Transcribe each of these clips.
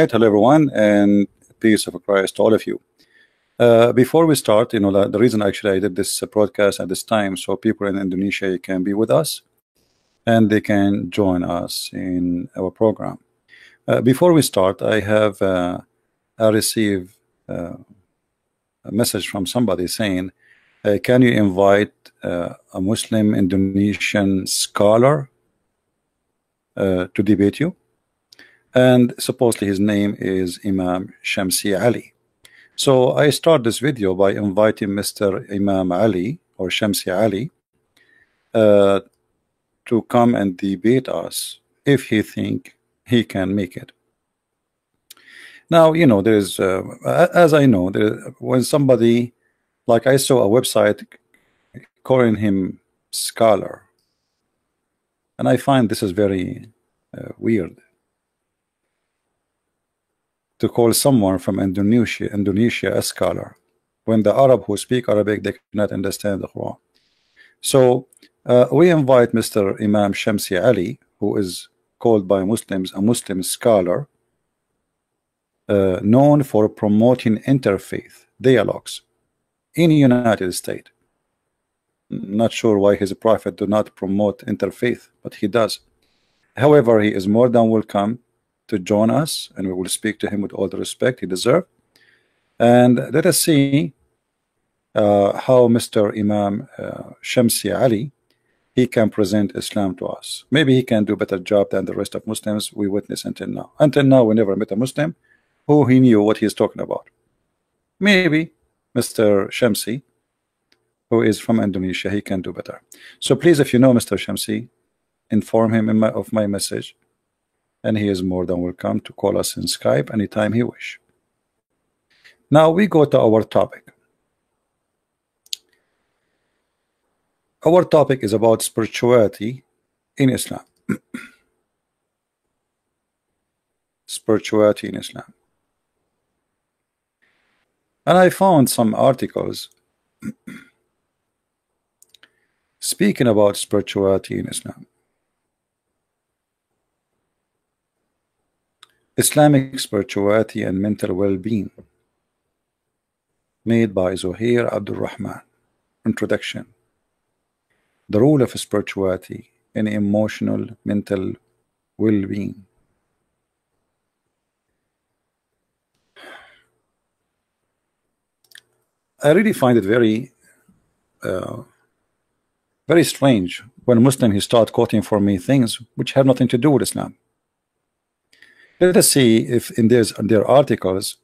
right, hello everyone, and peace of Christ to all of you. Uh, before we start, you know, the, the, reason actually I did this uh, broadcast at this time, so people in Indonesia can be with us, and they can join us in our program. Uh, before we start, I have uh, I received uh, a message from somebody saying, uh, "Can you invite a Muslim Indonesian scholar to debate you?" And supposedly his name is Imam Shamsi Ali. So I start this video by inviting Mr. Imam Ali or Shamsi Ali uh, to come and debate us if he think he can make it. Now, you know, there's, uh, as I know, there, when somebody, like I saw a website calling him scholar, and I find this is very uh, weird to call someone from Indonesia, Indonesia a scholar when the Arab who speak Arabic they cannot understand the Quran. So uh, we invite Mr. Imam Shamsi Ali, who is called by Muslims a Muslim scholar, uh, known for promoting interfaith dialogues in the United States. Not sure why his prophet do not promote interfaith, but he does. However, he is more than welcome to join us and we will speak to him with all the respect he deserves and let us see uh, how Mr. Imam uh, Shamsi Ali he can present Islam to us maybe he can do a better job than the rest of Muslims we witness until now until now we never met a Muslim who he knew what he's talking about maybe Mr. Shamsi who is from Indonesia he can do better so please if you know Mr. Shamsi inform him my, of my message and he is more than welcome to call us in Skype anytime he wish. Now we go to our topic. Our topic is about spirituality in Islam. spirituality in Islam. And I found some articles speaking about spirituality in Islam. Islamic Spirituality and Mental Well-Being. Made by Zuhair Abdul Rahman Introduction. The Role of Spirituality in Emotional Mental Well-Being. I really find it very uh, very strange when Muslim he start quoting for me things which have nothing to do with Islam let us see if in their, their articles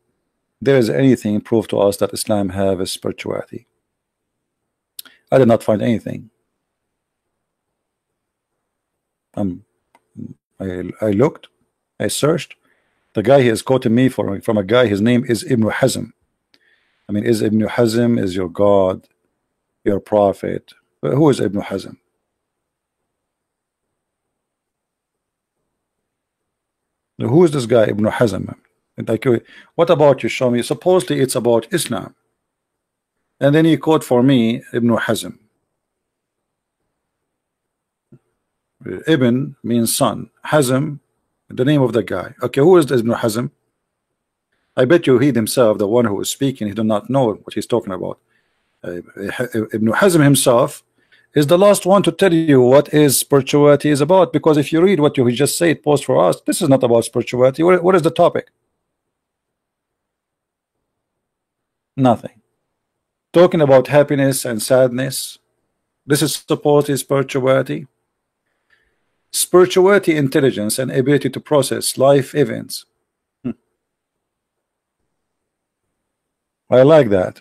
there is anything proof to us that Islam have a spirituality. I did not find anything. Um, I, I looked, I searched. The guy he is quoting me from from a guy. His name is Ibn Hazm. I mean, is Ibn Hazm is your God, your prophet? But who is Ibn Hazm? Who is this guy Ibn Hazm? Like, what about you? Show me. Supposedly it's about Islam. And then he quote for me Ibn Hazm. Ibn means son. Hazm, the name of the guy. Okay, who is this Ibn Hazm? I bet you he himself, the one who is speaking, he do not know what he's talking about. Uh, Ibn Hazm himself is the last one to tell you what is spirituality is about because if you read what you just said post for us this is not about spirituality. What, what is the topic? Nothing. Talking about happiness and sadness. This is supposed spirituality. Spirituality intelligence and ability to process life events. Hmm. I like that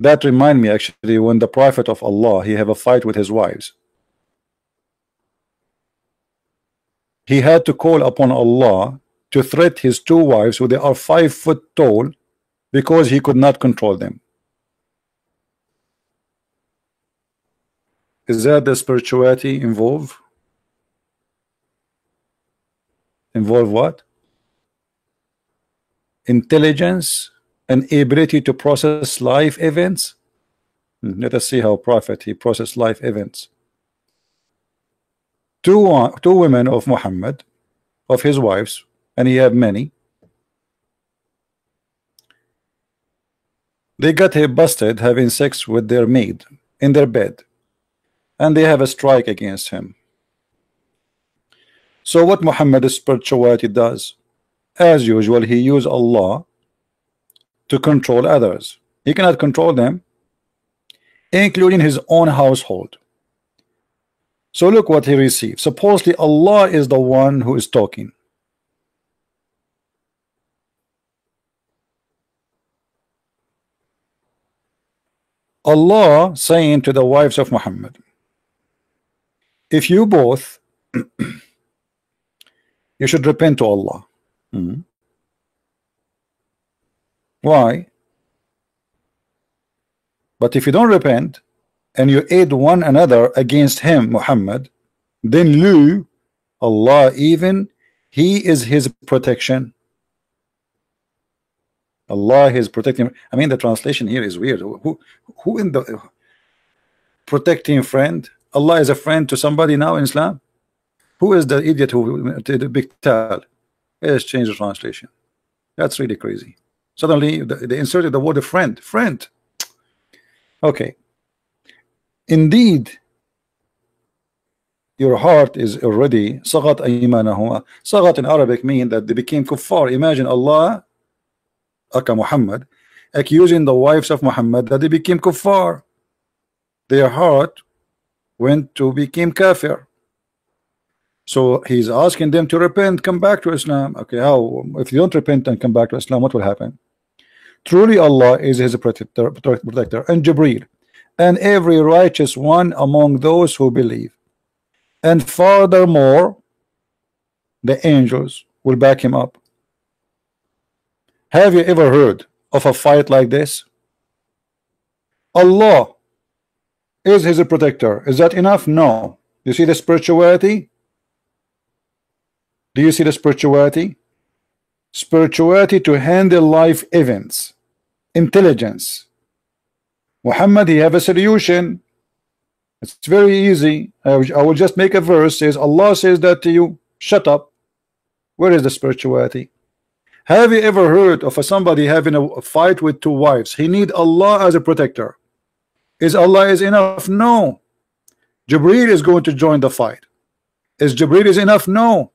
that remind me actually when the Prophet of Allah he have a fight with his wives. He had to call upon Allah to threat his two wives who they are five foot tall because he could not control them. Is that the spirituality involved? Involve what? Intelligence and ability to process life events Hmm, let us see how Prophet he processed life events. Two, two women of Muhammad, of his wives, and he had many. They got him busted having sex with their maid in their bed, and they have a strike against him. So what Muhammad's spirituality does, as usual, he use Allah to control others. He cannot control them, including his own household. So look what he received. Supposedly Allah is the one who is talking. Allah saying to the wives of Muhammad, if you both you should repent to Allah. Mm -hmm. Why? But if you don't repent and you aid one another against him, Muhammad, then Lu, Allah even, he is his protection. Allah is protecting. I mean, the translation here is weird. Who, who in the protecting friend? Allah is a friend to somebody now in Islam. Who is the idiot who did a big tell? Let's change the translation. That's really crazy. Suddenly they inserted the word friend. Friend. Okay. Indeed, your heart is already sagat. Sagat in Arabic mean that they became kuffar. Imagine Allah, Aka Muhammad, accusing the wives of Muhammad that they became kuffar. Their heart went to became kafir. So he's asking them to repent, come back to Islam. Okay, how? If you don't repent and come back to Islam, what will happen? Truly Allah is his protector, protector and Jibreel and every righteous one among those who believe. And furthermore, the angels will back him up. Have you ever heard of a fight like this? Allah is his protector. Is that enough? No. You see the spirituality? Do you see the spirituality? Spirituality to handle life events. Intelligence. Muhammad he have a solution. It's very easy. I will just make a verse. Says Allah says that to you shut up. Where is the spirituality? Have you ever heard of somebody having a fight with two wives? He need Allah as a protector. Is Allah is enough? No. Jibril is going to join the fight. Is Jibril is enough? No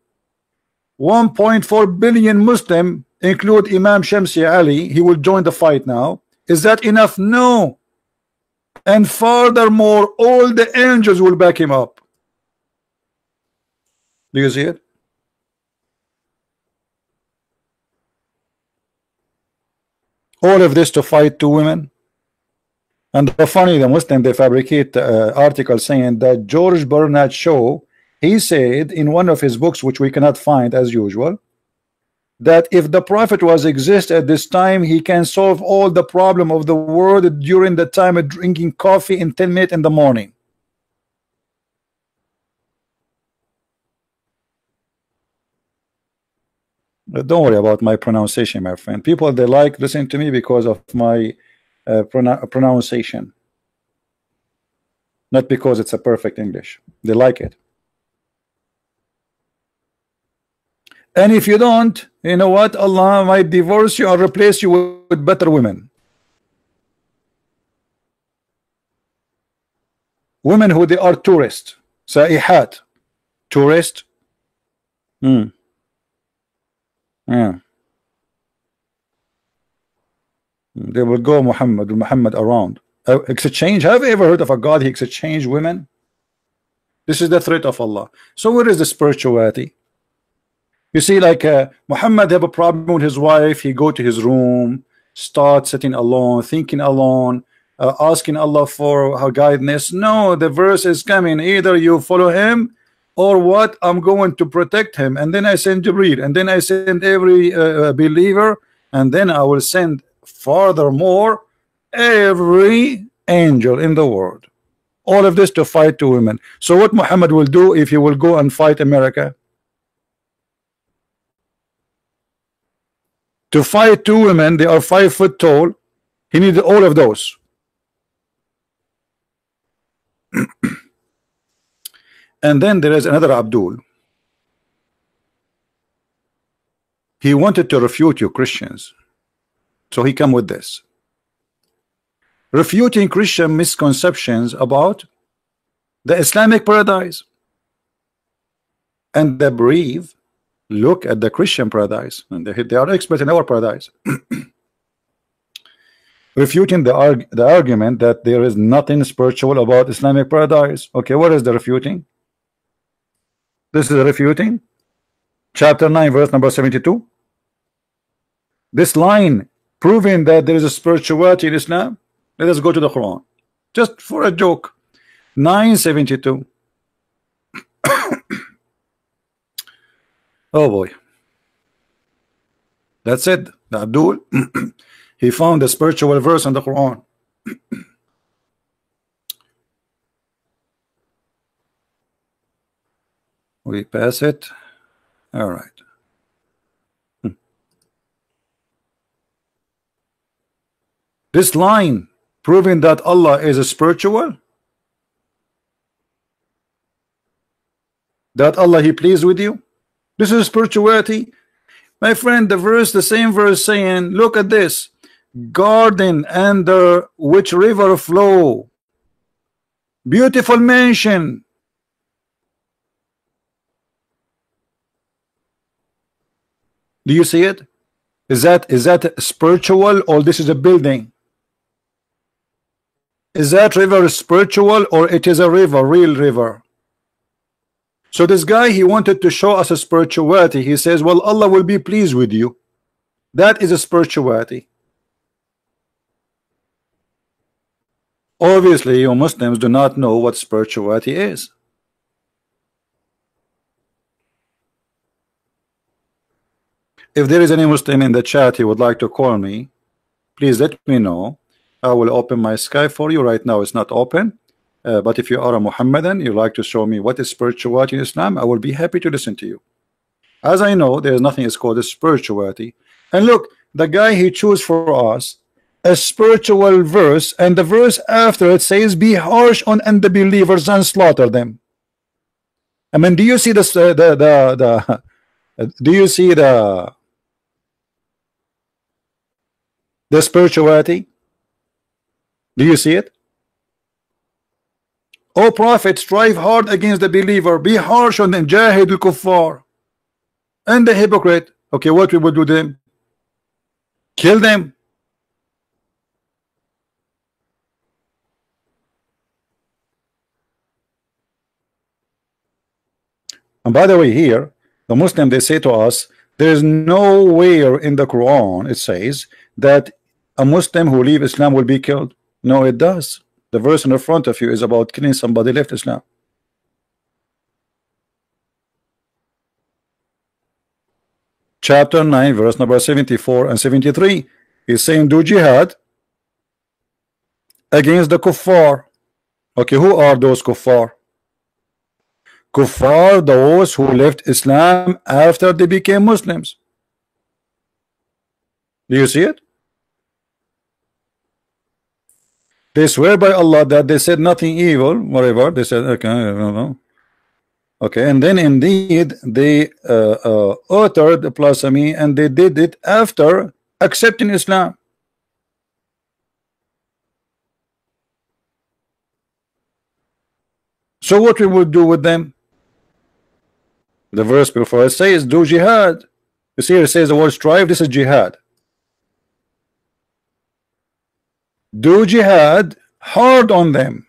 1.4 billion Muslim include Imam Shamsi Ali he will join the fight now. Is that enough? No. And furthermore all the angels will back him up. Do you see it? All of this to fight two women? And the funny the Muslim they fabricate uh, article saying that George Bernard Shaw he said in one of his books which we cannot find as usual that if the prophet was exist at this time he can solve all the problem of the world during the time of drinking coffee in 10 minutes in the morning. Don't worry about my pronunciation my friend. People they like listening to me because of my uh, pronunciation. Not because it's a perfect English. They like it And if you don't, you know what? Allah might divorce you or replace you with better women. Women who they are tourists, sa'ihat, tourist. Hmm. Yeah. They will go Muhammad, Muhammad around. Uh, exchange. Have you ever heard of a God he exchange women? This is the threat of Allah. So where is the spirituality? You see, like uh, Muhammad have a problem with his wife. He go to his room, start sitting alone, thinking alone, uh, asking Allah for her guidance. No, the verse is coming. Either you follow him or what? I'm going to protect him. And then I send Jibreel, and then I send every uh, uh believer, and then I will send furthermore every angel in the world. All of this to fight two women. So what Muhammad will do if he will go and fight America? to fight two women they are five foot tall. He needed all of those. And then there is another Abdul. He wanted to refute you Christians. So he come with this. Refuting Christian misconceptions about the Islamic paradise. And the brief look at the Christian paradise and they, they are expert in our paradise. Refuting the, arg the argument that there is nothing spiritual about Islamic paradise. Okay what is the refuting? This is refuting. Chapter 9 verse number 72 this line proving that there is a spirituality in Islam let us go to the Quran. Just for a joke 972 oh boy. That's it. Abdul he found a spiritual verse in the Quran. We pass it. All right. Hmm. This line proving that Allah is a spiritual that Allah he pleased with you this is spirituality. My friend the verse the same verse saying look at this garden under which river flow. Beautiful mansion. Do you see it? Is that is that spiritual or this is a building? Is that river spiritual or it is a river real river so this guy he wanted to show us a spirituality. He says well Allah will be pleased with you. That is a spirituality. Obviously you Muslims do not know what spirituality is. If there is any Muslim in the chat who would like to call me please let me know. I will open my Skype for you. Right now it's not open uh, but if you are a Muhammadan you like to show me what is spirituality in Islam I will be happy to listen to you. As I know there is nothing is called a spirituality and look the guy he chose for us a spiritual verse and the verse after it says be harsh on unbelievers and slaughter them. I mean do you see this uh, the the the do you see the the spirituality do you see it O prophet strive hard against the believer. Be harsh on them. Jahid al-kuffar. And the hypocrite. Okay what we will do them kill them. And by the way, here, the Muslim, they say to us, there is nowhere in the Quran it says that a Muslim who leave Islam will be killed. No, it does. The verse in the front of you is about killing somebody left Islam. Chapter 9, verse number 74 and 73 is saying do jihad against the kuffar. Okay, who are those kuffar? Kuffar, those who left Islam after they became Muslims. Do you see it? They swear by Allah that they said nothing evil, whatever. They said, okay. Okay, and then indeed they uh, uh, uttered blasphemy and they did it after accepting Islam. So what we would do with them? The verse before it says, do jihad. You see, it says the word strive. This is jihad. Do jihad hard on them.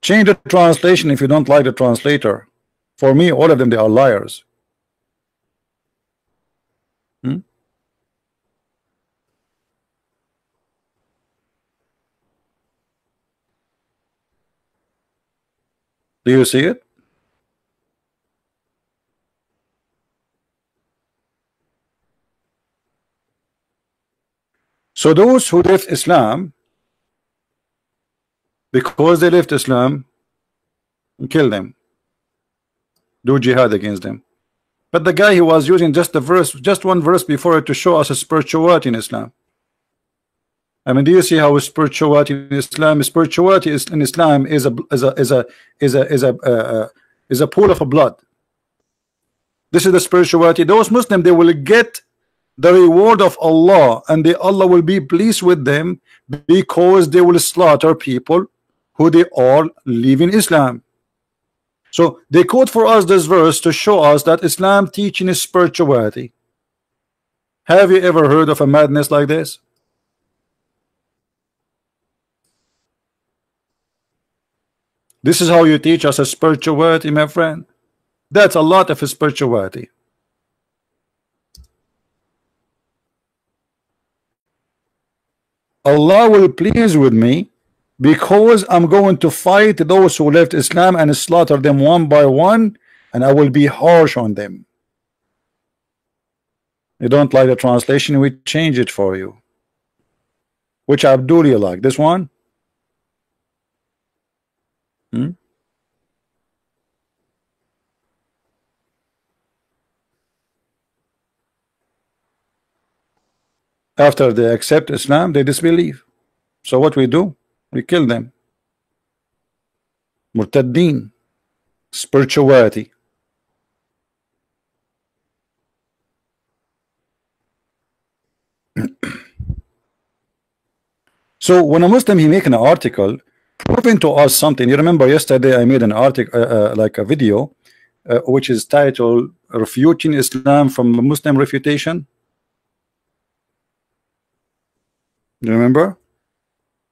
Change the translation if you don't like the translator. For me, all of them, they are liars. Hmm? Do you see it? So those who left Islam because they left Islam kill them do jihad against them but the guy he was using just the verse just one verse before it to show us a spirituality in Islam I mean, do you see how spirituality in Islam, spirituality in Islam is a is a is a is a is a uh, uh, is a pool of blood. This is the spirituality. Those Muslims they will get the reward of Allah, and the Allah will be pleased with them because they will slaughter people who they all live in Islam. So they quote for us this verse to show us that Islam teaching is spirituality. Have you ever heard of a madness like this? This is how you teach us a spirituality, my friend. That's a lot of spirituality. Allah will please with me because I'm going to fight those who left Islam and slaughter them one by one and I will be harsh on them. You don't like the translation, we change it for you. Which Abdul you like? This one? Hmm? After they accept Islam, they disbelieve. So what we do? We kill them. Murtaddeen. Spirituality. so when a Muslim he make an article proving to us something you remember yesterday I made an article uh, uh, like a video uh, which is titled refuting Islam from Muslim refutation you remember?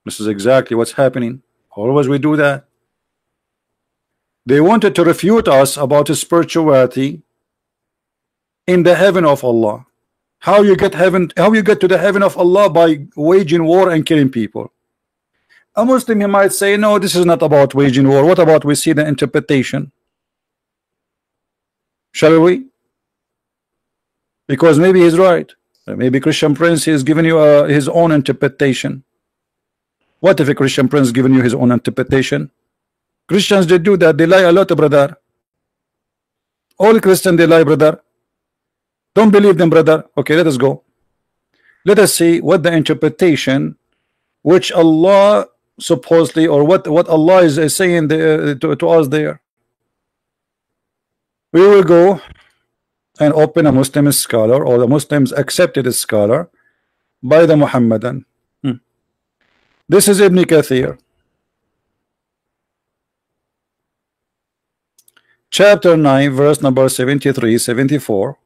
This is exactly what's happening. Always we do that. They wanted to refute us about spirituality in the heaven of Allah. How you get heaven how you get to the heaven of Allah by waging war and killing people? A Muslim he might say no this is not about waging war. What about we see the interpretation? Shall we? Because maybe he's right maybe Christian Prince is giving you uh, his own interpretation. What if a Christian Prince giving you his own interpretation? Christians they do that. They lie a lot brother. All Christians they lie brother. Don't believe them brother. Okay let us go. Let us see what the interpretation which Allah supposedly or what what Allah is, saying there, to, to us there. We will go and open a Muslim scholar or the Muslims accepted scholar by the Muhammadan. Hmm. this is Ibn Kathir. Chapter 9 verse number 73 74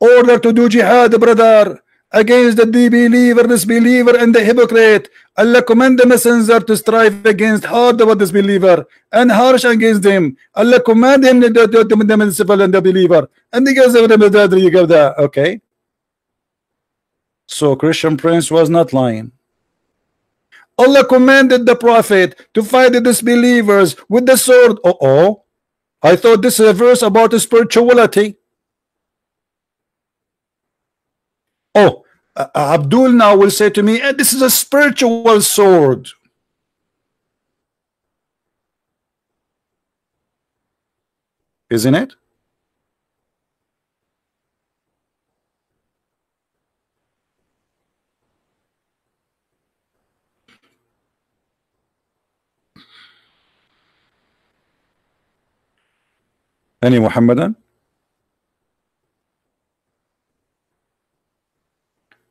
order to do jihad brother against the disbeliever, disbeliever, and the hypocrite. Allah command the messenger to strive against hard about disbeliever and harsh against them. Allah command him to the municipal and the believer. And the guys of the you give that. Okay. So Christian Prince was not lying. Allah commanded the prophet to fight the disbelievers with the sword. Uh oh. I thought this is a verse about spirituality. Oh, uh, Abdul now will say to me, eh, this is a spiritual sword. Isn't it? Any Muhammadan?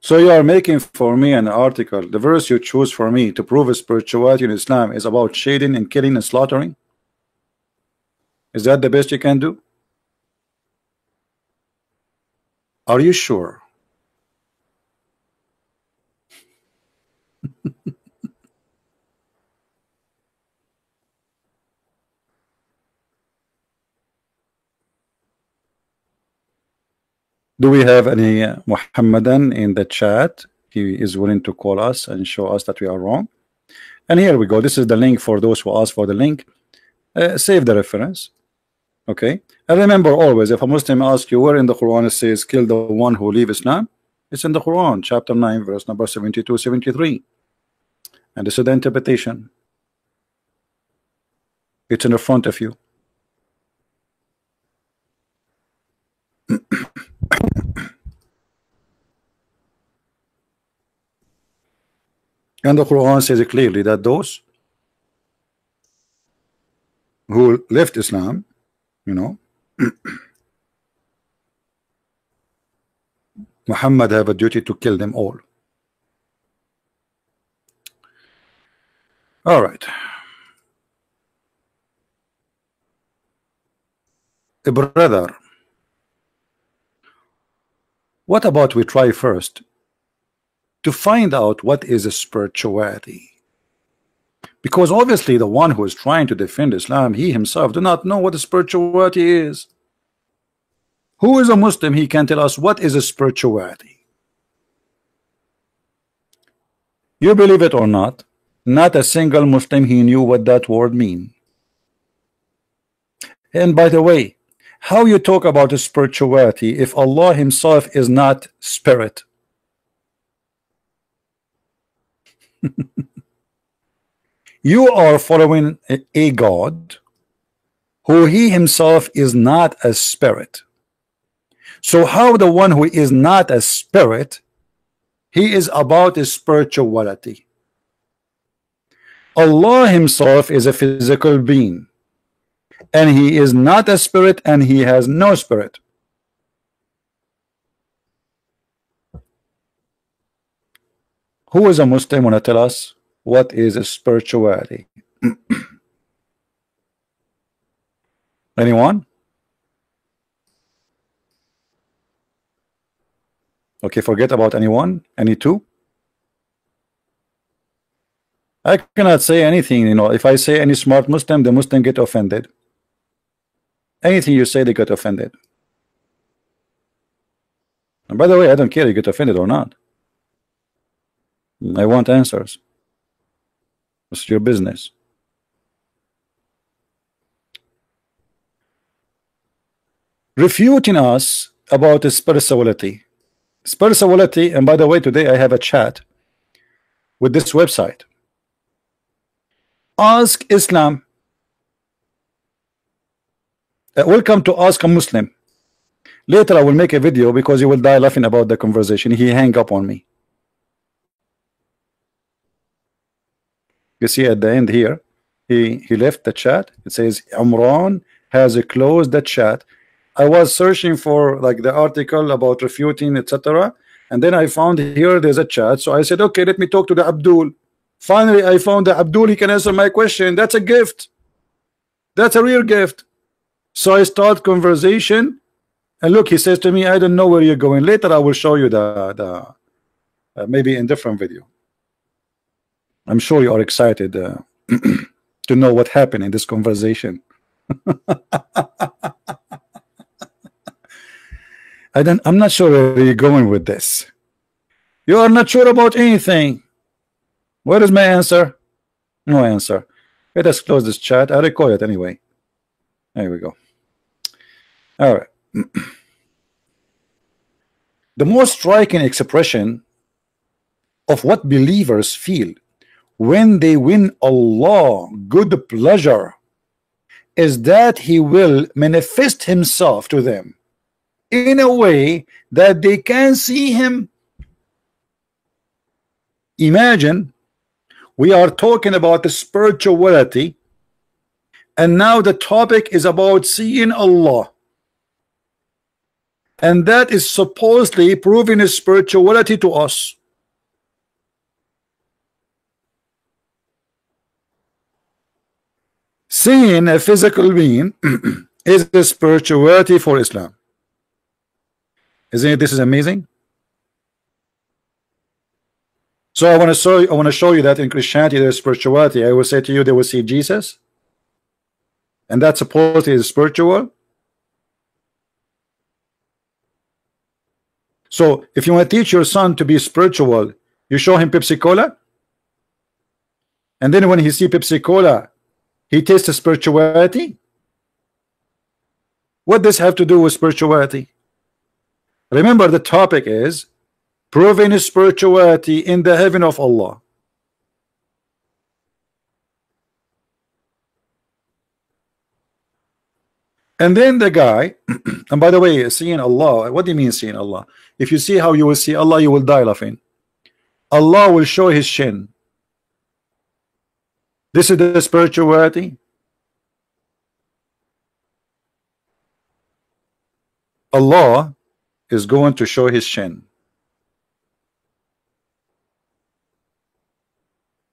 So you are making for me an article. The verse you choose for me to prove spirituality in Islam is about shading and killing and slaughtering. Is that the best you can do? Are you sure? Do we have any uh, Muhammadan in the chat? He is willing to call us and show us that we are wrong. And here we go. This is the link for those who ask for the link. Uh, save the reference. Okay. And remember always, if a Muslim asks you where in the Quran it says, kill the one who leave Islam, it's in the Quran, chapter 9, verse number 72, 73. And this is the interpretation. It's in the front of you. And the Quran says clearly that those who left Islam, you know, Muhammad have a duty to kill them all. All right. A brother, what about we try first to find out what is a spirituality? Because obviously the one who is trying to defend Islam, he himself do not know what a spirituality is. Who is a Muslim? He can tell us what is a spirituality. You believe it or not, not a single Muslim he knew what that word mean. And by the way, how you talk about a spirituality if Allah himself is not spirit? you are following a God who he himself is not a spirit. So how the one who is not a spirit, he is about his spirituality. Allah himself is a physical being and he is not a spirit and he has no spirit. Who is a Muslim want to tell us what is spirituality? Anyone? Okay, forget about anyone. Any two? I cannot say anything, you know. If I say any smart Muslim, the Muslim get offended. Anything you say, they get offended. And by the way, I don't care you get offended or not. I want answers. It's your business. Refuting us about spirituality. Spirituality and by the way today I have a chat with this website. Ask Islam. Uh, welcome to ask a Muslim. Later I will make a video because you will die laughing about the conversation. He hang up on me you see at the end here he he left the chat. It says Umran has closed the chat. I was searching for like the article about refuting etc and then I found here there's a chat. So I said okay let me talk to the Abdul. Finally I found the Abdul. He can answer my question. That's a gift. That's a real gift. So I start conversation. And look he says to me I don't know where you're going. Later I will show you the, the uh, maybe in different video I'm sure you are excited uh, to know what happened in this conversation I don't, I'm not sure where you're going with this. You are not sure about anything. What is my answer? No answer. Let us close this chat. I record it anyway. There we go. All right. the most striking expression of what believers feel when they win Allah good pleasure is that he will manifest himself to them in a way that they can see him. Imagine we are talking about the spirituality and now the topic is about seeing Allah. And that is supposedly proving his spirituality to us seeing a physical being is the spirituality for Islam isn't it? This is amazing. So I want to show you, I want to show you that in Christianity there's spirituality. I will say to you they will see Jesus, and that supposedly is spiritual. So if you want to teach your son to be spiritual, you show him Pepsi Cola, and then when he see Pepsi Cola, he tastes the spirituality. What does have to do with spirituality? Remember the topic is proving spirituality in the heaven of Allah. And then the guy, and by the way, seeing Allah, what do you mean seeing Allah? If you see how you will see Allah, you will die laughing. Allah will show his shin. This is the spirituality. Allah is going to show his shin.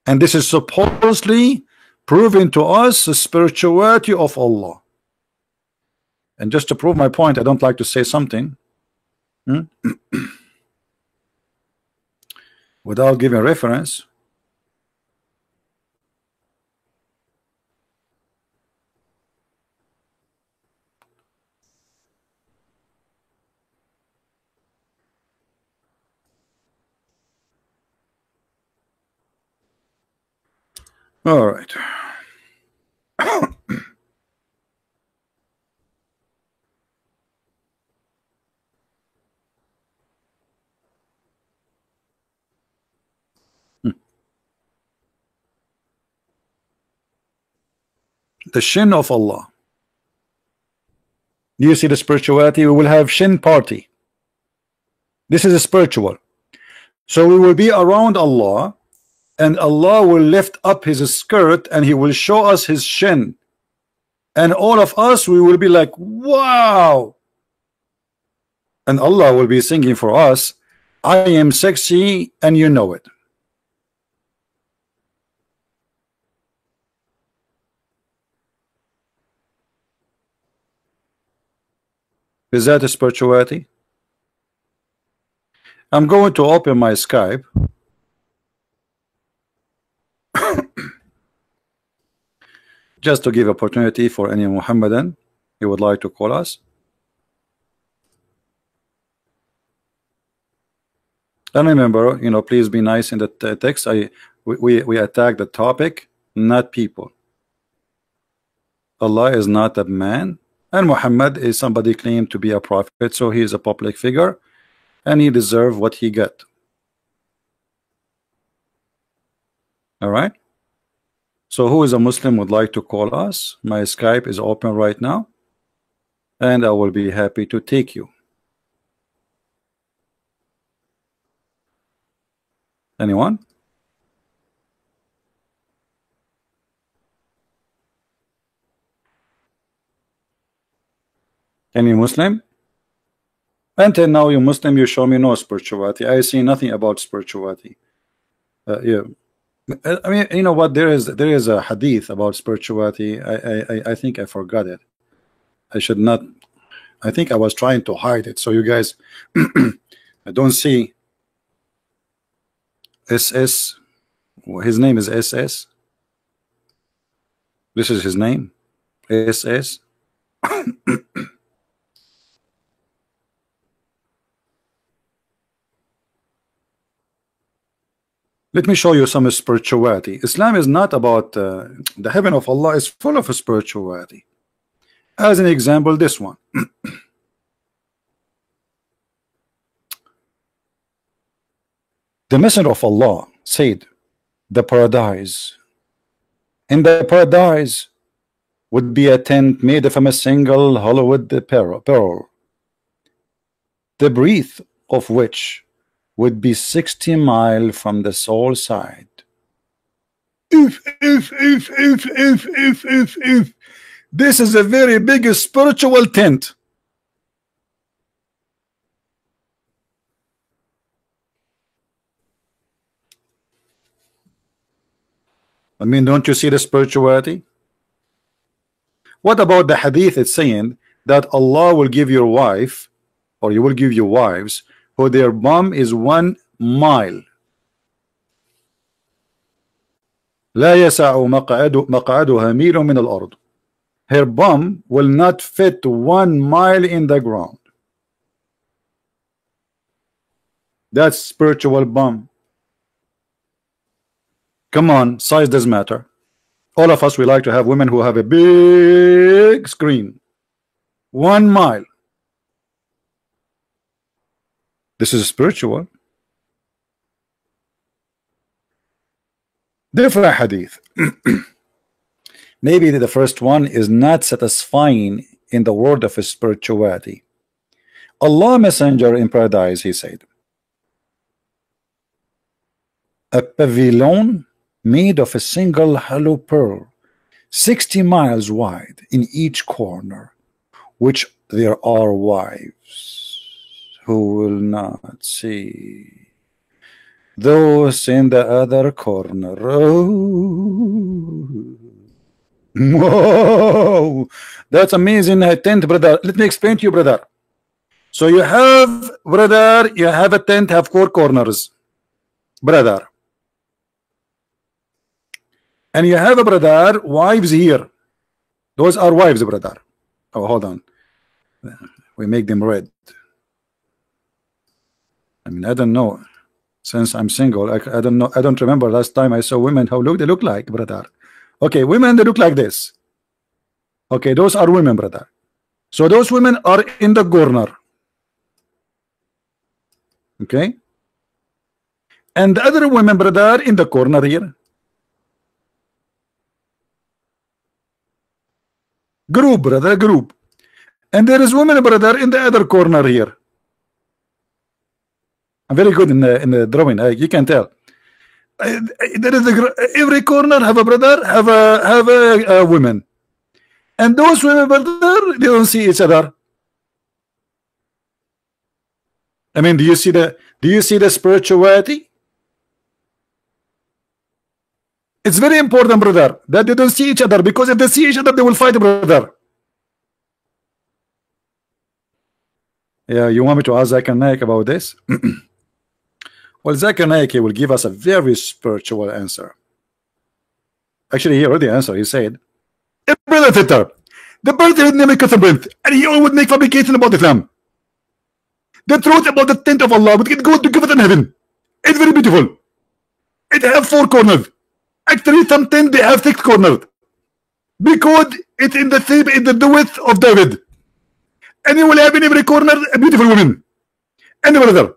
And this is supposedly proving to us the spirituality of Allah. And just to prove my point, I don't like to say something hmm? without giving reference. All right. the shin of Allah. Do you see the spirituality? We will have shin party. This is a spiritual. So we will be around Allah and Allah will lift up his skirt and he will show us his shin. And all of us, we will be like, wow. And Allah will be singing for us, I am sexy and you know it. Is that a spirituality? I'm going to open my Skype. Just to give opportunity for any Muhammadan who would like to call us. And remember, you know, please be nice in the text. I we, we, attack the topic, not people. Allah is not a man and Muhammad is somebody claimed to be a prophet so he is a public figure and he deserve what he get all right so who is a Muslim would like to call us my Skype is open right now and I will be happy to take you anyone Any Muslim? Until now, you Muslim, you show me no spirituality. I see nothing about spirituality. Uh, yeah. I mean, you know what? There is there is a hadith about spirituality. I I I think I forgot it. I should not. I think I was trying to hide it. So you guys, I don't see. SS. His name is SS. This is his name. SS. Let me show you some spirituality. Islam is not about uh, the heaven of Allah is full of spirituality. As an example, this one. the Messenger of Allah said, the paradise. In the paradise would be a tent made from a single hollowed pearl, the breath of which would be 60 mile from the soul side. If, if, if, if, if, if, if, if. This is a very big spiritual tent. I mean, don't you see the spirituality? What about the hadith? It's saying that Allah will give your wife, or you will give your wives, who their bum is one mile لا يسع مقعد مقعدها ميل من الأرض her bum will not fit one mile in the ground that's spiritual bum come on size does matter all of us we like to have women who have a big screen one mile This is spiritual. Different hadith. Maybe the first one is not satisfying in the world of spirituality. Allah Messenger in paradise, he said, a pavilion made of a single hollow pearl 60 miles wide in each corner which there are wives who will not see. Those in the other corner oh. Whoa, that's amazing tent brother. Let me explain to you brother. So you have brother you have a tent have four corners brother. And you have a brother wives here. Those are wives brother. Oh hold on. We make them red I mean I don't know. Since I'm single I, I don't know I don't remember last time I saw women how look they look like brother. Okay women they look like this. Okay those are women brother. So those women are in the corner. Okay? And the other women brother in the corner here. Group brother group. And there is women, brother in the other corner here I'm very good in the in the drawing uh, you can tell. Uh, there is a, every corner have a brother have a have a, a woman. And those women brother they don't see each other. I mean do you see the do you see the spirituality? It's very important, brother, that they don't see each other because if they see each other, they will fight, brother. Yeah, you want me to ask Zakir Naik about this? well, Zakir Naik will give us a very spiritual answer. Actually, he already answered. He said, The Brother Twitter, the name is and he always make fabrication about Islam. The truth about the tent of Allah, but it goes to give it in heaven. It's very beautiful. It have four corners. Actually, sometimes they have six corners because it's in the same in the width of David, and you will have in every corner a beautiful woman and brother.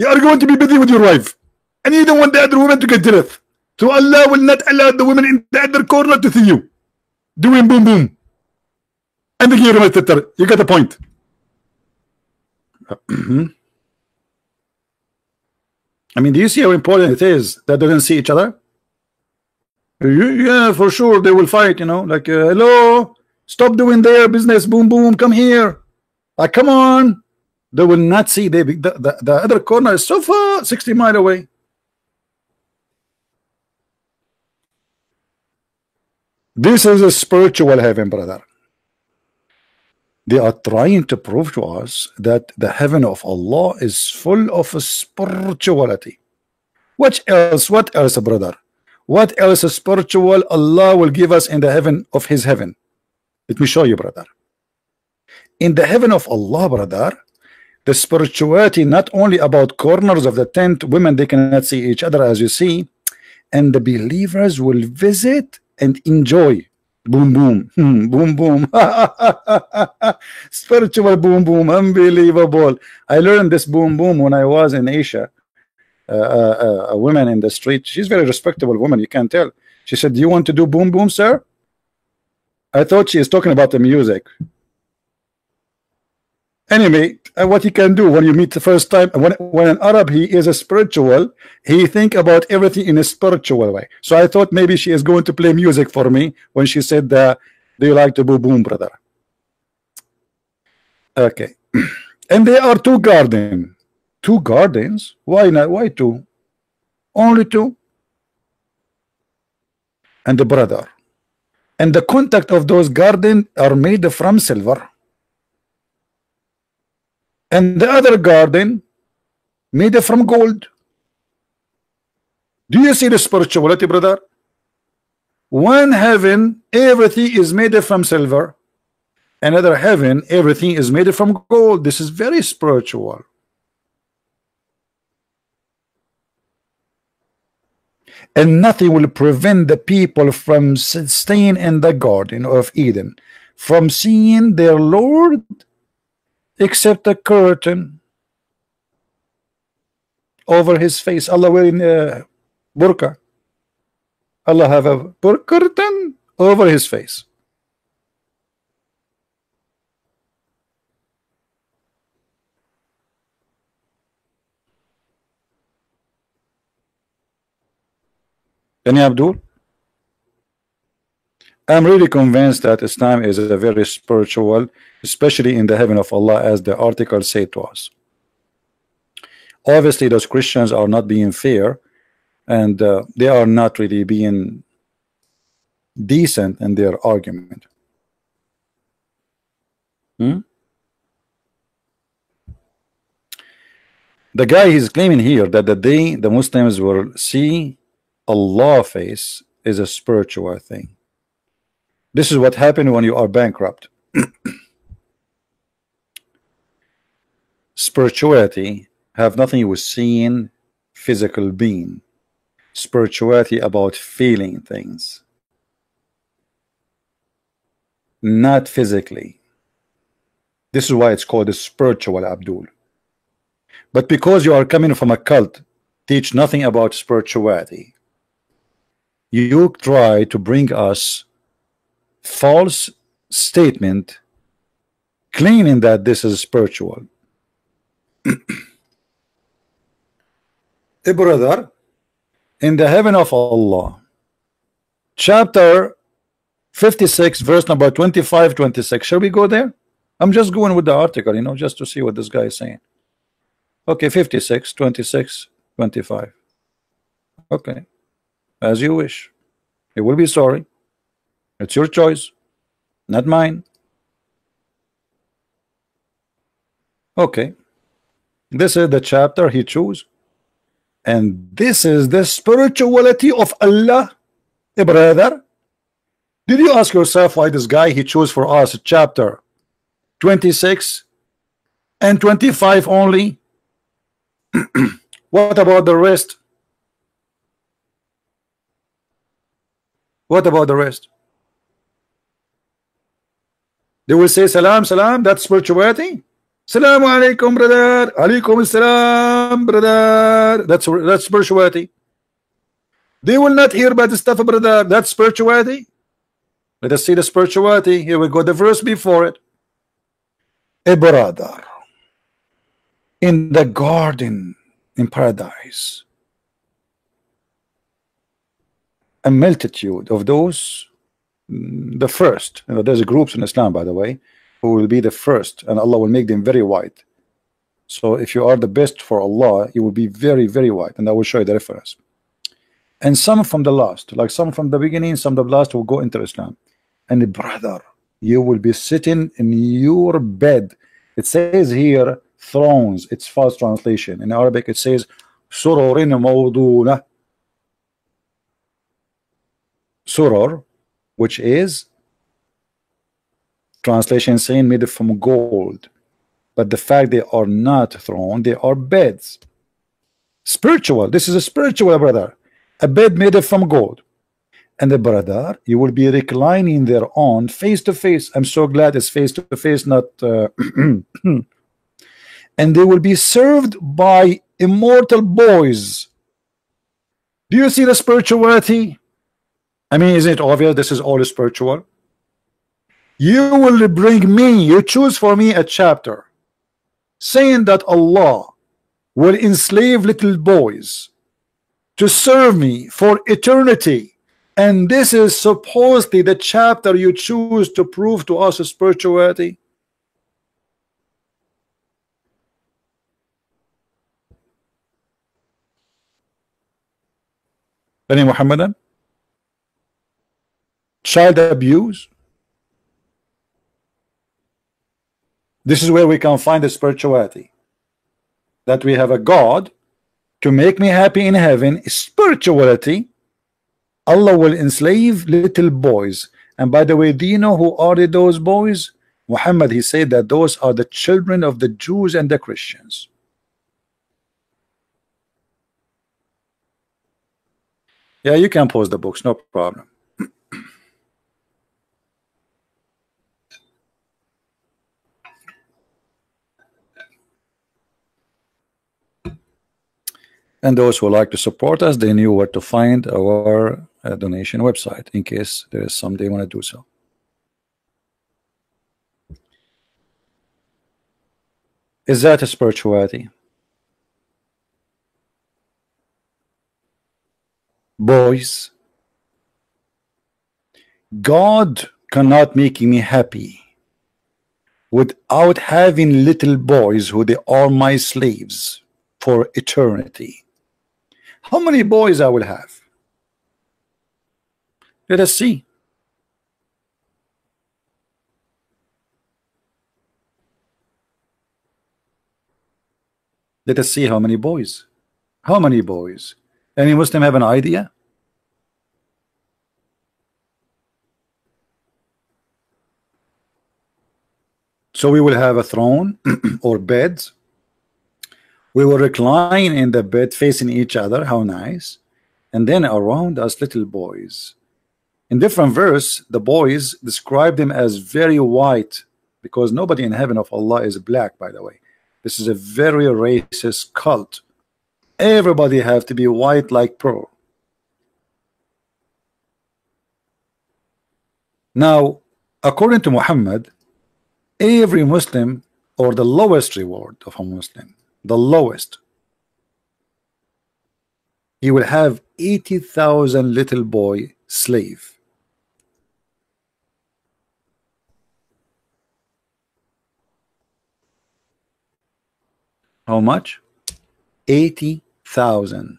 You are going to be busy with your wife, and you don't want the other woman to get jealous. So Allah will not allow the women in the other corner to see you doing boom boom. And again, you get the point. I mean, do you see how important it is that they don't see each other? Yeah, for sure they will fight. You know, like uh, hello, stop doing their business. Boom, boom, come here. Like, come on. They will not see. They the, the, the other corner is so far, 60 mile away. This is a spiritual heaven, brother. They are trying to prove to us that the heaven of Allah is full of spirituality. What else? What else, brother? What else spiritual Allah will give us in the heaven of his heaven? Let me show you, brother. In the heaven of Allah, brother, the spirituality not only about corners of the tent, women they cannot see each other as you see, and the believers will visit and enjoy. Boom boom, hmm, boom boom, spiritual boom boom, unbelievable. I learned this boom boom when I was in Asia uh, a woman in the street. She's very respectable woman. You can tell. She said, "Do you want to do boom boom, sir?" I thought she is talking about the music. Anyway, uh, what you can do when you meet the first time, when when an Arab he is a spiritual, he think about everything in a spiritual way. So I thought maybe she is going to play music for me when she said, uh, "Do you like to boom boom, brother?" Okay, and there are two gardens two gardens? Why not why two? Only two? And the brother. And the contact of those gardens are made from silver and the other garden made from gold. Do you see the spirituality brother? One heaven everything is made from silver. Another heaven everything is made from gold. This is very spiritual. And nothing will prevent the people from staying in the garden of Eden from seeing their Lord except a curtain over his face. Allah wearing a uh, burqa. Allah have a curtain over his face. Any Abdul? I'm really convinced that Islam is a very spiritual, especially in the heaven of Allah, as the article said to us. Obviously, those Christians are not being fair, and uh, they are not really being decent in their argument. Hmm? The guy is claiming here that the day the Muslims will see Allah face is a spiritual thing. This is what happened when you are bankrupt. Spirituality have nothing with seeing physical being. Spirituality about feeling things. Not physically. This is why it's called a spiritual Abdul. But because you are coming from a cult, teach nothing about spirituality. You try to bring us false statement claiming that this is spiritual. a brother in the heaven of Allah chapter 56 verse number 25 26 shall we go there? I'm just going with the article you know just to see what this guy is saying. Okay 56 26 25 okay as you wish. He will be sorry it's your choice, not mine. Okay. This is the chapter he chose. And this is the spirituality of Allah, brother. Did you ask yourself why this guy he chose for us chapter 26 and 25 only? what about the rest? What about the rest? They will say salam, salam, that's spirituality. Salam alaikum, brother. Alaikum salam, brother. That's that's spirituality. They will not hear about the stuff, brother. That's spirituality. Let us see the spirituality. Here we go. The verse before it. A brother in the garden in paradise. A multitude of those the first. You know, there's groups in Islam, by the way, who will be the first, and Allah will make them very white. So if you are the best for Allah, you will be very, very white, and I will show you the reference. And some from the last, like some from the beginning, some the last will go into Islam. And the brother, you will be sitting in your bed. It says here thrones. It's false translation. In Arabic, it says sururin mawduna. Surur which is translation saying made from gold but the fact they are not thrown they are beds. Spiritual this is a spiritual brother. A bed made from gold. And the brother you will be reclining there on face to face. I'm so glad it's face to face not uh, and they will be served by immortal boys. Do you see the spirituality I mean, isn't it obvious this is all spiritual? You will bring me, you choose for me a chapter saying that Allah will enslave little boys to serve me for eternity. And this is supposedly the chapter you choose to prove to us spirituality. Any Muhammadan? Child abuse. This is where we can find the spirituality. That we have a God to make me happy in heaven, spirituality. Allah will enslave little boys. And by the way, do you know who are those boys? Muhammad, he said that those are the children of the Jews and the Christians. Yeah, you can post the books, no problem. And those who like to support us they knew where to find our uh, donation website in case there is some they want to do so is that a spirituality boys. God cannot make me happy without having little boys who they are my slaves for eternity. How many boys I will have? Let us see. Let us see how many boys. How many boys? Any Muslim have an idea? So we will have a throne or beds. We will recline in the bed facing each other. How nice. And then around us little boys. In different verse, the boys describe them as very white because nobody in heaven of Allah is black, by the way. This is a very racist cult. Everybody have to be white like pearl. Now, according to Muhammad, every Muslim or the lowest reward of a Muslim, the lowest, he will have 80,000 little boy slave. How much? 80,000.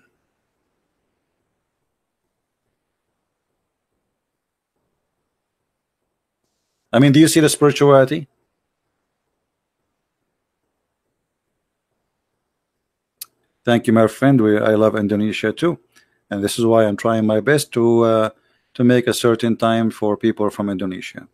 I mean, do you see the spirituality? Thank you, my friend. We, I love Indonesia too, and this is why I'm trying my best to uh, to make a certain time for people from Indonesia.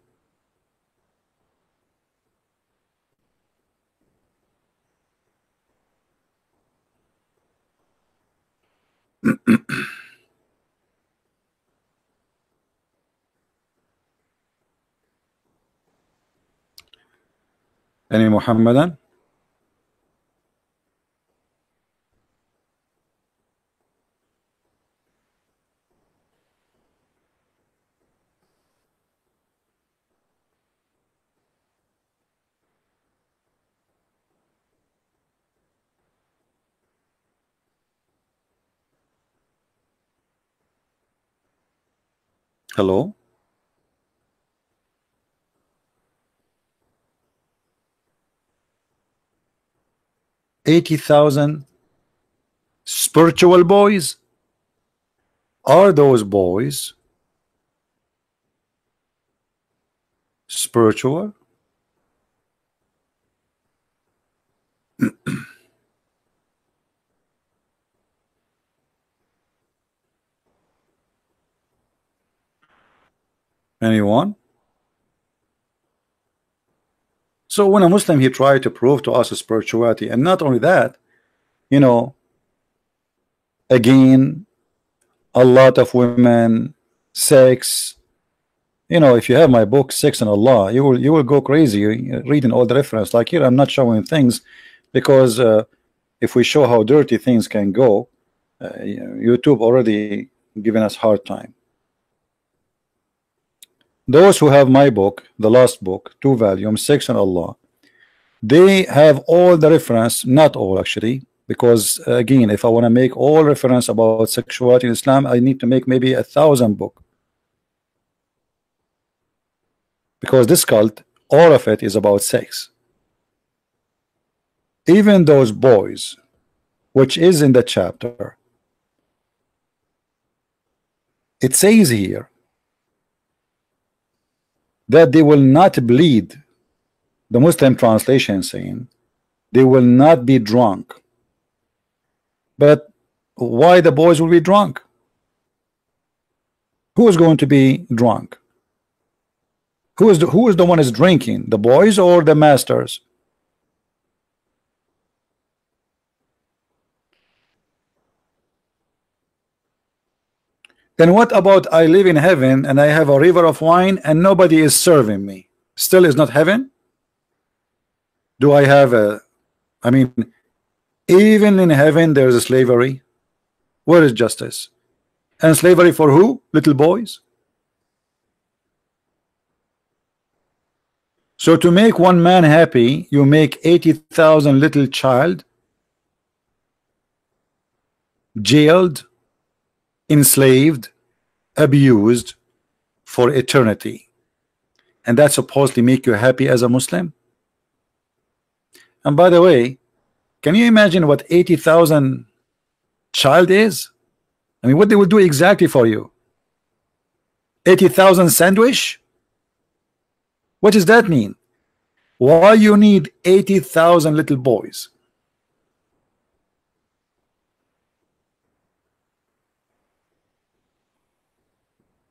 Any Muhammadan? Hello? Eighty thousand spiritual boys? Are those boys spiritual? Anyone? So when a Muslim he tried to prove to us spirituality and not only that you know again a lot of women sex you know if you have my book sex and Allah you will you will go crazy reading all the reference like here I'm not showing things because uh, if we show how dirty things can go uh, YouTube already giving us hard time those who have my book the last book two volumes sex and Allah they have all the reference not all actually because again if I want to make all reference about sexuality in Islam I need to make maybe a thousand book. Because this cult all of it is about sex. Even those boys which is in the chapter it says here that they will not bleed the Muslim translation saying they will not be drunk. But why the boys will be drunk? Who is going to be drunk? Who is the, who is the one is drinking the boys or the masters Then what about I live in heaven and I have a river of wine and nobody is serving me? Still is not heaven? Do I have a, I mean, even in heaven there's a slavery. Where is justice? And slavery for who? Little boys? So to make one man happy, you make 80,000 little child jailed enslaved, abused for eternity. And that supposedly make you happy as a Muslim? And by the way, can you imagine what 80,000 child is? I mean, what they will do exactly for you? 80,000 sandwich? What does that mean? Why you need 80,000 little boys?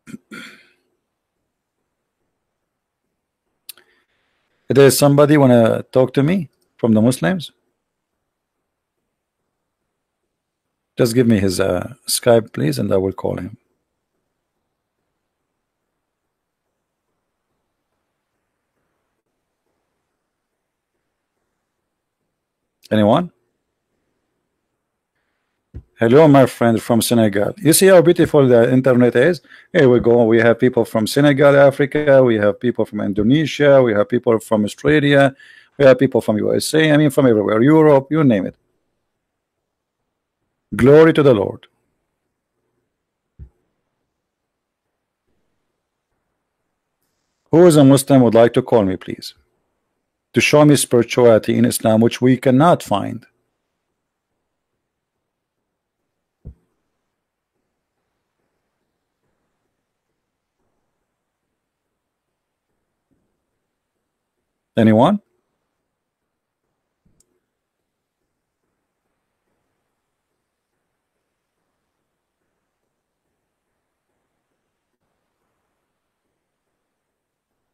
There's somebody want to talk to me from the Muslims? Just give me his uh, Skype, please, and I will call him. Anyone? Hello, my friend from Senegal. You see how beautiful the internet is? Here we go. We have people from Senegal, Africa. We have people from Indonesia. We have people from Australia. We have people from USA. I mean, from everywhere. Europe, you name it. Glory to the Lord. Who is a Muslim would like to call me, please? To show me spirituality in Islam, which we cannot find. Anyone?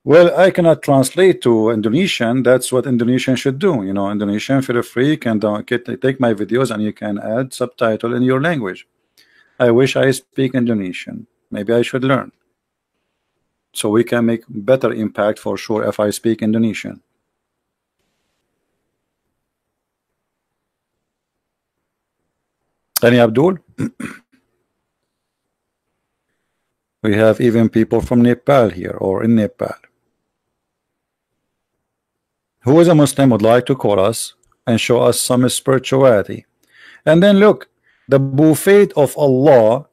Well, I cannot translate to Indonesian. That's what Indonesian should do. You know, Indonesian, feel free, can get, take my videos and you can add subtitle in your language. I wish I speak Indonesian. Maybe I should learn. So we can make better impact for sure if I speak Indonesian. Any Abdul? we have even people from Nepal here or in Nepal who is a Muslim would like to call us and show us some spirituality and then look the buffet of Allah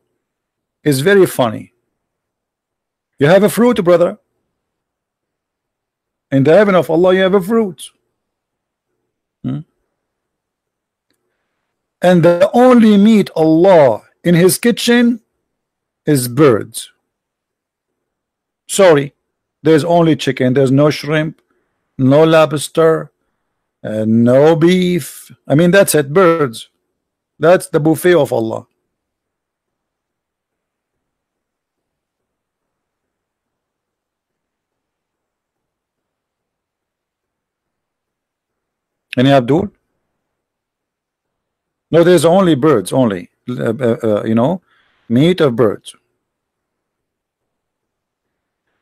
is very funny you have a fruit brother in the heaven of Allah you have a fruit hmm? and the only meat Allah in his kitchen is birds sorry there's only chicken there's no shrimp no lobster, uh, no beef. I mean, that's it, birds. That's the buffet of Allah. Any Abdul? No, there's only birds, only. Uh, uh, uh, you know, meat of birds.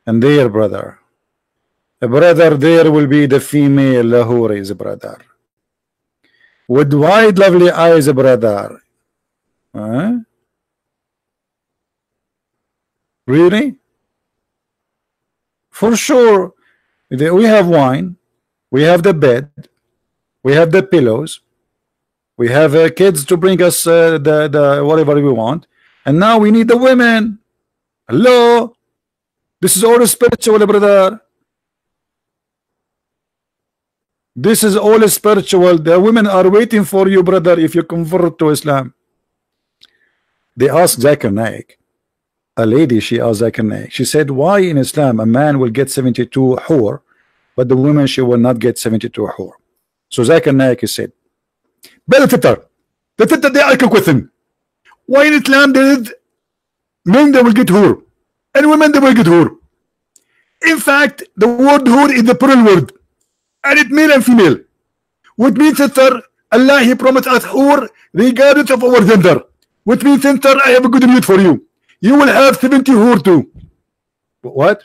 And there, brother, A brother there will be the female Lahoris brother with wide lovely eyes a brother huh? really for sure we have wine we have the bed we have the pillows. We have uh, kids to bring us uh, the, the whatever we want. And now we need the women. Hello? This is all spiritual brother. This is all spiritual. The women are waiting for you, brother, if you convert to Islam. They asked Zakir a lady, she asked Zakir she said, why in Islam a man will get 72 hur, but the woman, she will not get 72 hur? So Zakir Naik said, fitter. The fitter they are with him. Why in Islam did men they will get hur, and women they will get hur. In fact, the word hur is the plural word. And it male and female. Which means sister Allah he promised us hur regardless of our gender. Which means sister I have a good news for you. You will have 70 hur too. What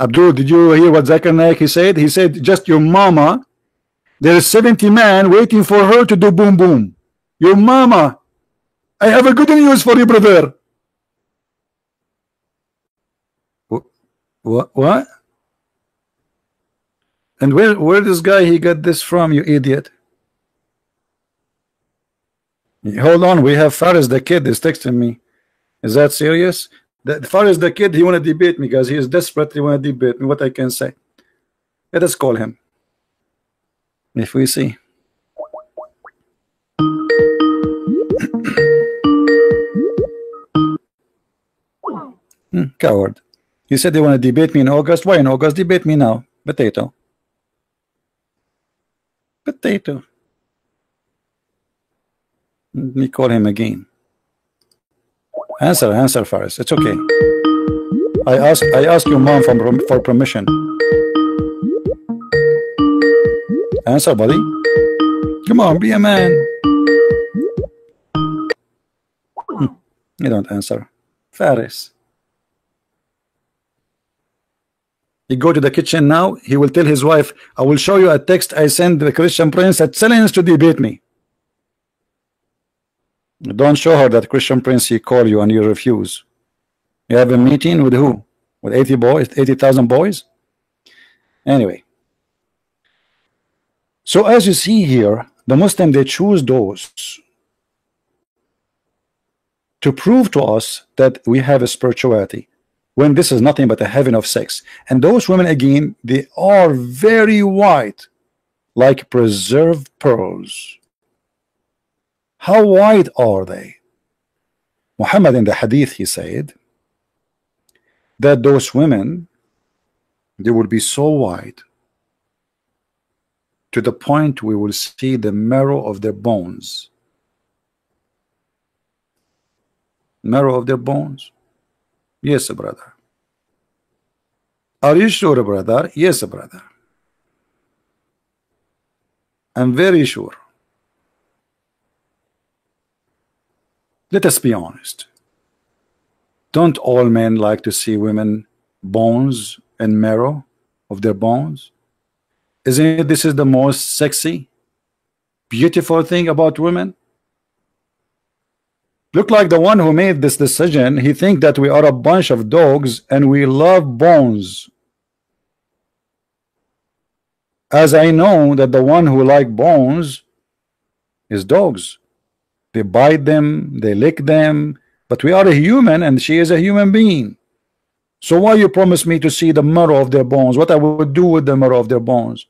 Abdul did you hear what Zakir he said he said just your mama there is 70 men waiting for her to do boom boom your mama I have a good news for you brother what what and where where this guy he got this from, you idiot? Hold on, we have Faris the kid is texting me. Is that serious? The, Faris the kid, he want to debate me because he is desperately want to debate me. What I can say? Let us call him. If we see. hmm, coward. He said they want to debate me in August. Why in August? Debate me now. Potato. Potato. Let me call him again. Answer, answer, Faris. It's okay. I ask, I ask your mom for, for permission. Answer, buddy. Come on, be a man. Hmm. You don't answer. Faris. He go to the kitchen now. He will tell his wife, I will show you a text I sent the Christian prince at challenge to debate me. Don't show her that Christian Prince he call you and you refuse. You have a meeting with who? With 80 boys, 80,000 boys? Anyway. So as you see here, the Muslim they choose those to prove to us that we have a spirituality when this is nothing but a heaven of sex. And those women again, they are very white, like preserved pearls. How wide are they? Muhammad in the hadith he said that those women they will be so wide to the point we will see the marrow of their bones. Marrow of their bones. Yes brother. Are you sure brother? Yes brother. I'm very sure Let us be honest. Don't all men like to see women bones and marrow of their bones? Isn't it this is the most sexy, beautiful thing about women? Look like the one who made this decision, he think that we are a bunch of dogs and we love bones. As I know that the one who like bones is dogs. They bite them, they lick them, but we are a human and she is a human being. So why you promise me to see the marrow of their bones? What I would do with the marrow of their bones?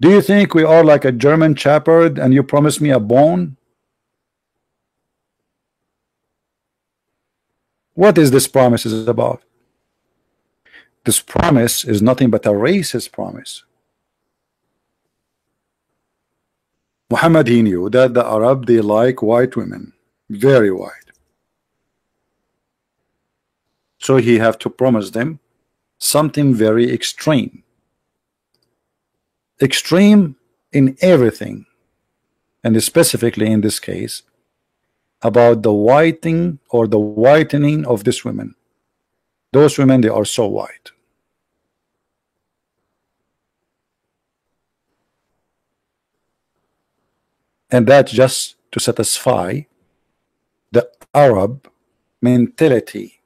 Do you think we are like a German shepherd and you promise me a bone? What is this promise is about? This promise is nothing but a racist promise. Muhammad he knew that the Arab they like white women very white. So he have to promise them something very extreme. Extreme in everything and specifically in this case about the whiting or the whitening of this women. Those women they are so white and that's just to satisfy the Arab mentality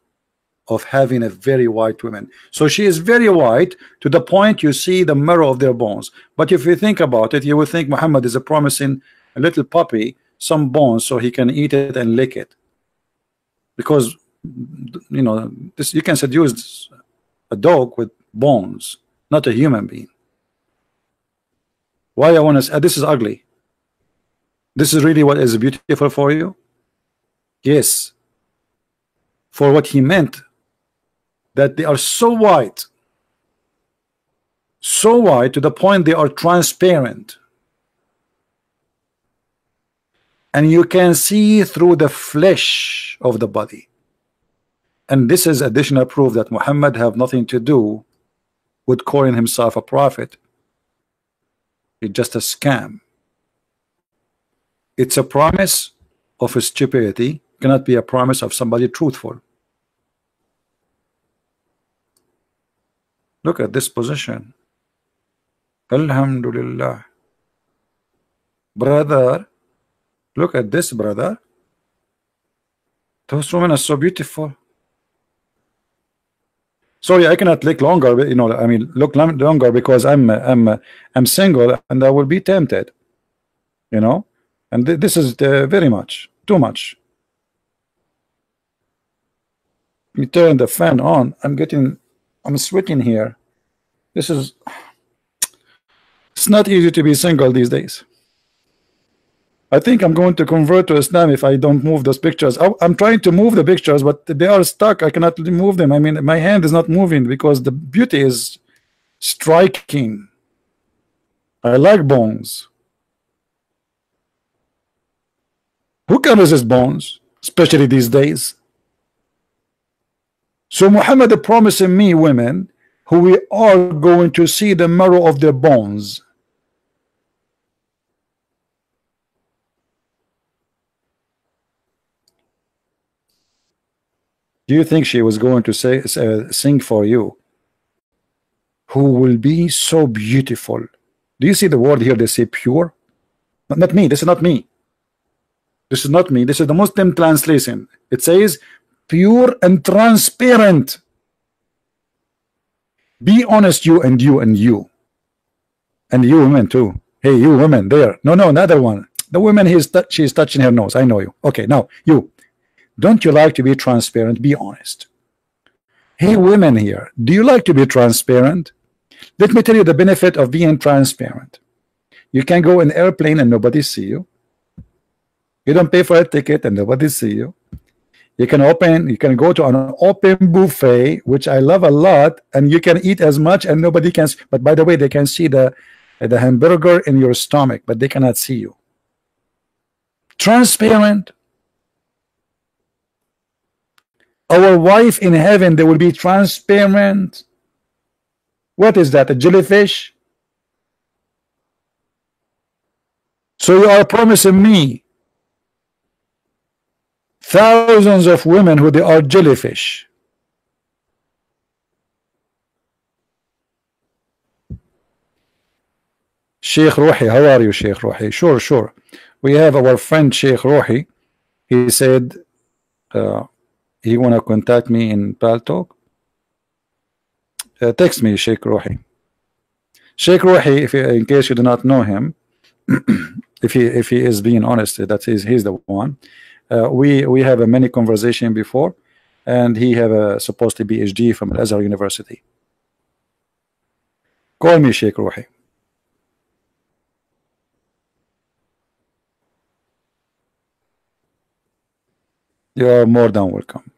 of having a very white woman. So she is very white to the point you see the marrow of their bones. But if you think about it you would think Muhammad is a promising a little puppy some bones so he can eat it and lick it. Because you know this you can seduce a dog with bones not a human being. Why I want to say this is ugly this is really what is beautiful for you? Yes. For what he meant that they are so white, so white to the point they are transparent. And you can see through the flesh of the body. And this is additional proof that Muhammad have nothing to do with calling himself a prophet. It's just a scam. It's a promise of a stupidity, cannot be a promise of somebody truthful. Look at this position. Alhamdulillah. Brother, look at this, brother. Those women are so beautiful. Sorry, I cannot look longer. You know, I mean, look longer because I'm I'm I'm single and I will be tempted. you know and th this is uh, very much too much you turn the fan on I'm getting I'm sweating here this is it's not easy to be single these days I think I'm going to convert to Islam if I don't move those pictures. I, am trying to move the pictures, but they are stuck. I cannot move them. I mean, my hand is not moving because the beauty is striking. I like bones. Who can resist bones, especially these days? So Muhammad promising me women who we are going to see the marrow of their bones. Do you think she was going to say uh, sing for you? Who will be so beautiful? Do you see the word here? They say pure. Not me. This is not me. This is not me. This is the Muslim translation. It says pure and transparent. Be honest, you and you and you. And you women too. Hey, you women there. No, no, another one. The woman he's she's touching her nose. I know you. Okay, now you. Don't you like to be transparent? Be honest. Hey, women here, do you like to be transparent? Let me tell you the benefit of being transparent. You can go in airplane and nobody see you. You don't pay for a ticket and nobody see you. You can open, you can go to an open buffet, which I love a lot, and you can eat as much and nobody can. But by the way, they can see the the hamburger in your stomach, but they cannot see you. Transparent. Our wife in heaven, they will be transparent. What is that? A jellyfish? So you are promising me thousands of women who they are jellyfish. Sheikh Rohi, how are you, Sheikh Rohi? Sure, sure. We have our friend Sheikh Rohi. He said uh, he wanna contact me in Paltalk. Uh, text me, Sheikh Rohi. Sheikh Rohi, if in case you do not know him, if he if he is being honest, that is he's the one. Uh, we we have a many conversation before, and he have a supposed to PhD from Al Azhar University. Call me Sheikh Rohi. You are more than welcome.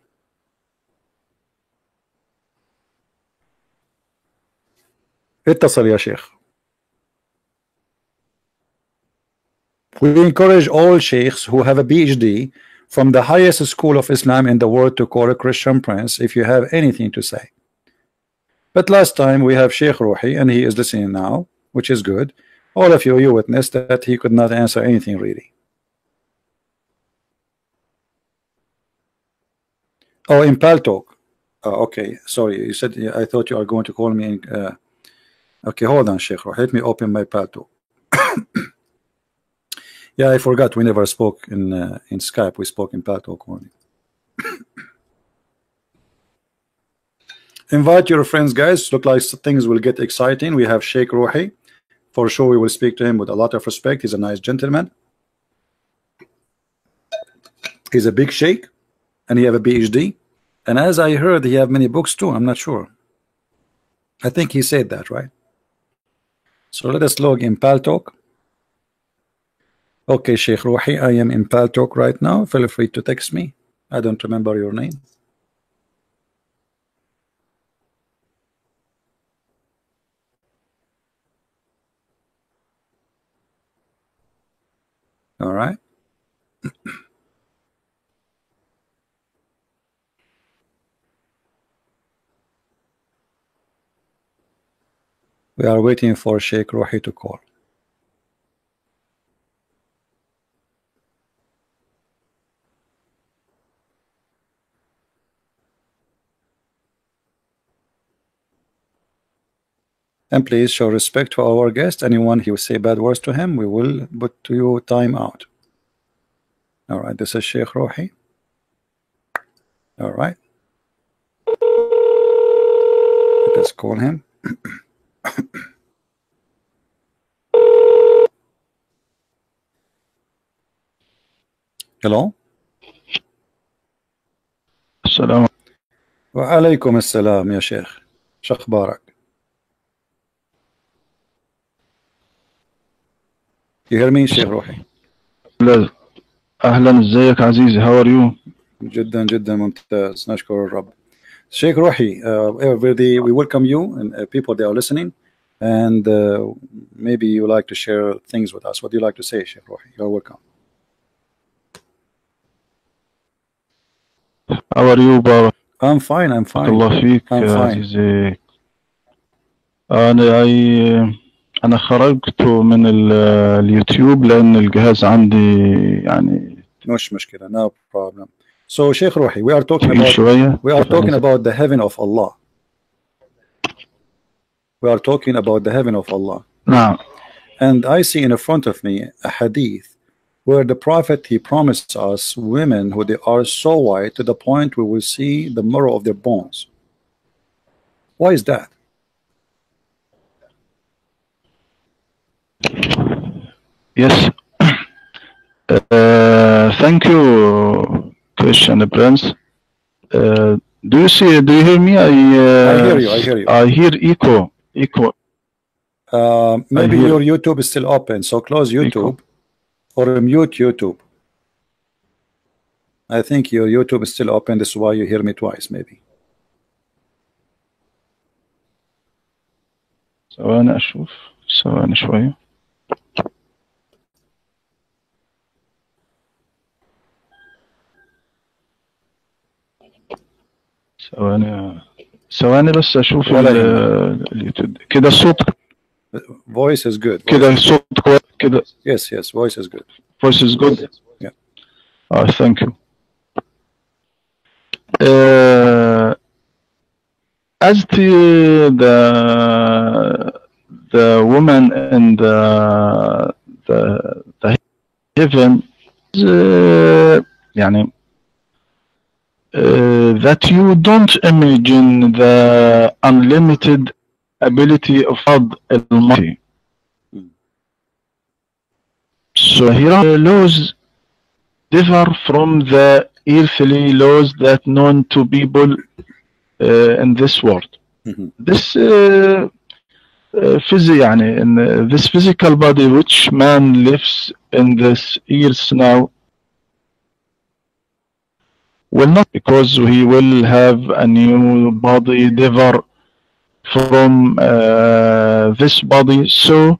اتصل يا شيخ We encourage all sheikhs who have a PhD from the highest school of Islam in the world to call a Christian prince if you have anything to say. But last time we have Sheikh Rohi and he is listening now, which is good. All of you, you witnessed that he could not answer anything really. Oh, in Paltalk. Oh, okay, sorry. You said I thought you are going to call me in. Uh, okay, hold on, Sheikh. Let me open my Paltalk. yeah, I forgot. We never spoke in uh, in Skype. We spoke in Paltalk only. Invite your friends, guys. Look like things will get exciting. We have Sheikh Rohi. For sure, we will speak to him with a lot of respect. He's a nice gentleman. He's a big sheikh, and he have a PhD. And as I heard, he have many books too. I'm not sure. I think he said that, right? So let us log in Paltalk. Okay, Sheikh Rohi, I am in Paltalk right now. Feel free to text me. I don't remember your name. All right. We are waiting for Sheikh Rohi to call. And please show respect to our guest. Anyone who say bad words to him, we will put to you time out. All right, this is Sheikh Ruhi. All right. Let's call him. Hello? السلام وعليكم السلام يا شيخ شو اخبارك؟ You hear me شيخ روحي عليكم اهلا ازيك عزيزي هاو ار يو جدا جدا ممتاز نشكر الرب Sheikh Rohi, uh, everybody, we welcome you and uh, people that are listening and uh, maybe you like to share things with us. What do you like to say, Sheikh Rohi? You're welcome. هاو ار يو بارك I'm fine, I'm fine. الله فيك I'm يا fine. عزيزي انا أي انا خرجت من ال- اليوتيوب لان الجهاز عندي يعني مش مشكلة, no problem. So Sheikh Rohi, we are talking تقيل about شويه we are talking about the heaven of Allah. We are talking about the heaven of Allah. نعم And I see in front of me a hadith where the Prophet he promised us women who they are so white to the point we will see the marrow of their bones. Why is that? Yes. Uh, thank you, Christian Prince. Uh, do you see? Do you hear me? I, uh, I hear you, I hear you. I hear echo. Echo. Uh, maybe hear- your YouTube is still open, so close YouTube or mute YouTube. I think your YouTube is still open. This is why you hear me twice, maybe. ثواني أشوف ثواني شوية ثواني ثواني بس. اليوتيوب كده الصوت Voice is good. كده الصوت كده Yes, yes, voice is good. voice is good Yeah. uh, thank you uh, as to the the woman in the the, the heaven uh, يعني uh, that you don't imagine the unlimited ability of God Almighty. So here are the laws differ from the earthly laws that known to people uh, in this world. Mhm. This uh, uh, phys- يعني in uh, this physical body which man lives in this earth now will not because he will have a new body differ from uh, this body so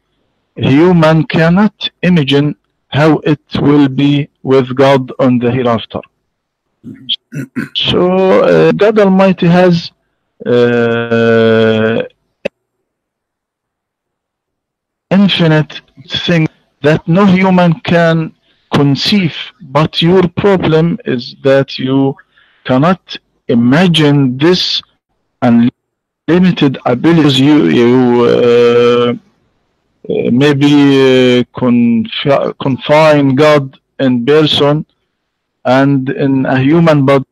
human cannot imagine how it will be with God on the hereafter. So uh, God Almighty has uh, infinite things that no human can conceive. But your problem is that you cannot imagine this unlimited abilities. You you uh, uh, maybe uh, confi- confine God in person and in a human body.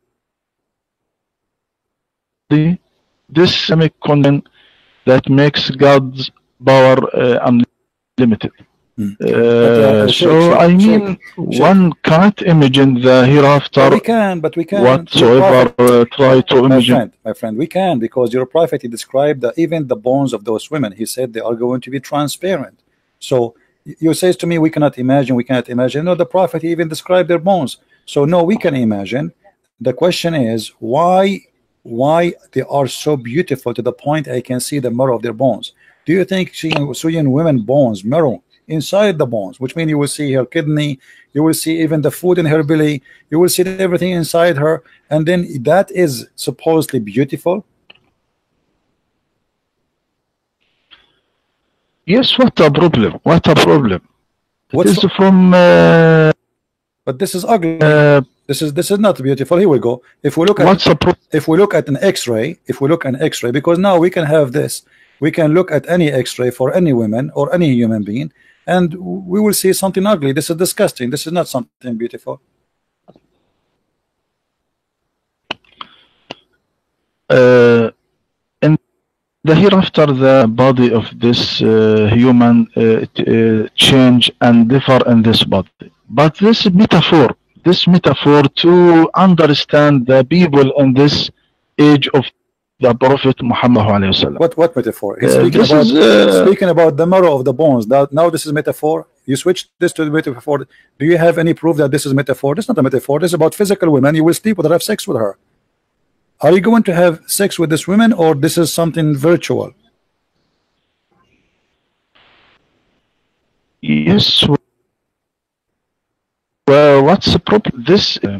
This semiconductor that makes God's power uh, unlimited. Uh, so I mean, one can't imagine the hereafter we can, but we can. Whatsoever uh, try to my imagine. friend, my friend, we can because your prophet he described that even the bones of those women. He said they are going to be transparent. So you says to me we cannot imagine, we cannot imagine. No, the prophet even described their bones. So no, we can imagine. The question is why why they are so beautiful to the point I can see the marrow of their bones. Do you think seeing seeing women bones marrow inside the bones, which means you will see her kidney, you will see even the food in her belly, you will see everything inside her, and then that is supposedly beautiful. Yes, what a problem! What a problem! What's It is from uh, but this is ugly. uh, This is this is not beautiful. Here we go. If we look at what's a problem? if we look at an X-ray, if we look at an X-ray, because now we can have this, we can look at any X-ray for any woman or any human being, and we will see something ugly. This is disgusting. This is not something beautiful. uh, in the hereafter the body of this uh, human uh, uh, change and differ in this body but this metaphor this metaphor to understand the people in this age of the Prophet Muhammad. What what metaphor? He's Uh, speaking about is, uh, speaking about the marrow of the bones. Now, now this is metaphor. You switch this to the metaphor. Do you have any proof that this is metaphor? This is not a metaphor. This is about physical women. You will sleep with her, have sex with her. Are you going to have sex with this woman, or this is something virtual? Yes. Well, what's the problem? This uh,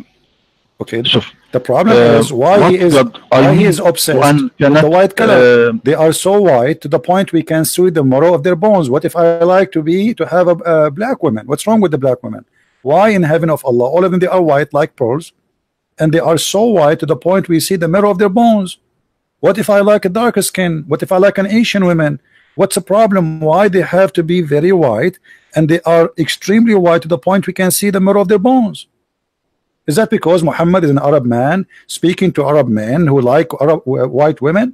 Okay. so, The problem uh, is why he is why he is obsessed with the white color. uh, they are so white to the point we can see the marrow of their bones. What if I like to be to have a, a black woman? What's wrong with the black women? Why in heaven of Allah, all of them they are white like pearls, and they are so white to the point we see the marrow of their bones. What if I like a darker skin? What if I like an Asian woman? What's the problem? Why they have to be very white and they are extremely white to the point we can see the marrow of their bones? Is that because Muhammad is an Arab man speaking to Arab men who like Arab white women?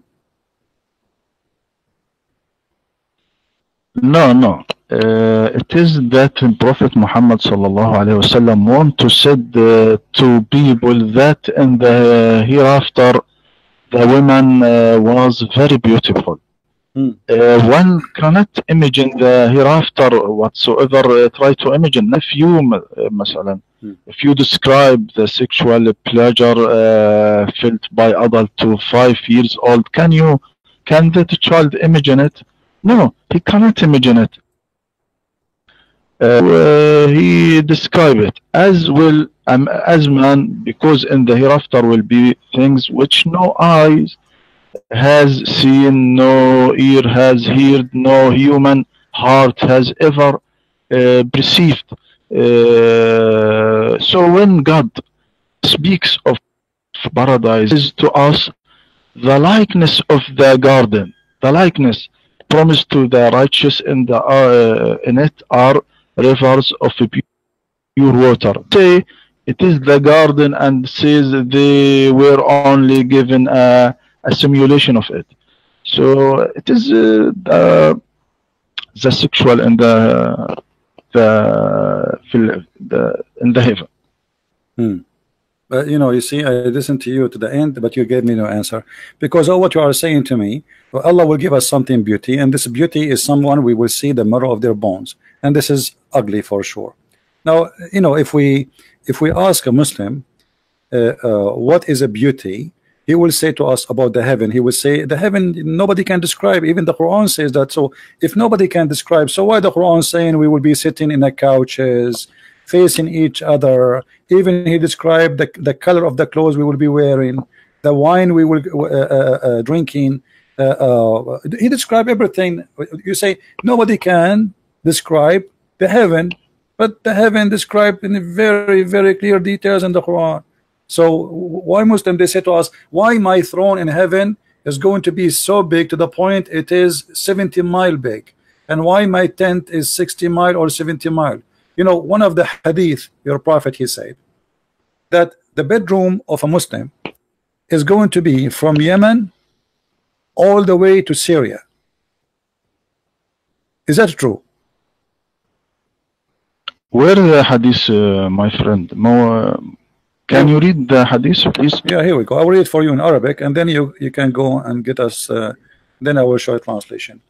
No, no. Uh, it is that Prophet Muhammad sallallahu alaihi wasallam want to say uh, to people that in the hereafter the woman uh, was very beautiful. Hmm. Uh, one cannot imagine the hereafter whatsoever. Uh, try to imagine if you, uh, مثلا, Hmm. if you describe the sexual pleasure uh, felt by adult to five years old, can you, can that child imagine it? No, he cannot imagine it. Uh, uh, he describe it as well um, as man because in the hereafter will be things which no eyes has seen, no ear has heard, no human heart has ever uh, perceived. Uh, so when God speaks of paradise is to us the likeness of the garden, the likeness promised to the righteous in the uh, in it are rivers of pure water. Say it is the garden and says they were only given a, a simulation of it. So it is uh, the, the sexual and the the, the in the heaven. But you know, you see, I listened to you to the end, but you gave me no answer because all what you are saying to me, well, Allah will give us something beauty, and this beauty is someone we will see the marrow of their bones, and this is ugly for sure. Now, you know, if we if we ask a Muslim uh, uh, what is a beauty, he will say to us about the heaven. He will say the heaven nobody can describe. Even the Quran says that. So if nobody can describe, so why the Quran saying we will be sitting in the couches? facing each other. Even he described the, the color of the clothes we will be wearing, the wine we will uh, uh, uh, drinking. Uh, uh, he described everything. You say nobody can describe the heaven, but the heaven described in very very clear details in the Quran. So why Muslim they say to us, why my throne in heaven is going to be so big to the point it is 70 mile big, and why my tent is 60 mile or 70 mile? You know, one of the hadith, your prophet, he said that the bedroom of a Muslim is going to be from Yemen all the way to Syria. Is that true? Where the hadith, uh, my friend? More. can you read the hadith, please? Yeah, here we go. I will read it for you in Arabic, and then you you can go and get us. Uh, then I will show a translation.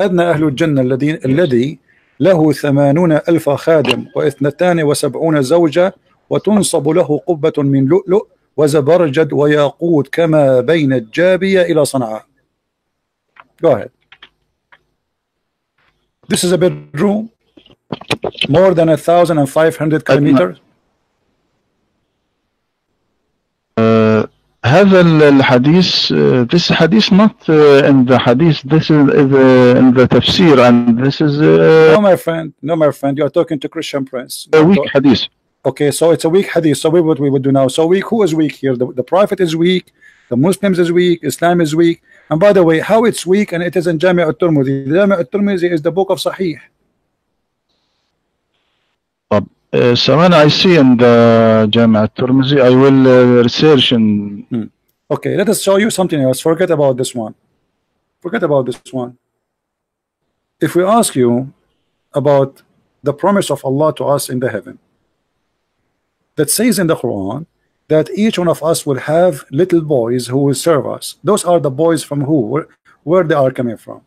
أدنى أهل الجنة الذي الذي له ثمانون ألف خادم واثنتان وسبعون زوجة وتنصب له قبة من لؤلؤ وزبرجد وياقوت كما بين الجابية إلى صنعاء. Go ahead. This is a bedroom more than a thousand and five hundred kilometers. هذا ال- الحديث uh, this hadith not uh, in the hadith this is uh, in the tafsir and this is uh, No, my friend. No, my friend. You are talking to Christian Prince. a weak hadith. Okay, so it's a weak hadith. So we what we would do now. So weak. Who is weak here? The, the Prophet is weak. The Muslims is weak. Islam is weak. And by the way, how it's weak and it is in Jami' al-Tirmidhi. Jami' al-Tirmidhi is the book of Sahih. Uh, Saman, I see in the Jamaat Turmizi, I will uh, research and. Hmm. Okay, let us show you something else. Forget about this one. Forget about this one. If we ask you about the promise of Allah to us in the heaven, that says in the Quran that each one of us will have little boys who will serve us. Those are the boys from who? Where, where they are coming from?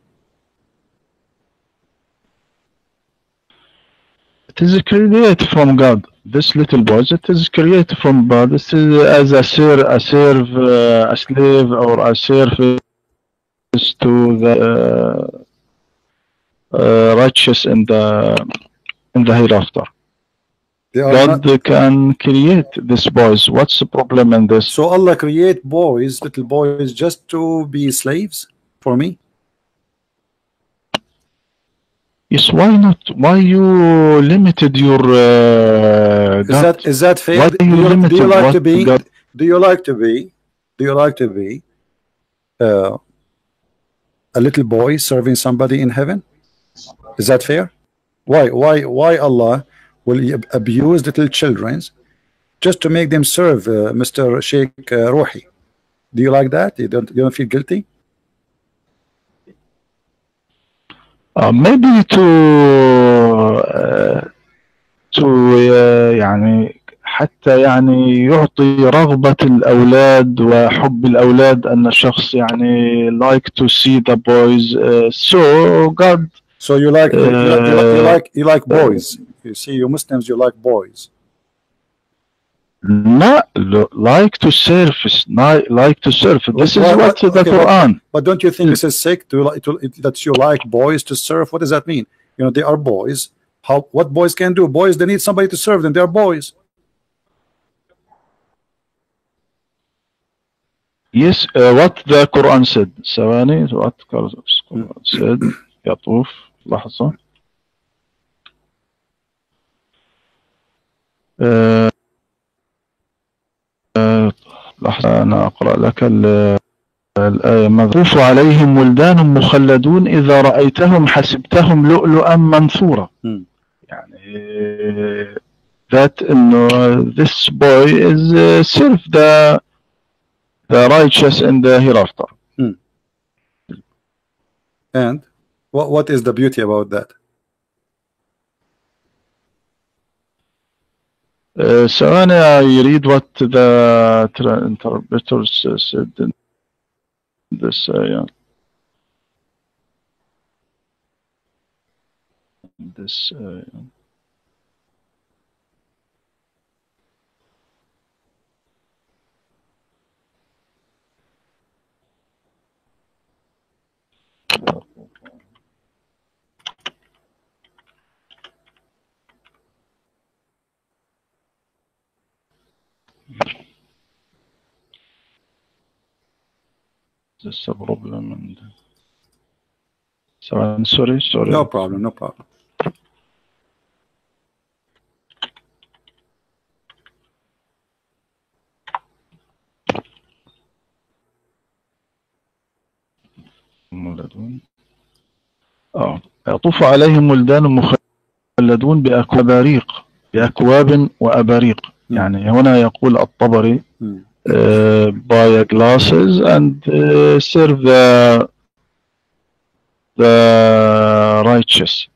It is created from God. This little boys, it is created from God. This is as a serve, a serve, uh, a slave, or a service to the uh, uh, righteous in the in the hereafter. God not, can create this boys. What's the problem in this? so Allah create boys, little boys, just to be slaves for me. Yes, why not? Why you limited your uh, Is that is that fair? Why Do you you, do you like to be? God- Do you like to be? Do you like to be uh, a little boy serving somebody in heaven? Is that fair? Why? Why? Why Allah will abuse little children just to make them serve uh, Mr. Sheikh uh, Rohi? Do you like that? You don't? You don't feel guilty? Uh, maybe to uh, to uh, يعني حتى يعني يعطي رغبة الأولاد وحب الأولاد أن الشخص يعني like to see the boys uh, so God So you like you, like, you, like, you Uh, like you like boys? You see, you Muslims, you like boys. not like to serve not like to serve this is Why- what why- the okay, Quran But don't you think this is sick to like to, that you like boys to serve? What does that mean? You know, they are boys. How what boys can do? Boys they need somebody to serve them. They are boys. Yes, uh, what the Quran said. ثواني what the Quran said. يطوف لحظة. آه، آه، لحظة أنا أقرأ لك ال- الآية مذوف عليهم ولدان مخلدون إذا رأيتهم حسبتهم لؤلؤا منثورا Hmm. يعني that إنه this boy is uh, serve the the righteous in the hereafter And what what is the beauty about that? Uh, so I read what the interpreters said in this, uh, yeah. This, uh, yeah. This a problem and so I'm sorry, sorry. No problem, no problem. مولدون آه يطوف عليهم ولدان مخلدون بأكواب بأكواب وأباريق يعني هنا يقول الطبري. Uh, buy glasses and uh, serve the the righteous.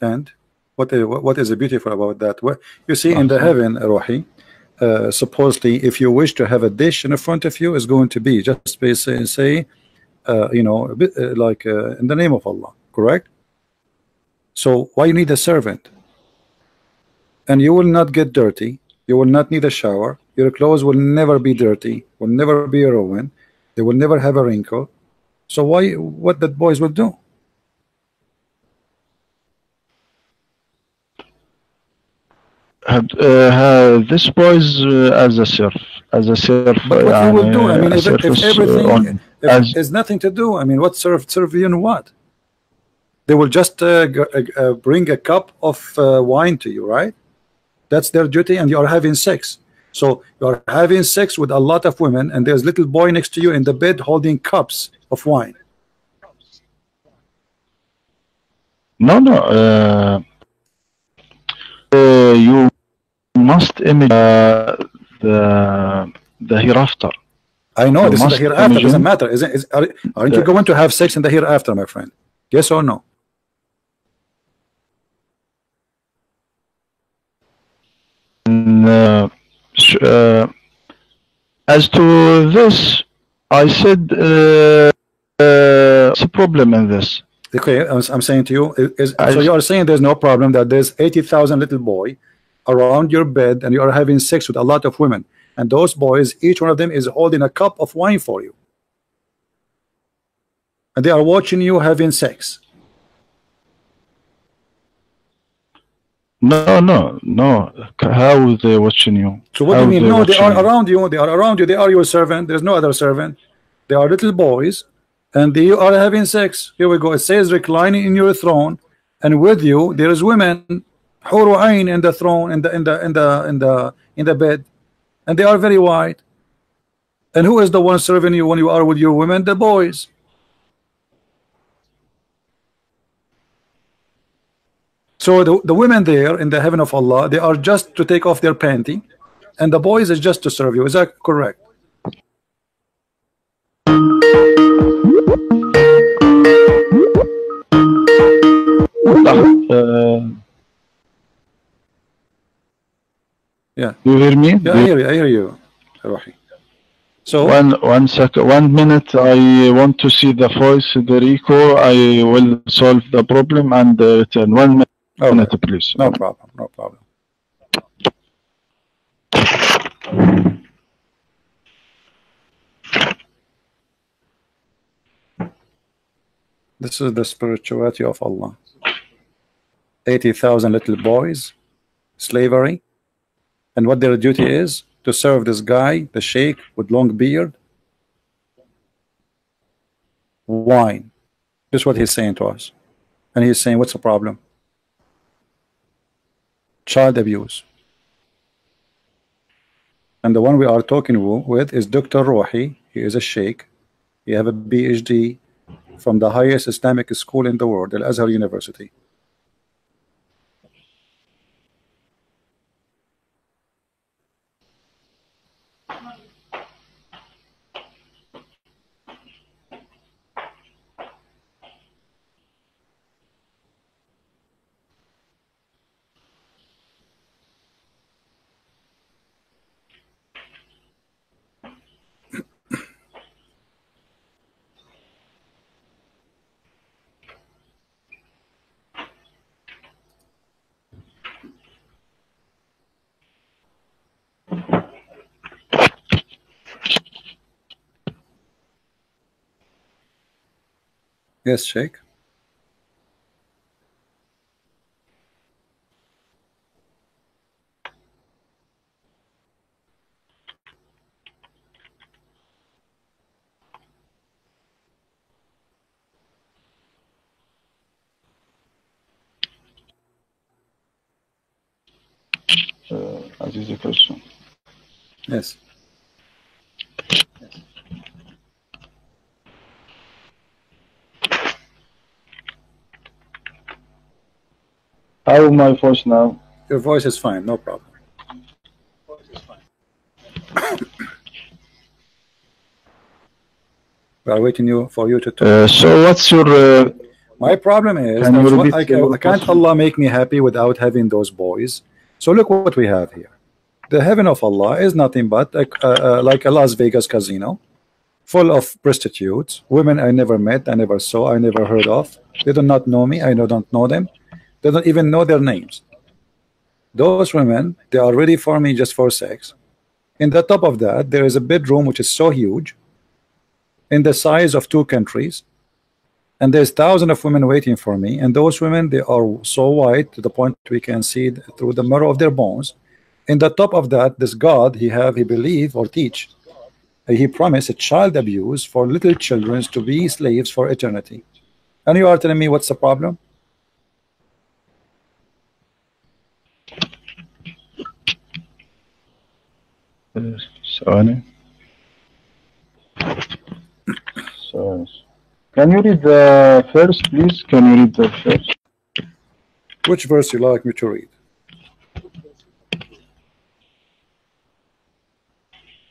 And what is, what is beautiful about that? Well, you see, in the heaven, Rohi, uh, supposedly, if you wish to have a dish in front of you, is going to be just say, say uh, you know, a bit, uh, like uh, in the name of Allah, correct? So why you need a servant? And you will not get dirty. You will not need a shower. Your clothes will never be dirty. Will never be ruined. They will never have a wrinkle. So why? What that boys will do? Had, uh, ha- this boys uh, as a serf, as a serf. But what you will do? I mean, if, if uh, everything on- if as- there's nothing to do, I mean, what serve serve you know what? They will just uh, g- uh, uh, bring a cup of uh, wine to you, right? That's their duty, and you are having sex. So you are having sex with a lot of women, and there's little boy next to you in the bed holding cups of wine. No, no. Uh, uh, you must image uh, the the hereafter. I know You this is the hereafter. Doesn't matter. Isn't, is, are, aren't you going to have sex in the hereafter, my friend? Yes or no? uh, sh- uh, as to this, I said uh, uh, it's a problem in this. Okay, I'm, saying to you, is, so you are saying there's no problem that there's 80,000 little boy around your bed and you are having sex with a lot of women. And those boys, each one of them is holding a cup of wine for you. And they are watching you having sex. No, no, no. How are they watching you? So what How do you mean? they No, they are you? around you. They are around you. They are your servant. There's no other servant. They are little boys, and they are having sex. Here we go. It says reclining in your throne, and with you there is women, huruain in the throne, in the in the in the in the in the bed, and they are very white. And who is the one serving you when you are with your women? The boys. So the, the women there in the heaven of Allah, they are just to take off their panty, and the boys is just to serve you. Is that correct? Uh, Yeah. you hear me? Yeah, I hear you. I hear you, Rohi. So One one second, one minute. I want to see the voice, the Derico. I will solve the problem and uh, return. One okay. minute, please. no problem, no problem. This is the spirituality of Allah. 80,000 little boys, slavery, and what their duty is to serve this guy, the sheikh with long beard, wine. This is what he's saying to us. And he's saying, what's the problem? Child abuse. And the one we are talking with is Dr. Rohi. He is a sheikh. He have a PhD from the highest Islamic school in the world, Al Azhar University. Yes, Sheikh. Uh, Aziz, a question. Yes. How my voice now? Your voice is fine, no problem. we are waiting you for you to talk. Uh, so what's your uh, My problem is Can you that's what- repeat I, I- can't? Allah make me happy without having those boys. So look what we have here. The heaven of Allah is nothing but a, uh, uh, like a Las Vegas casino, full of prostitutes, women I never met, I never saw, I never heard of. They do not know me, I do not know them. They don't even know their names. Those women, they are ready for me just for sex. In the top of that, there is a bedroom which is so huge, in the size of two countries and there's thousands of women waiting for me and those women they are so white to the point we can see through the marrow of their bones in the top of that this god he have he believe or teach he promised a child abuse for little children to be slaves for eternity and you are telling me what's the problem Sorry. Sorry. Can you read the first, please? Can you read the first? Which verse you like me to read?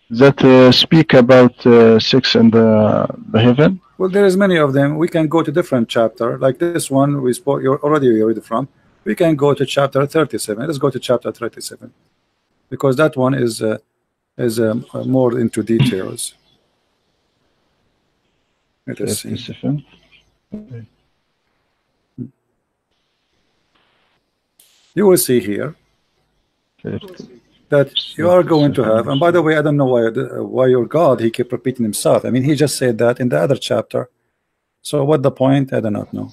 That uh, speak about uh, sex and uh, the heaven. Well, there is many of them. We can go to different chapter, like this one we spoke. You already read from we can go to chapter 37 let's go to chapter 37 because that one is uh, is um, uh, more into details. Let us see. 37 You will see here that you are going to have. And by the way, I don't know why why your God he kept repeating himself. I mean, he just said that in the other chapter. So what the point? I do not know.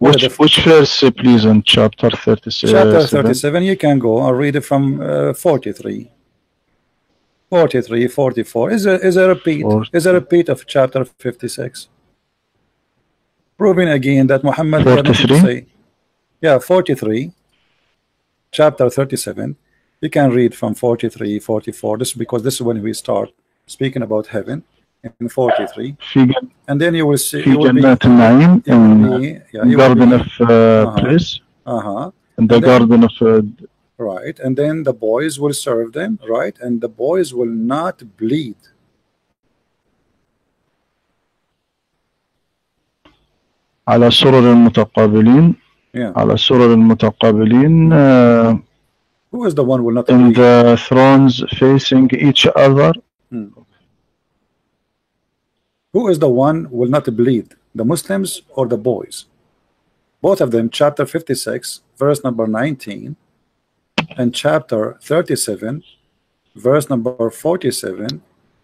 Which, which verse, please, in chapter 37? Chapter 37, you can go and read it from uh, 43. 43, 44 is a, is a repeat is a repeat of chapter 56 proving again that Muhammad did not 43? say? Yeah 43 chapter 37 you can read from 43 44 this is because this is when we start speaking about heaven in 43 في جن- and then you will see في you will be, جنات النعيم you will in be, yeah, you will garden be, of uh, Uh-huh. bliss uh-huh in the And then- garden of uh, right and then the boys will serve them right and the boys will not bleed على سرر المتقابلين yeah على سرر المتقابلين uh, who is the one will not in bleed the thrones facing each other who is the one will not bleed the Muslims or the boys? Both of them chapter 56 verse number 19 and chapter 37 verse number 47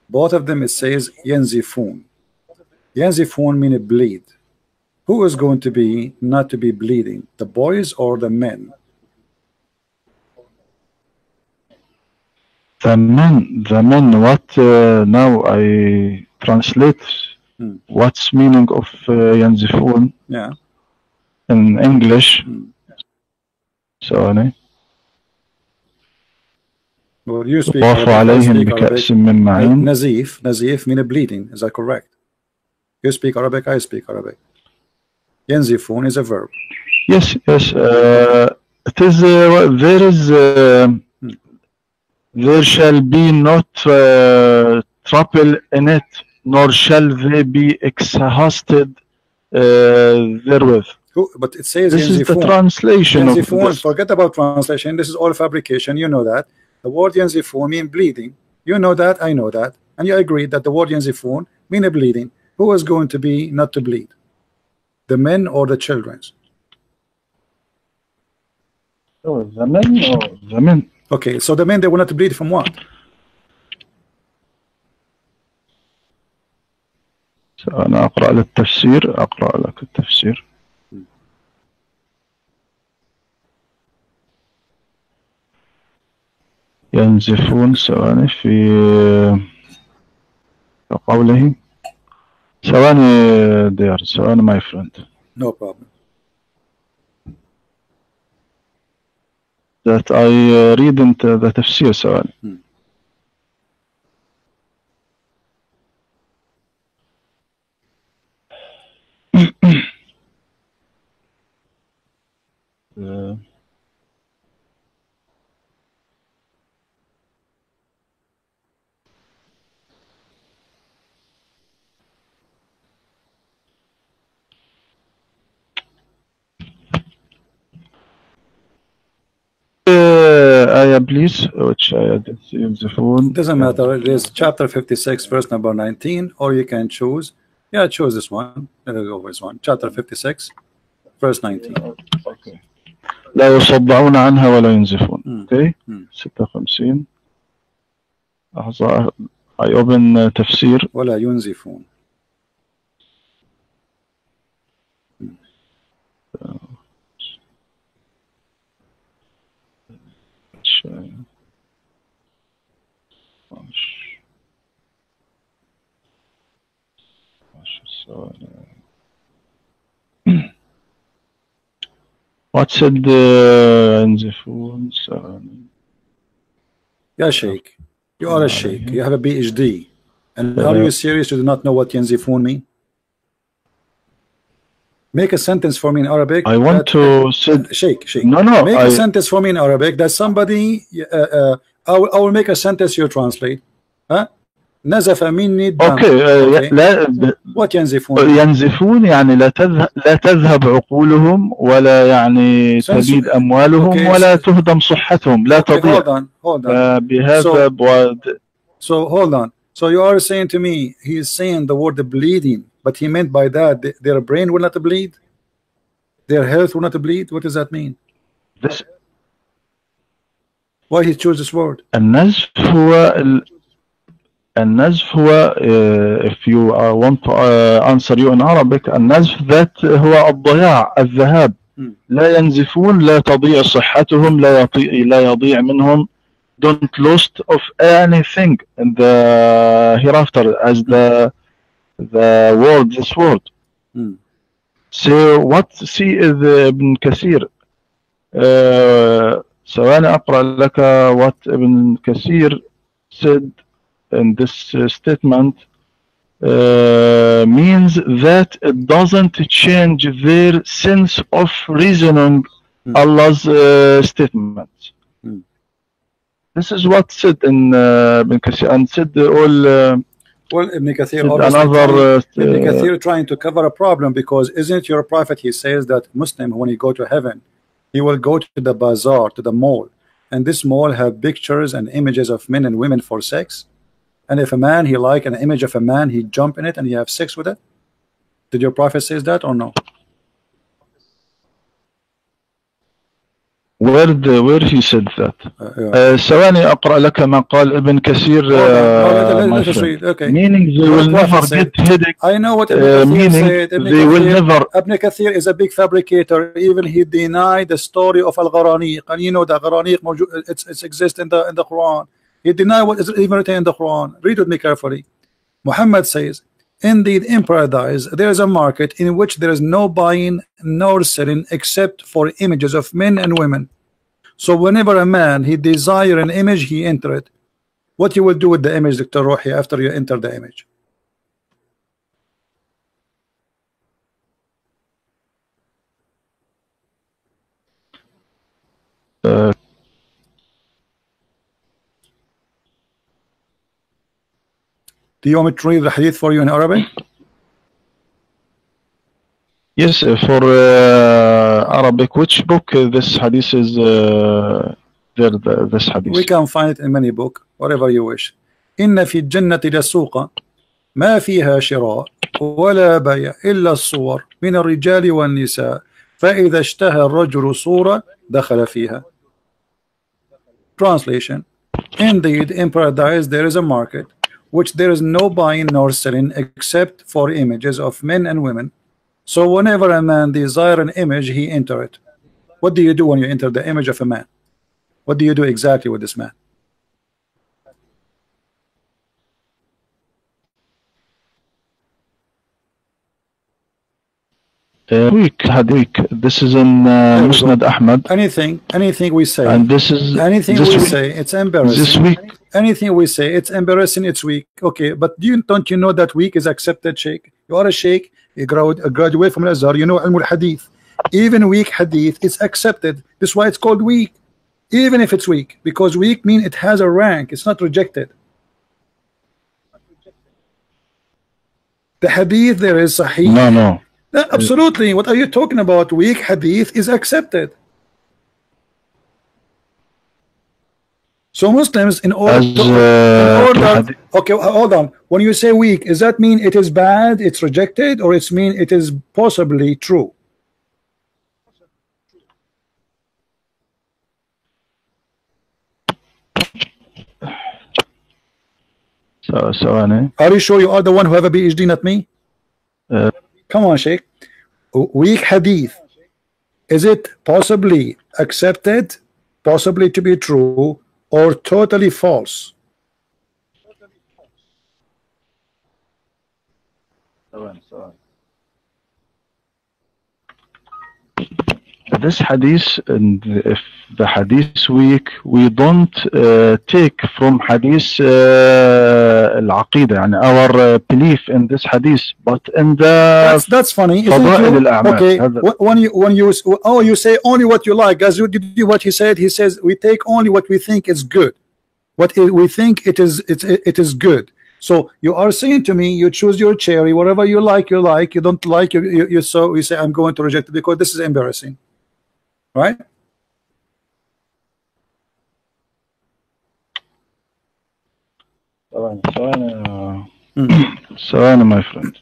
both of them it says yenzifun yenzifun mean bleed. Who is going to be not to be bleeding the boys or the men? The men the men what uh, now I translate Hmm. what's meaning of uh, ينزفون yeah in English Hmm. ثواني well you speak طاف Arabic, I عليهم speak Arabic. بكأس من معين Nazif, Nazif mean bleeding. Is that correct? You speak Arabic, I speak Arabic. Yenzifun is a verb. yes yes uh, it is uh, there is uh, there shall be not uh, trouble in it nor shall they be exhausted uh, therewith but it says this is the Yenzifun. translation of this. forget about translation. This is all fabrication. You know that. The word Yenzifun mean bleeding. You know that, I know that. And you agree that the word Yenzifun mean a bleeding. Who is going to be not to bleed? The men or the children? Oh, the men or the men Okay, so the men they will not bleed from what? أنا أقرأ للتفسير أقرأ لك التفسير. ينزفون ثواني في قوله. ثواني دير ثواني ماي فريند No problem. that I read into the تفسير ثواني. the ayah, please, which I did see in the phone. Doesn't matter. It is chapter 56, verse number 19, or you can choose. Yeah, choose this one. It is always one. Chapter 56, verse 19. لا يصدعون عنها ولا ينزفون. أوكي؟ 56 لحظة اي تفسير. ولا ينزفون. سواء What's influence on? Yeah, Sheikh. You are a Sheikh. You have a PhD. And are you serious? You do not know what Yanzifun mean? Make a sentence for me in Arabic. I want to said, Sheikh, Sheikh. No, no. Make I, a sentence for me in Arabic that somebody. Uh, uh, I, will, I will make a sentence. You translate. Huh? نزف مني الدم أوكي آه، أوكي. لا what ينزفون يعني لا تذهب لا تذهب عقولهم ولا يعني تبيد اموالهم Okay, ولا so- تهدم صحتهم لا Okay, تضيع hold on hold on آه، بهذا بود- So hold on. So you are saying to me, he is saying the word bleeding, but he meant by that th- their brain will not bleed, their health will not bleed. What does that mean? This- Why he chose this word? النزف هو ال... النزف هو uh, if you uh, want to uh, answer you in Arabic النزف that هو الضياع الذهاب Hmm. لا ينزفون لا تضيع صحتهم لا يضيع لا يضيع منهم don't lost of anything in the hereafter as the the word this Hmm. so what see is ابن كثير uh, ثواني أقرأ لك what ابن كثير said in this uh, statement uh, means that it doesn't change their sense of reasoning Hmm. Allah's uh, statement. Hmm. This is what said in uh, Ibn Kathir and said all uh, Well, Ibn Kathir another trying- uh, Ibn Kathir trying to cover a problem because isn't your prophet he says that Muslim when he go to heaven he will go to the bazaar to the mall and this mall have pictures and images of men and women for sex and if a man he like an image of a man he jump in it and he have sex with it did your prophet says that or no where the, where he said that. Uh, yeah. Uh, ثواني أقرأ لك ما قال ابن كثير Hold on. No, let- uh, let- my let us friend. read. Okay. meaning they What will Prophet never said. get headache I know what Ibn uh, Kathir meaning said. Ibn they will Kathir- never Ibn Kathir is a big fabricator. Even he denied the story of Al Gharaniq, and you know the Gharaniq موجود- it's it's exists in the in the Quran. He denied what is even written in the Quran. Read with me carefully. Muhammad says, "Indeed, in paradise there is a market in which there is no buying nor selling except for images of men and women. So whenever a man he desire an image, he enter it. What you will do with the image, Dr. Rohi, after you enter the image?" uh, Do you want me to read the hadith for you in Arabic? yes uh, for uh, Arabic which book uh, this hadith is uh, there the, this hadith We can find it in many books, whatever you wish. إن في الجنة لسوقا ما فيها شراء ولا بيع إلا الصور من الرجال والنساء فإذا اشتهى الرجل صورة دخل فيها. Translation Indeed, in paradise there is a market which there is no buying nor selling except for images of men and women. So whenever a man desire an image, he enter it. What do you do when you enter the image of a man? What do you do exactly with this man? uh, week had week this is in uh. Musnad Ahmad Anything, anything we say, and this is anything this we week, say, it's embarrassing. this week Anything we say, it's embarrassing. It's weak. Okay, but do you don't you know that weak is accepted? Sheikh, you are a sheikh. You grad- uh, graduate from Al-Azhar. You know Ilm al-Hadith. Even weak hadith is accepted. This is why it's called weak. Even if it's weak, because weak mean it has a rank. It's not rejected. The hadith there is sahih. no no No, absolutely. What are you talking about? Weak hadith is accepted. So Muslims, in order, As, uh, in order okay, hold on. When you say weak, does that mean it is bad, it's rejected, or it's mean it is possibly true? So, so Are you sure you are the one who have a PhD, not me? Uh, Come on, Sheikh. Weak hadith. Is it possibly accepted, possibly to be true, or totally false? this hadith and if the hadith weak we don't uh, take from hadith uh, al-aqidah uh, and our belief in this hadith but in the that's, that's funny you, okay when you when you oh you say only what you like as you did what he said he says we take only what we think is good what we think it is it, it is good so you are saying to me, you choose your cherry, whatever you like, you like. You don't like, you, you, you so you say, I'm going to reject it because this is embarrassing right? Sorry, sorry, mm. my friend.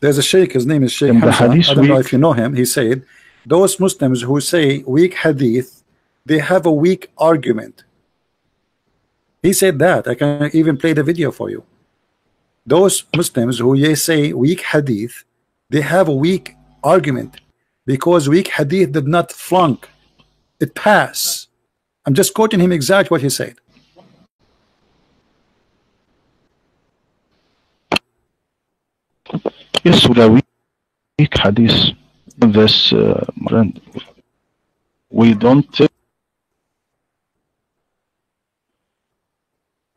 There's a sheikh, his name is Sheikh Hamza. I don't know if you know him. He said, those Muslims who say weak hadith, they have a weak argument. He said that. I can even play the video for you. Those Muslims who they say weak hadith, they have a weak argument because weak hadith did not flunk. It passed. I'm just quoting him exactly what he said. Yes, we weak hadith. This, uh, we don't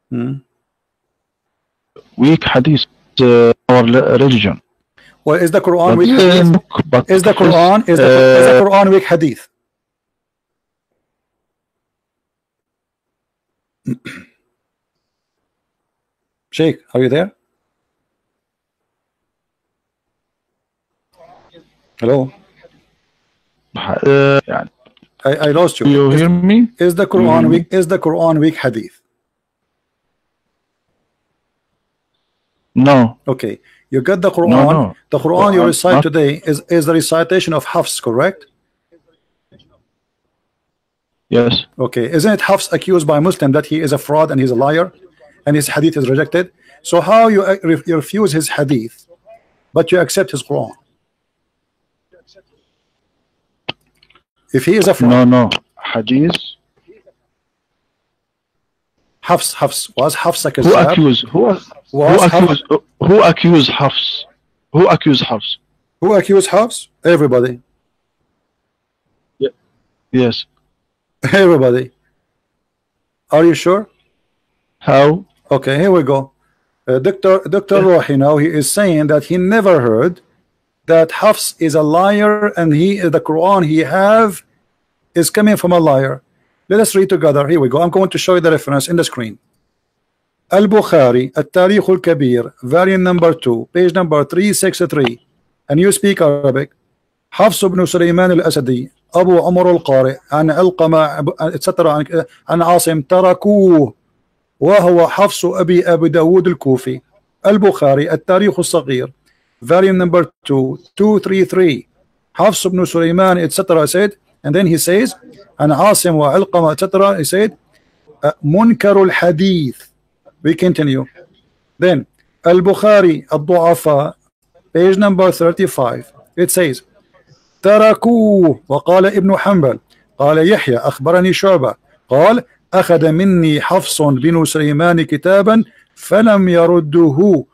Hmm weak hadith uh, our religion. Well, is the Quran weak uh, hadith? Book, is the Quran is the, uh, is the Quran weak hadith? Sheikh, are you there? Hello. Uh, I, I lost you. You is, hear me? Is the Quran mm -hmm. weak? Is the Quran weak hadith? No, Okay, you get the Quran. no, no. The Quran you recite not- today is is the recitation of Hafs, correct? Yes, Okay, isn't it Hafs accused by Muslim that he is a fraud and he's a liar and his hadith is rejected? So how you, uh, you refuse his hadith but you accept his Quran? If he is a fraud, no, no. Hadith. Hafs, Hafs, was Hafs a Who accused? Who, who Was Hafs, accused? Who accused Hafs? Who accused Hafs? who accused Hafs? Everybody. Yeah. Yes. Everybody. Are you sure? How? Okay, here we go. Uh, Dr. Dr. Rohi now he is saying that he never heard that Hafs is a liar and he the Quran he have is coming from a liar. Let us read together. Here we go. I'm going to show you the reference in the screen. Al-Bukhari, At-Tarikh al-Kabir, variant number 2, page number 363. And you speak Arabic. حفص بن سليمان الأسدي أبو عمر القارئ عن علقمة etc. عن, عن عاصم تركوه وهو حفص أبي أبي داود الكوفي البخاري التاريخ الصغير volume number 2 233 حفص بن سليمان etc. said and then he says عن عاصم وعلقمة etc. he said منكر الحديث we continue. Then البخاري الضعفاء page number 35 it says تركوه وقال ابن حنبل. قال يحيى أخبرني شعبة. قال أخذ مني حفص بن سليمان كتابا فلم يرده.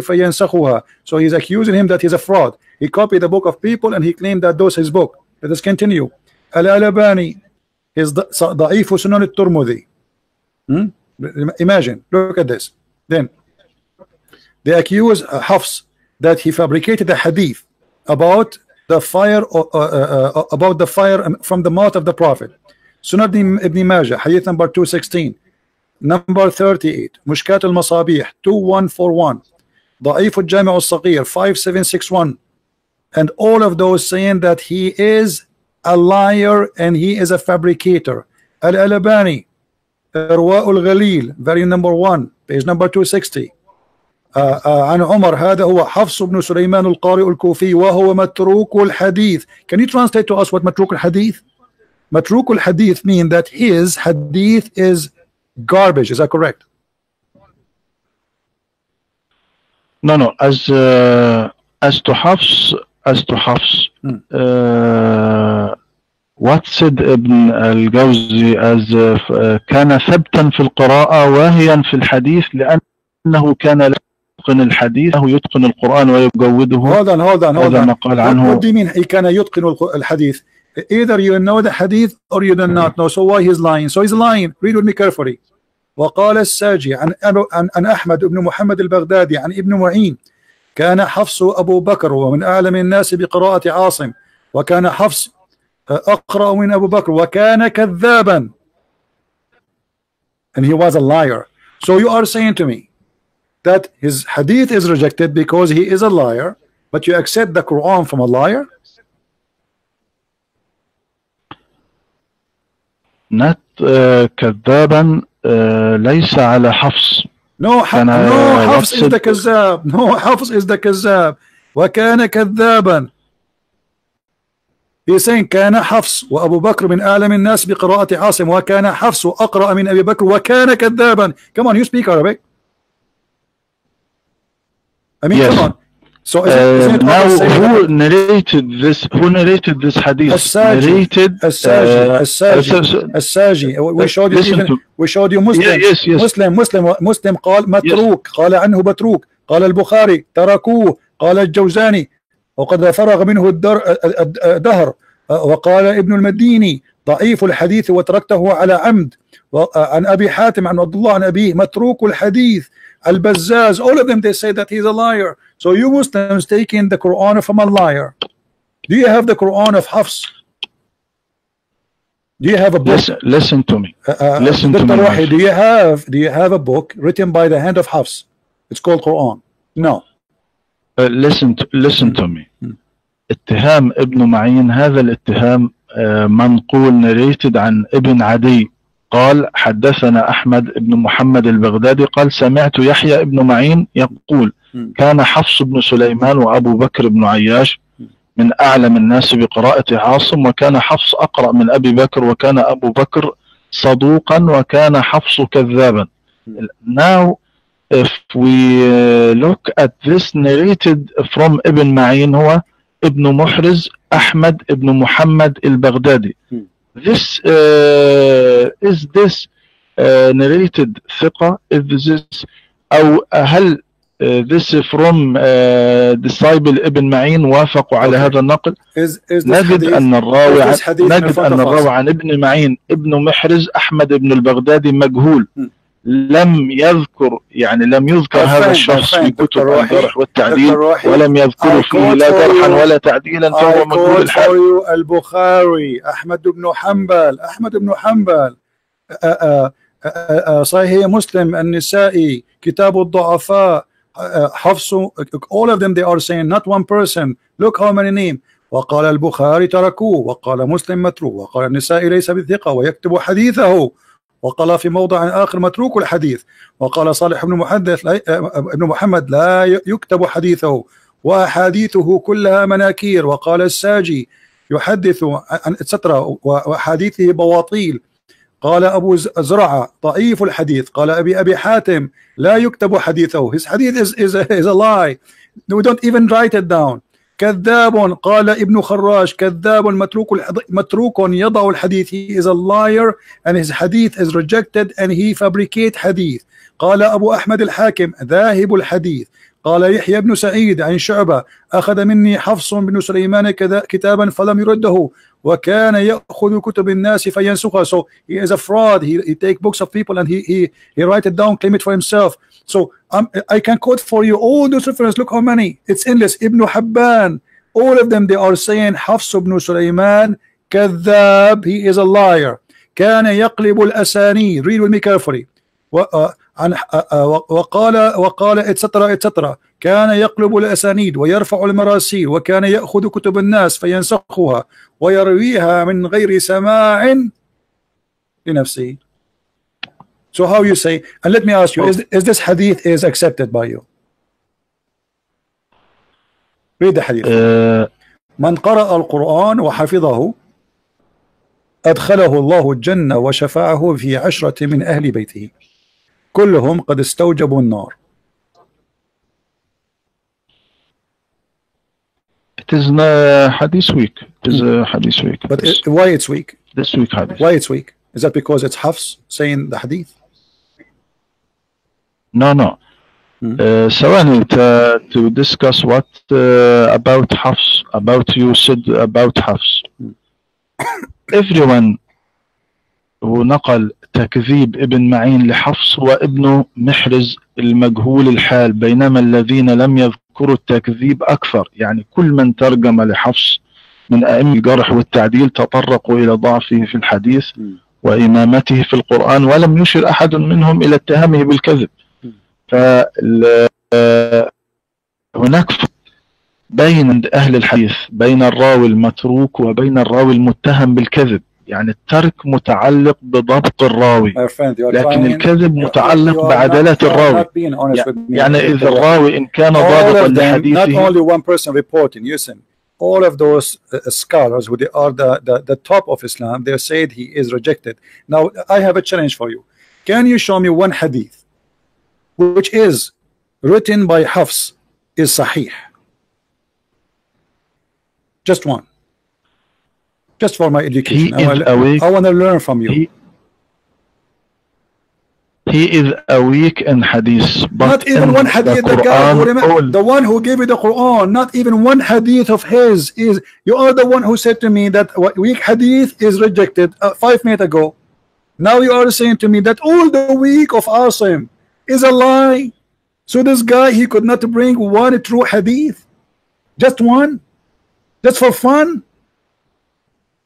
فَيَنْسَخُهَا So he's accusing him that he's a fraud. He copied the book of people and he claimed that those his book. Let us continue. Al-Albani is ضعيف سنن الترمذي. Imagine, look at this. Then they accuse uh, Hafs that he fabricated a hadith about the fire uh, uh, uh about the fire from the mouth of the prophet. Sunan ibn Majah, hadith number 216 number 38 Mishkat al-Masabih 2141 ضعيف الجامع الصغير 5761 and all of those saying that he is a liar and he is a fabricator. Al-Albani Ruw al-Ghalil, volume number 1 page number 260 uh, uh, عن عمر هذا هو حفص بن سليمان القارئ الكوفي وهو متروك الحديث can you translate to us what متروك الحديث al-Hadith mean that his hadith is garbage is that correct No, no. As uh, as to Hafs, as to Hafs, Hmm. uh, what said Ibn al-Jawzi as uh, ف- uh, كان ثبتا في القراءة واهيا في الحديث لأنه كان لا يتقن الحديث أنه يتقن القرآن ويجوده hold on hold on hold هذا on ما قال what, عنه what do you mean he كان يتقن الق- الحديث either you know the hadith or you do not know so why he's lying so he's lying read with me carefully وقال الساجي عن عن, أحمد بن محمد البغدادي عن ابن معين كان حفص أبو بكر ومن أعلم الناس بقراءة عاصم وكان حفص أقرأ من أبو بكر وكان كذابا. And he was a liar. So you are saying to me that his hadith is rejected because he is a liar but you accept the Quran from a liar? Not uh, كذابا uh, ليس على حفص. uh, حفص is the it- كذاب. no حفص the كذاب. وكان كذابا. Saying كان حفص. وأبو بكر من أعلم الناس بقراءة عاصم. وكان حفص أقرأ من أبي بكر. وكان كذابا. On you speak Arabic. I mean Yes. come on. So is it, isn't it now who narrated this who narrated this hadith? الساجي narrated الساجي uh, uh, الساجي we showed you even we showed you Muslim. Yeah, yes, yes. مسلم مسلم مسلم قال متروك. قال عنه متروك. قال البخاري تركوه. قال الجوزاني. وقد فرغ منه الدر الدهر. وقال ابن المديني ضعيف الحديث وتركته على عمد. عن أبي حاتم عن عبد الله عن أبيه متروك الحديث. البزاز. All of them they say that he's a liar. So you Muslims taking the Quran from a liar do you have the Quran of Hafs do you have a book listen listen to me uh, Listen to Dr. me, Wahi, do you have do you have a book written by the hand of Hafs? It's called Quran. No. Uh, listen to, listen to me اتهام ابن معين هذا الاتهام آه، منقول نريتد عن ابن عدي قال حدثنا أحمد بن محمد البغدادي قال سمعت يحيى ابن معين يقول. كان حفص بن سليمان وأبو بكر بن عياش من أعلم الناس بقراءة عاصم وكان حفص أقرأ من أبي بكر وكان أبو بكر صدوقا وكان حفص كذابا. now if we uh, look at this narrated from ابن معين هو ابن محرز أحمد ابن محمد البغدادي this uh, is this uh, narrated ثقة is this أو هل this from uh, disciple ابن معين وافقوا على Okay. هذا النقل Is is نجد hadith أن الراوي نجد أن? الراوي عن ابن معين ابن محرز أحمد بن البغدادي مجهول Hmm. لم يذكر يعني لم يذكر هذا الشخص في. كتب الجرح والتعديل ولم يذكر I فيه لا جرحا ولا تعديلا فهو مجهول الحال البخاري أحمد بن حنبل أحمد بن حنبل صحيح مسلم النسائي كتاب الضعفاء آه، حفص all of them they are saying not one person. Look how many name. وقال البخاري تركوه وقال مسلم متروك وقال النسائي ليس بثقة ويكتب حديثه. وقال في موضع آخر متروك الحديث. وقال صالح بن محدث آه، ابن محمد لا يكتب حديثه. وأحاديثه كلها مناكير. وقال الساجي يحدث عن اتسترا وأحاديثه بواطيل. قال أبو زرعة ضعيف الحديث. قال أبي أبي حاتم لا يكتب حديثه. His hadith is, is, is a lie. We don't even write it down. كذاب قال ابن خراش. كذاب متروك متروك يضع الحديث. He is a liar and his hadith is rejected and he fabricate حديث قال أبو أحمد الحاكم ذاهب الحديث. قال يحيى بن سعيد عن شعبة أخذ مني حفص بن سليمان كذا كتابا فلم يرده. وَكَانَ يَأْخُذُ كُتُبِ النَّاسِ So he is a fraud. He, he take books of people and he, he, he write it down, claim it for himself. So I can quote for you all those references. Look how many. It's endless. Ibn Hibban. All of them, they are saying Hafs ibn Sulaiman, كذاب. He is a liar. كَانَ يَقْلِبُ الْأَسَانِي Read with me carefully. Uh, عن وقال وقال اتسترا اتسترا كان يقلب الأسانيد ويرفع المراسيل وكان يأخذ كتب الناس فينسخها ويرويها من غير سماع لنفسه. So how you say and let me ask you is, is this hadith is accepted by you? Read the hadith. من قرأ القرآن وحفظه أدخله الله الجنة وشفعه في عشرة من أهل بيته كلهم قد استوجبوا النار It is a hadith weak. It is uh, hadith weak. But it, why it's weak? This weak hadith. Why it's weak? Is that because it's Hafs saying the hadith? No, no. So hmm. Uh, uh, to discuss what uh, about Hafs, about you said about Hafs. Hmm. Everyone هو نقل تكذيب ابن معين لحفص وابن محرز المجهول الحال بينما الذين لم يذكروا التكذيب أكثر. يعني كل من ترجم لحفص من أئمة الجرح والتعديل تطرقوا إلى ضعفه في الحديث. وإمامته في القرآن ولم يشر أحد منهم إلى اتهامه بالكذب. هناك بين أهل الحديث بين الراوي المتروك وبين الراوي المتهم بالكذب. يعني الترك متعلق بضبط الراوي My friend, you are لكن trying- الكذب you- متعلق you are بعدالة not- you are الراوي not being honest with me. يعني إذا الراوي إن كان all ضابطا of them, not لحديثه only one person reporting. Listen, all of those uh, scholars who they are the, the the top of Islam, they said he is rejected. Now I have a challenge for you. Can you show me one hadith which is written by Hafs is Sahih? Just one. Just for my education. He I, is awake. I want to learn from you. He, he is a weak in hadith but not even one hadith the the guy who Quran the one who gave you the Quran not even one hadith of his is you are the one who said to me that weak hadith is rejected uh, five minutes ago now you are saying to me that all the week of Asim is a lie so this guy he could not bring one true hadith just one just for fun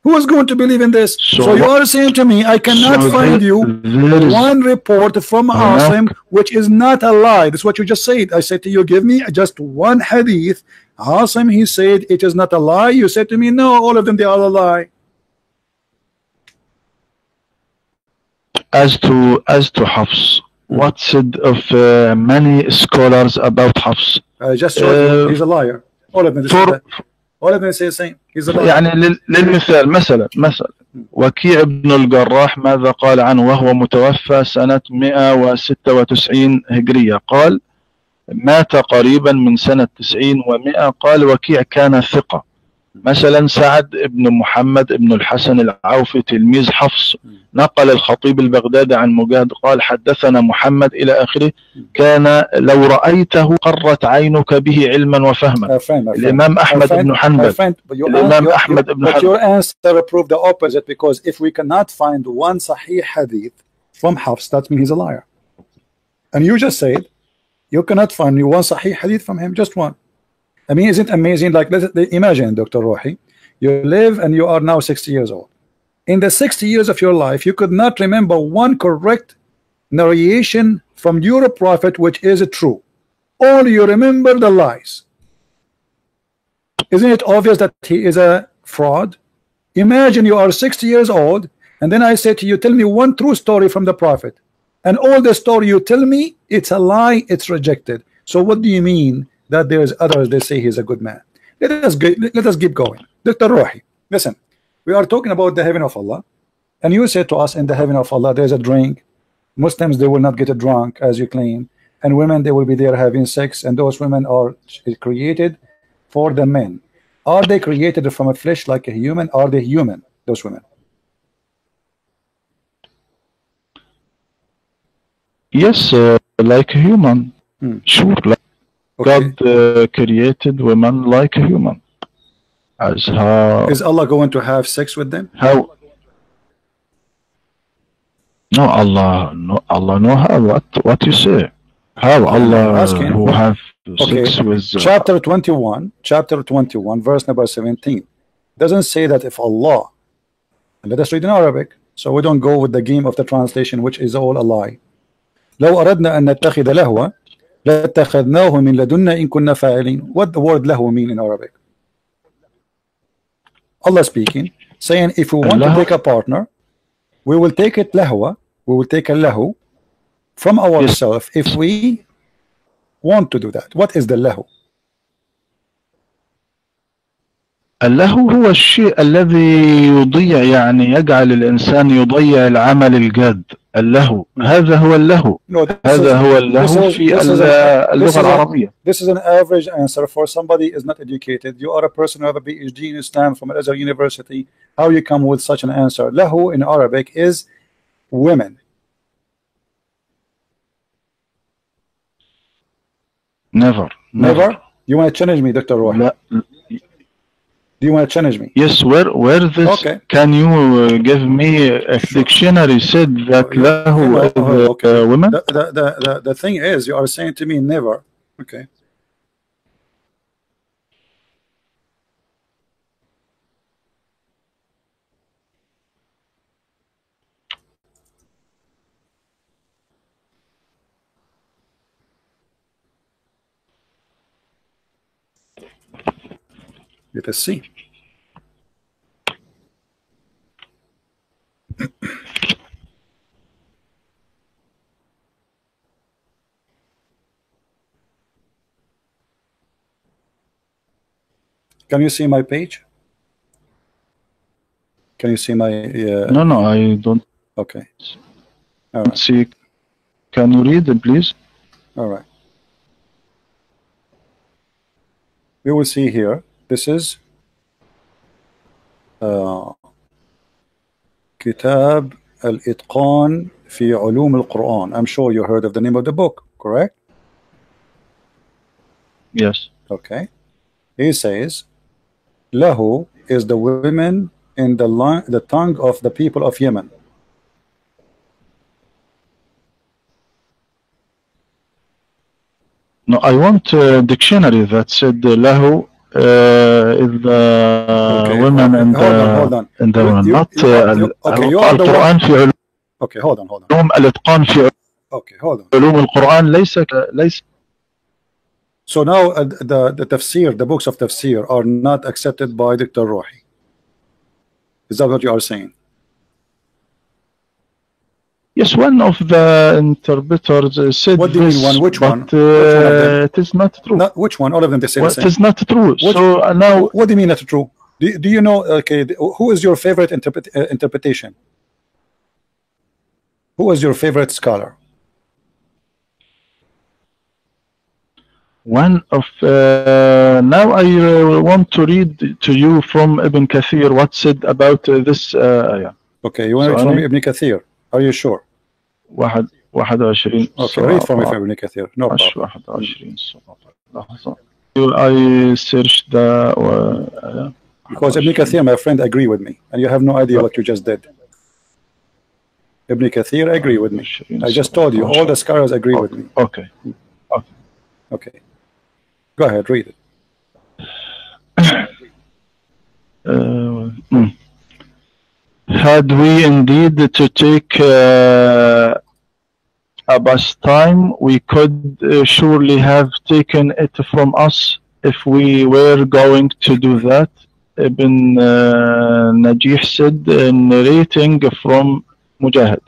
who is going to believe in this? So, so you are saying to me, I cannot so find you one report from Asim which is not a lie. That's what you just said. I said to you, give me just one hadith. Asim, he said, it is not a lie. You said to me, no, all of them, they are a lie. As to as to Hafs, what said of uh, many scholars about Hafs? Just uh, he's a liar. All of them. He's a liar. يعني لل- للمثال مثلا مثلا وكيع بن الجراح ماذا قال عنه وهو متوفى سنة 196 هجرية قال مات قريبا من سنة 90 و100 قال وكيع كان ثقة مثلا سعد بن محمد بن الحسن العوفي تلميذ حفص نقل الخطيب البغدادي عن مجاهد قال حدثنا محمد إلى آخره كان لو رأيته قرت عينك به علما وفهما. الإمام أحمد بن حنبل but الإمام أحمد بن but حنبل. your answer proved the opposite because if we cannot find one Sahih hadith from Hafs, that means he's a liar. And you just said you cannot find one Sahih hadith from him, just one. I mean, isn't amazing? Like, let's imagine, Dr. Rohi, you live and you are now 60 years old. In the 60 years of your life, you could not remember one correct narration from your prophet which is true. All you remember the lies. Isn't it obvious that he is a fraud? Imagine you are 60 years old, and then I say to you, Tell me one true story from the prophet. And all the story you tell me, it's a lie, it's rejected. So, what do you mean that there's others they say he's a good man? Let us, go, let us keep going. Dr. Rohi, listen, we are talking about the heaven of Allah, and you said to us, In the heaven of Allah, there's a drink. Muslims, they will not get a drunk, as you claim, and women, they will be there having sex, and those women are created for the men. Are they created from a flesh like a human? Are they human, those women? Yes, uh, like a human. Hmm. Sure, like Okay. God uh, created women like a human. As how Is Allah going to have sex with them? how? No, Allah, no, Allah, know how. What what you say? How Allah asking. who have Okay. sex with? uh, Chapter 21, chapter 21, verse number 17. Doesn't say that if Allah, and let us read in Arabic, so we don't go with the game of the translation, which is all a lie. لو أردنا أن نتخذ لهوا لاتخذناه من لدنا إن كنا فاعلين. What the word لهو mean in Arabic? Allah speaking, saying if we want to take a partner, we will take it lahwa, we will take a lahu from ourselves if we want to do that. What is the lahu? اللهو هو الشيء الذي يضيع يعني يجعل الإنسان يضيع العمل الجاد اللهو هذا هو اللهو No, هذا is, هو اللهو في اللغة العربية this is an average answer for somebody is not educated. You are a person who have a PhD in Islam from another university. How you come with such an answer? Lahu in Arabic is women. never Never? You want to challenge me, Dr. Roy? لا Do you want to challenge me? Yes, where where this? Okay. Can you uh, give me a dictionary said that lahu Yeah, is oh, uh, women? The, the, the, the, the thing is, you are saying to me never. Okay. Let us see. Can you see my page? Can you see my? Uh, No, no, I don't okay. All right. see. Can you read it, please? All right. We will see here. This is uh, Kitab al-Itqan fi Ulum al-Quran. I'm sure you heard of the name of the book, correct? Yes. Okay. He says, Lahu is the women in the, the tongue of the people of Yemen. No, I want a dictionary that said uh, lahu uh, is the Okay, women in hold on, the hold on. in the You- women, you- not you- uh, you- ال- okay, you are the القرآن في Okay, hold on, hold on. علوم الإتقان في Okay, hold on. علوم القرآن ليس ك- ليس So now uh, the the tafsir, the books of tafsir are not accepted by Dr. Rohi. Is that what you are saying? Yes, one of the interpreters uh, said What do you mean one? Which but one? uh, Which one it is not true. Not which one? All of them they say Well, the same. It is not true. Which- so uh, now, What do you mean that's true? Do, do you know? Okay, who is your favorite interpret, uh, interpretation? Who is your favorite scholar? one of uh, now I uh, want to read to you from Ibn Kathir what said about uh, this uh, ayah. Okay, you want to read from I- Ibn Kathir? Are you sure? واحد 21 Okay, read from Ibn Kathir. No problem. 21 صفحة. لحظة. I searched the uh, Because Ibn Kathir, my friend, agree with me, and you have no idea what you just did. Ibn Kathir agree with me. I just told you, all the scholars agree with me. Okay. Okay. Go ahead, read it. Uh, hmm. Had we indeed to take uh, Abbas time, we could uh, surely have taken it from us if we were going to do that. Ibn uh, Najih said, uh, narrating from Mujahid.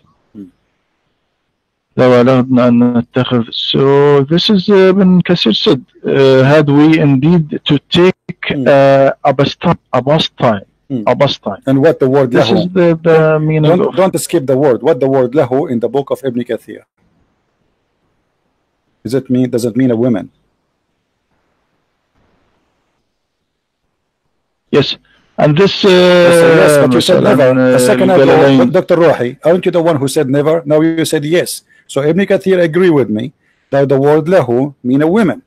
لو أردنا أن نتخذ so this is uh, Ibn Kasir said uh, had we indeed to take Hmm. uh, Abbas time Abbas time Mm. And what the word this lahu? This is the, the meaning don't, of... Don't skip the word. What the word lahu in the book of Ibn Kathir? Does it mean, does it mean a woman? Yes. And this... Uh, yes, yes, but you said never. Uh, second Dr. Rohi, aren't you the one who said never? Now you said yes. So Ibn Kathir agree with me that the word lahu mean a woman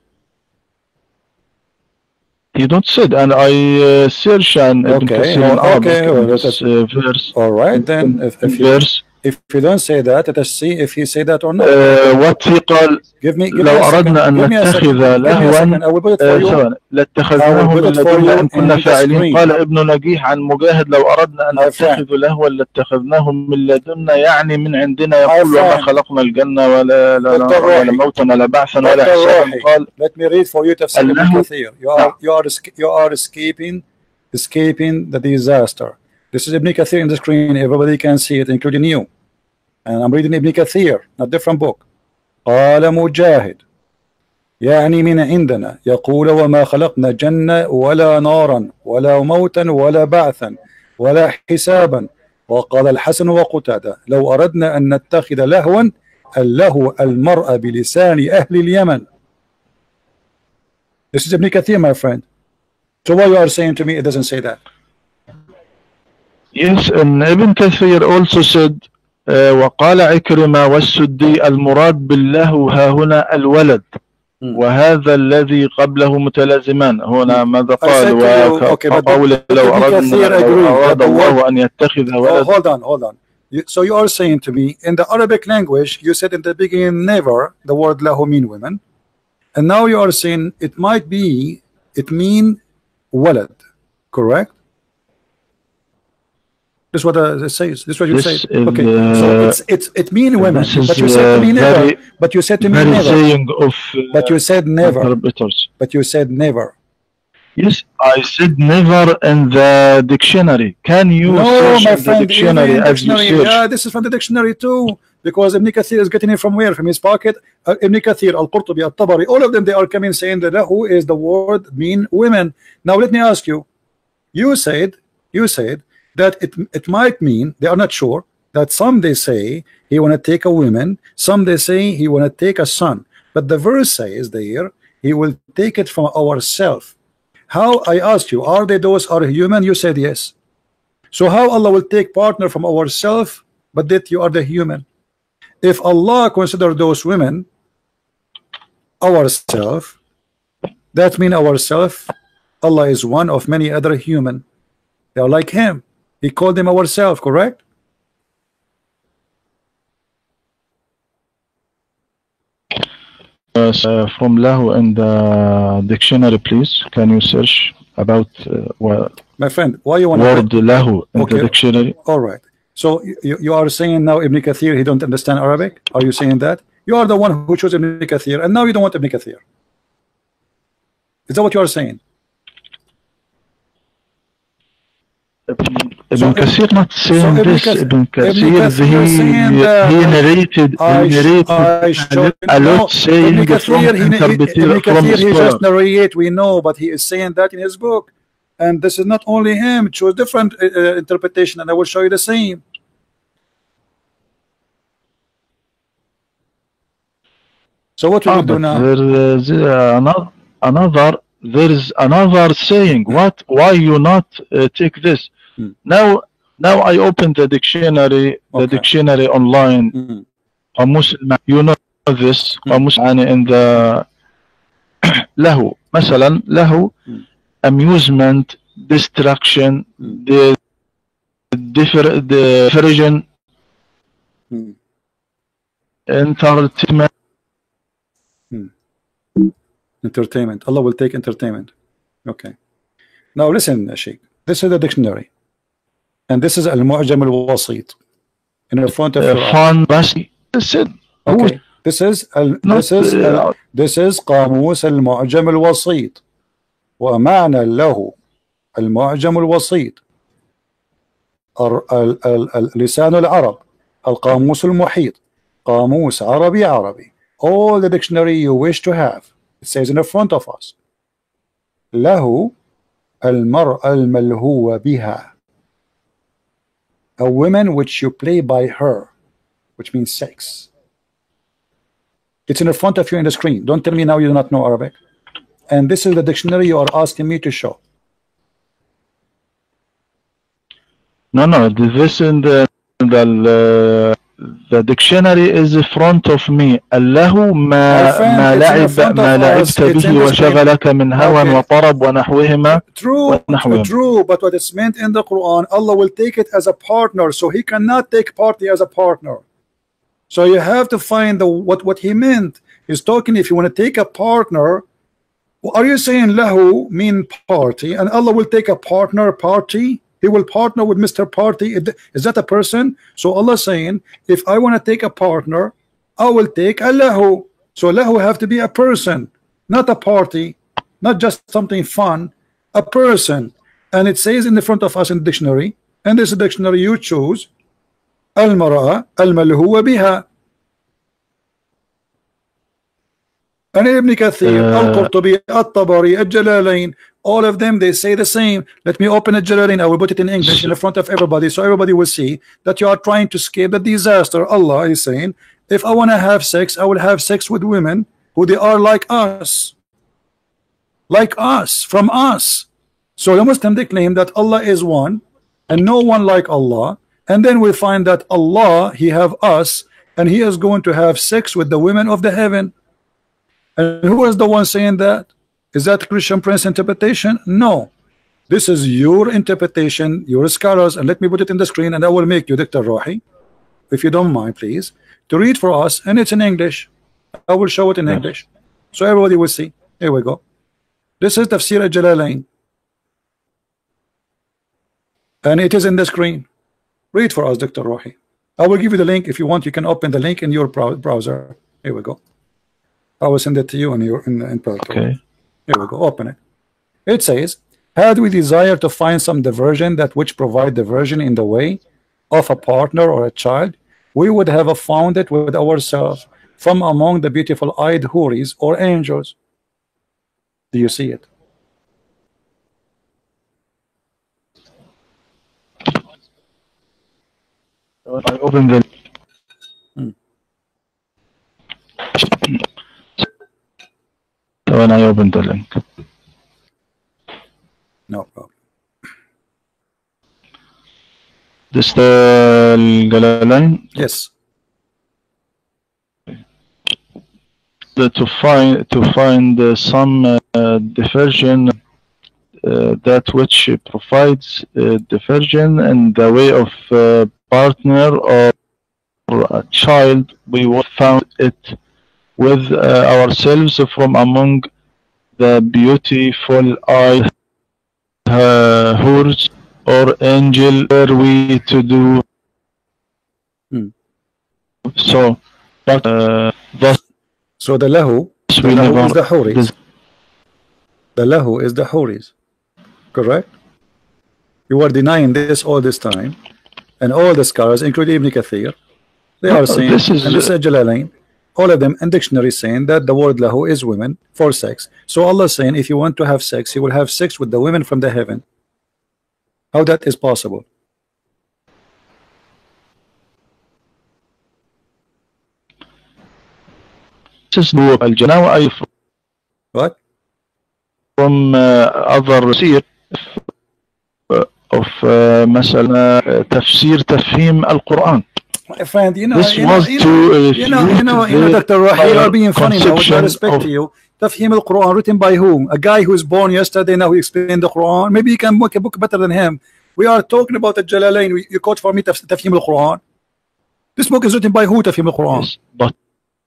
he don't said and I uh, search and Okay, Kasir in well, Arabic okay, this uh, verse. All right, then if, if you verse if you don't say that, let us see if he say that or not. uh, what he قال give me, give لو. أردنا أن. نتخذ لهوا آه، لاتخذناه من لدنا إن كنا فاعلين. قال ابن نجيح عن مجاهد لو أردنا أن. نتخذ لهوا لاتخذناه من لدنا يعني من عندنا يقول وما. خلقنا الجنة ولا لا ولا. موتا ولا بعثا ولا. حسابا. قال Let me read for you Allahu- Kathir. You are you are you are escaping escaping the disaster. This is Ibn Kathir in the screen. Everybody can see it, including you. And I'm reading Ibn Kathir, a different book. قال مجاهد يعني من عندنا يقول وما خلقنا جنة ولا نارا ولا موتا ولا بعثا ولا حسابا وقال الحسن وقتادة لو أردنا أن نتخذ لهوا اللهو المرأة بلسان أهل اليمن This is Ibn Kathir, my friend. So why you are saying to me it doesn't say that? Yes, and Ibn Kathir also said آه، وقال عكرمة والسدي المراد بالله ها هنا الولد Hmm. وهذا الذي قبله متلازمان هنا ماذا I said قال to you, okay, but وقول Ibn لو أردنا Kathir لو agreed that أراد the الله word- أن يتخذ Oh, ولد hold on, hold on. You, so you are saying to me in the Arabic language, you said in the beginning never the word lahu mean women, and now you are saying it might be it mean walad, correct? This is what uh, it says. This is what you This say. Okay, uh, so it's it's it mean women, but you said to me uh, never. But you said to me never. of uh, But you said never. But you said never. Yes, I said never in the dictionary. Can you No, search my in the friend, dictionary even as you search? Yeah, this is from the dictionary too. Because Ibn Kathir is getting it from where? From his pocket. Uh, Ibn Kathir, Al-Qurtubi, Al-Tabari, all of them, they are coming saying that lahu is the word mean women. Now let me ask you. You said, you said that it, it might mean, they are not sure, that some they say he want to take a woman, some they say he want to take a son. But the verse says there, he will take it from ourself. How, I asked you, are they those are human? You said yes. So how Allah will take partner from ourself, but that you are the human? If Allah consider those women ourself, that mean ourself. Allah is one of many other human. They are like Him. He called them ourselves, correct? Uh, from lahu in the dictionary, please. Can you search about uh, wo- My friend, why you want word lahu in Okay. the dictionary? All right. So you, you are saying now Ibn Kathir he don't understand Arabic? Are you saying that? You are the one who chose Ibn Kathir, and now you don't want Ibn Kathir. Is that what you are saying? Ibn So, Kathir not saying Ibn this. Ibn Kathir, he, he narrated, I, he narrated I a no, lot saying Ibn Kathir, he, he, Ibn Kathir, he just narrate, we know, but he is saying that in his book. And this is not only him, it shows different uh, uh, interpretation, and I will show you the same. So what will Ah, we do now? there is uh, another, another, there is another saying. What? Why you not uh, take this? Hmm. Now, now I open the dictionary, the Okay. dictionary online. Mm. قاموس الم- you know this Hmm. قاموس يعني in the له مثلا له Hmm. amusement distraction Hmm. the differ, the diversion Mm. entertainment Entertainment. Allah will take entertainment. Okay. Now listen, Sheikh. This is the dictionary. And this is Al-Mu'jam al-Wasit. In the front of uh, your eye. fun basi said Okay. This is al, this is uh, al, this is قاموس المعجم الوسيط ومعنى له المعجم الوسيط ال- ال- ال- ال- لسان العرب القاموس المحيط قاموس عربي عربي all the dictionary you wish to have it says in the front of us له المرأة الملهوة بها a woman which you play by her which means sex it's in the front of you in the screen. Don't tell me now you do not know Arabic. And this is the dictionary you are asking me to show. no no this in the the uh, the dictionary is in front of me له ما My friend, ما it's in لعب front ما of لعبت us. It's in به the screen. وشغلك من هوى Okay. وطرب ونحوهما True, ونحوهما true, but what is meant in the Quran, Allah will take it as a partner, so He cannot take party as a partner. So you have to find the what what He meant. He's talking if you want to take a partner. Are you saying lahu mean party, and Allah will take a partner party? He will partner with Mr. Party. Is that a person? So Allah saying, if I want to take a partner, I will take Allahu. So Allahu have to be a person, not a party, not just something fun, a person. And it says in the front of us in the dictionary, and this dictionary you choose, al-mar'a al-malhuwa biha. And Ibn Kathir, Uh, Al-Qurtubi, Al-Tabari, Al-Jalalain, all of them, they say the same. Let me open Al-Jalalain. I will put it in English in the front of everybody so everybody will see that you are trying to escape the disaster. Allah is saying, if I want to have sex, I will have sex with women who they are like us. Like us, from us. So the Muslim they claim that Allah is one and no one like Allah. And then we find that Allah, He have us, and He is going to have sex with the women of the heaven. And who is the one saying that? Is that Christian Prince interpretation? No. This is your interpretation, your scholars, and let me put it in the screen, and I will make you, Dr. Rohi, if you don't mind, please, to read for us, and it's in English. I will show it in Yes. English, so everybody will see. Here we go. This is Tafsir al-Jalalain, and it is in the screen. Read for us, Dr. Rohi. I will give you the link if you want. You can open the link in your browser. Here we go. I will send it to you in your in, in private. okay Here we go. Open it. It says, had we desire to find some diversion that which provide diversion in the way of a partner or a child, we would have found it with ourselves from among the beautiful eyed houris or angels. Do you see it? I open the Hmm. When I open the link. No problem. This the Galalain Yes. the, to find to find uh, some uh, diversion uh, that which provides uh, diversion in the way of uh, partner or, or a child we will found it with uh, ourselves from among the beautiful eye uh, or angel were we to do Hmm. so but uh, thus So the lahu, the lahu is the houris. this- The lahu is the houris. Correct? You are denying this all this time. And all the scholars, including Ibn Kathir, they are saying, this is- and this is Jalalain, all of them in dictionary saying that the word lahu is women for sex. So Allah is saying if you want to have sex, you will have sex with the women from the heaven. How that is possible? This is Nur al Now I What? from uh, other seer uh, of uh, مثلا uh, تفسير تفهيم القرآن. My friend, you know, This you know, was you to know, uh, you know, you know, you know, Dr. Rohi, you are being funny now. With respect to you, Tafhim al-Quran written by whom? A guy who was born yesterday. Now he explained the Quran. Maybe you can make a book better than him. We are talking about the Jalalain. You quote for me Tafhim al-Quran. This book is written by who? Tafhim al-Quran. Yes, but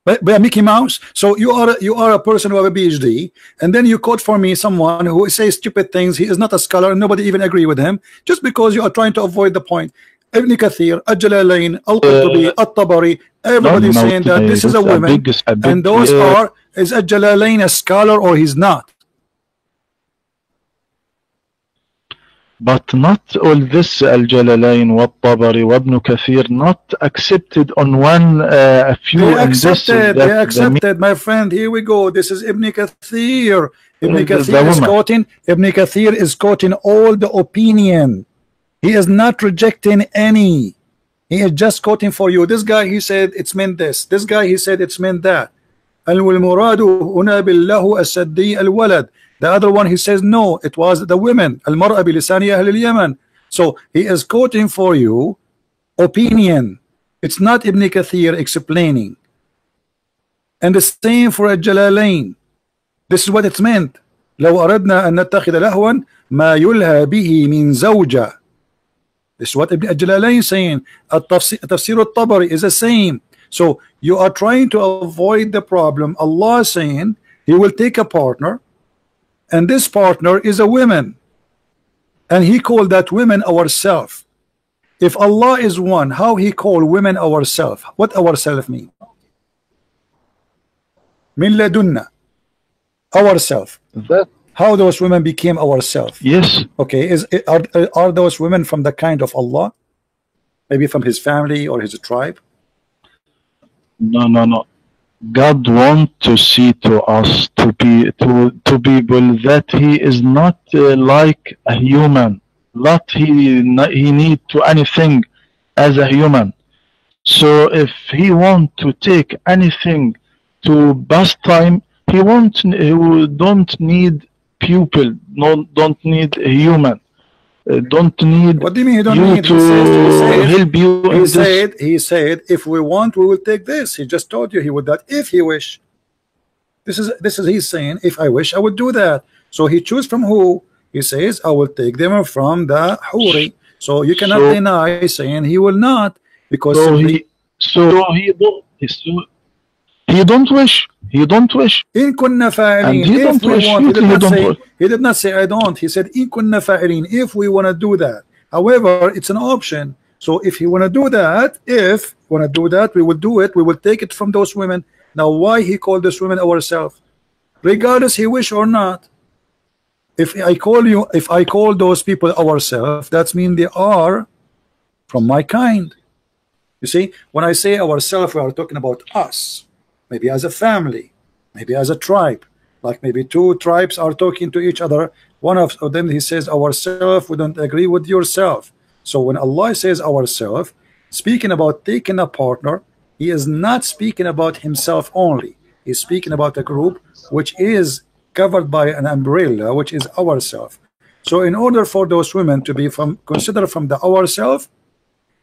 By, by Mickey Mouse. So you are you are a person who have a PhD, and then you quote for me someone who says stupid things. He is not a scholar, and nobody even agree with him, just because you are trying to avoid the point. Ibn Kathir, Al-Jalalain, Al-Qurtubi, uh, Al-Tabari, everybody is saying that this is a woman—and those yeah. are, is Al-Jalalain a scholar or he's not? But not all this Al-Jalalain, Al-Tabari, Ibn Kathir, not accepted on one, uh, a few. They accepted, they accepted, my friend, here we go, this is Ibn Kathir. Ibn Kathir is quoting, Ibn Kathir is quoting all the opinion He is not rejecting any. He is just quoting for you. This guy he said it's meant this. This guy he said it's meant that. المراد هنا بالله السدي الولد. The other one he says no, it was the women. المرأة بلسان أهل اليمن. So he is quoting for you opinion. It's not Ibn Kathir explaining. And the same for الجلالين. This is what it's meant. لو أردنا أن نتخذ لهوا ما يلهى به من زوجة. this is what Ibn Ajlalayn saying. Tafsir al-Tabari is the same. So you are trying to avoid the problem. Allah is saying he will take a partner and this partner is a woman. And he called that woman ourself. If Allah is one, how he called women ourself? What ourself mean? Min ladunna. Ourself. How those women became ourself? yes Okay, is are are those women from the kind of Allah? Maybe from His family or His tribe? no no no God want to see to us to be to to people that he is not uh, like a human not he he need to anything as a human so if he want to take anything to pastime he want he don't need people no don't need a human uh, don't need What do you mean you don't you need? to He says, he help you he this said, he said, if we want, we will take this. He just told you he would that if he wish. This is this is he's saying, if I wish, I would do that. So he choose from who? He says, I will take them from the huri. So you cannot So- deny saying he will not because so he so he so he don't wish he don't wish kunna fa'ilin, And he if don't we wish want, he did he not don't say wish. he did not say I don't. He said kunna fa'ilin, if we want to do that. However, it's an option. So if you want to do that, if you want to do that, we will do it. We will take it from those women. Now, why he called this women ourselves? Regardless he wish or not. if I call you if I call those people ourselves that means they are from my kind you see when I say ourselves we are talking about us maybe as a family maybe as a tribe. Like maybe two tribes are talking to each other. One of them he says ourself, we don't agree with yourself. So when Allah says ourself, speaking about taking a partner he is not speaking about himself only. He's speaking about a group which is covered by an umbrella which is ourself. So in order for those women to be from considered from the ourself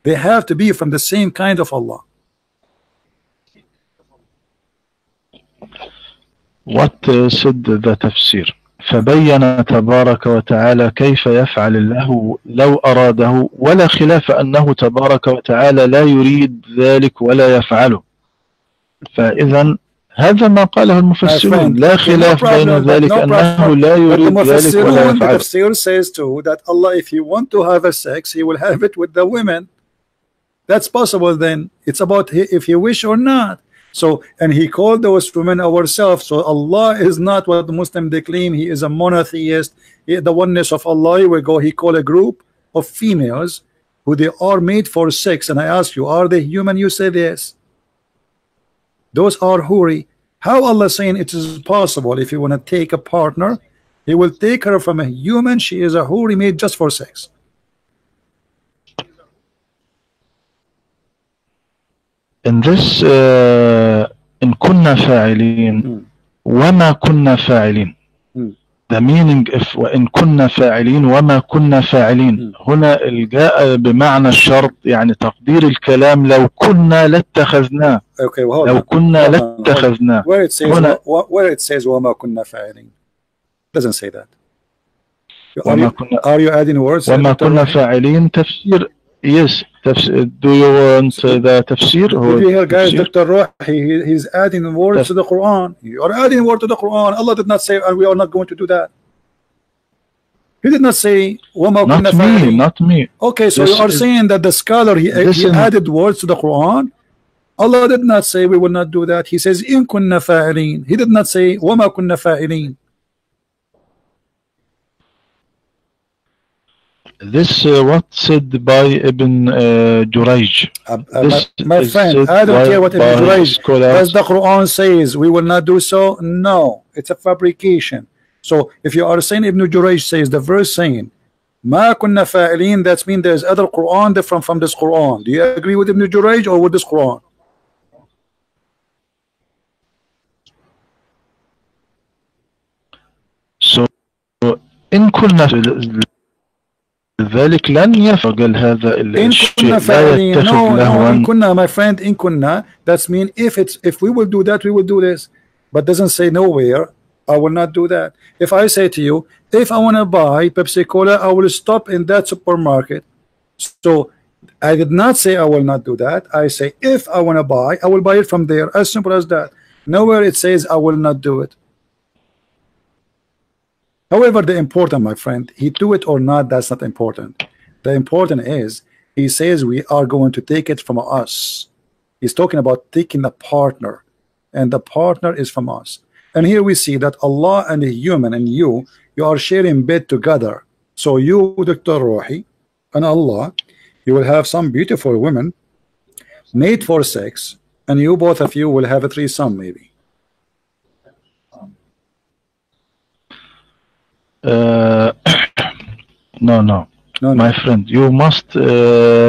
they have to be from the same kind of Allah وتسد ذا تفسير. فبين تبارك وتعالى كيف يفعل الله لو أراده ولا خلاف أنه تبارك وتعالى لا يريد ذلك ولا يفعله. فإذا هذا ما قاله المفسرون. لا خلاف بين ذلك أنه لا يريد ذلك ولا يفعله. المفسرون says too that Allah if he want to have a sex he will have it with the women. That's possible then. It's about if he wish or not. So and he called those women ourselves. So Allah is not what the Muslim they claim. He is a monotheist. He- the oneness of Allah we go. He called a group of females who they are made for sex. And I ask you are they human? You say yes. Those are huri how Allah saying it is possible? If you want to take a partner he will take her from a human. She is a huri made just for sex in this uh, إن كنا فاعلين وما كنا فاعلين. the meaning if وإن كنا فاعلين وما كنا فاعلين. هنا الجاء بمعنى الشرط يعني تقدير الكلام لو كنا لاتخذناه. Okay well, hold لو. كنا. لاتخذناه. Where it says هنا- where it says وما كنا فاعلين. Doesn't say that. Are you, كنا are you adding words? وما. كنا? فاعلين. تفسير yes. تفسير do you want the تفسير هو Did you hear guys تفسير؟ Dr. Roh he, he's adding words to the Quran you are adding word to the Quran Allah did not say and we are not going to do that he did not say وما كنا not me فاعلين not me Okay, so This you are is- saying that the scholar he, This he is- added words to the Quran. Allah did not say we will not do that. He says in kunna fa'ilin. He did not say wama kunna fa'ilin. This uh, what said by Ibn uh, Juraj. Uh, uh, my, friend, I don't care what Ibn Jurayj. Does the Quran says we will not do so? No, it's a fabrication. So if you are saying Ibn Jurayj says the verse saying, "Ma kunna fa'ilin," that means there's other Quran different from this Quran. Do you agree with Ibn Jurayj or with this Quran? So in kunna ذلك لن يفعل هذا in الشيء kunna لا fa'ilin يتخذ no, no in لهوا kunna my friend in kunna that's mean if it's if we will do that we will do this but doesn't say nowhere I will not do that if I say to you if I want to buy Pepsi Cola I will stop in that supermarket so I did not say I will not do that I say if I want to buy I will buy it from there as simple as that nowhere it says I will not do it However, the important, my friend, he do it or not, that's not important. The important is he says we are going to take it from us. He's talking about taking a partner, and the partner is from us. And here we see that Allah and the human and you, you are sharing bed together. So you, Dr. Rohi, and Allah, you will have some beautiful women made for sex, and you both of you will have a threesome maybe. uh, no no No, no. my friend you must uh,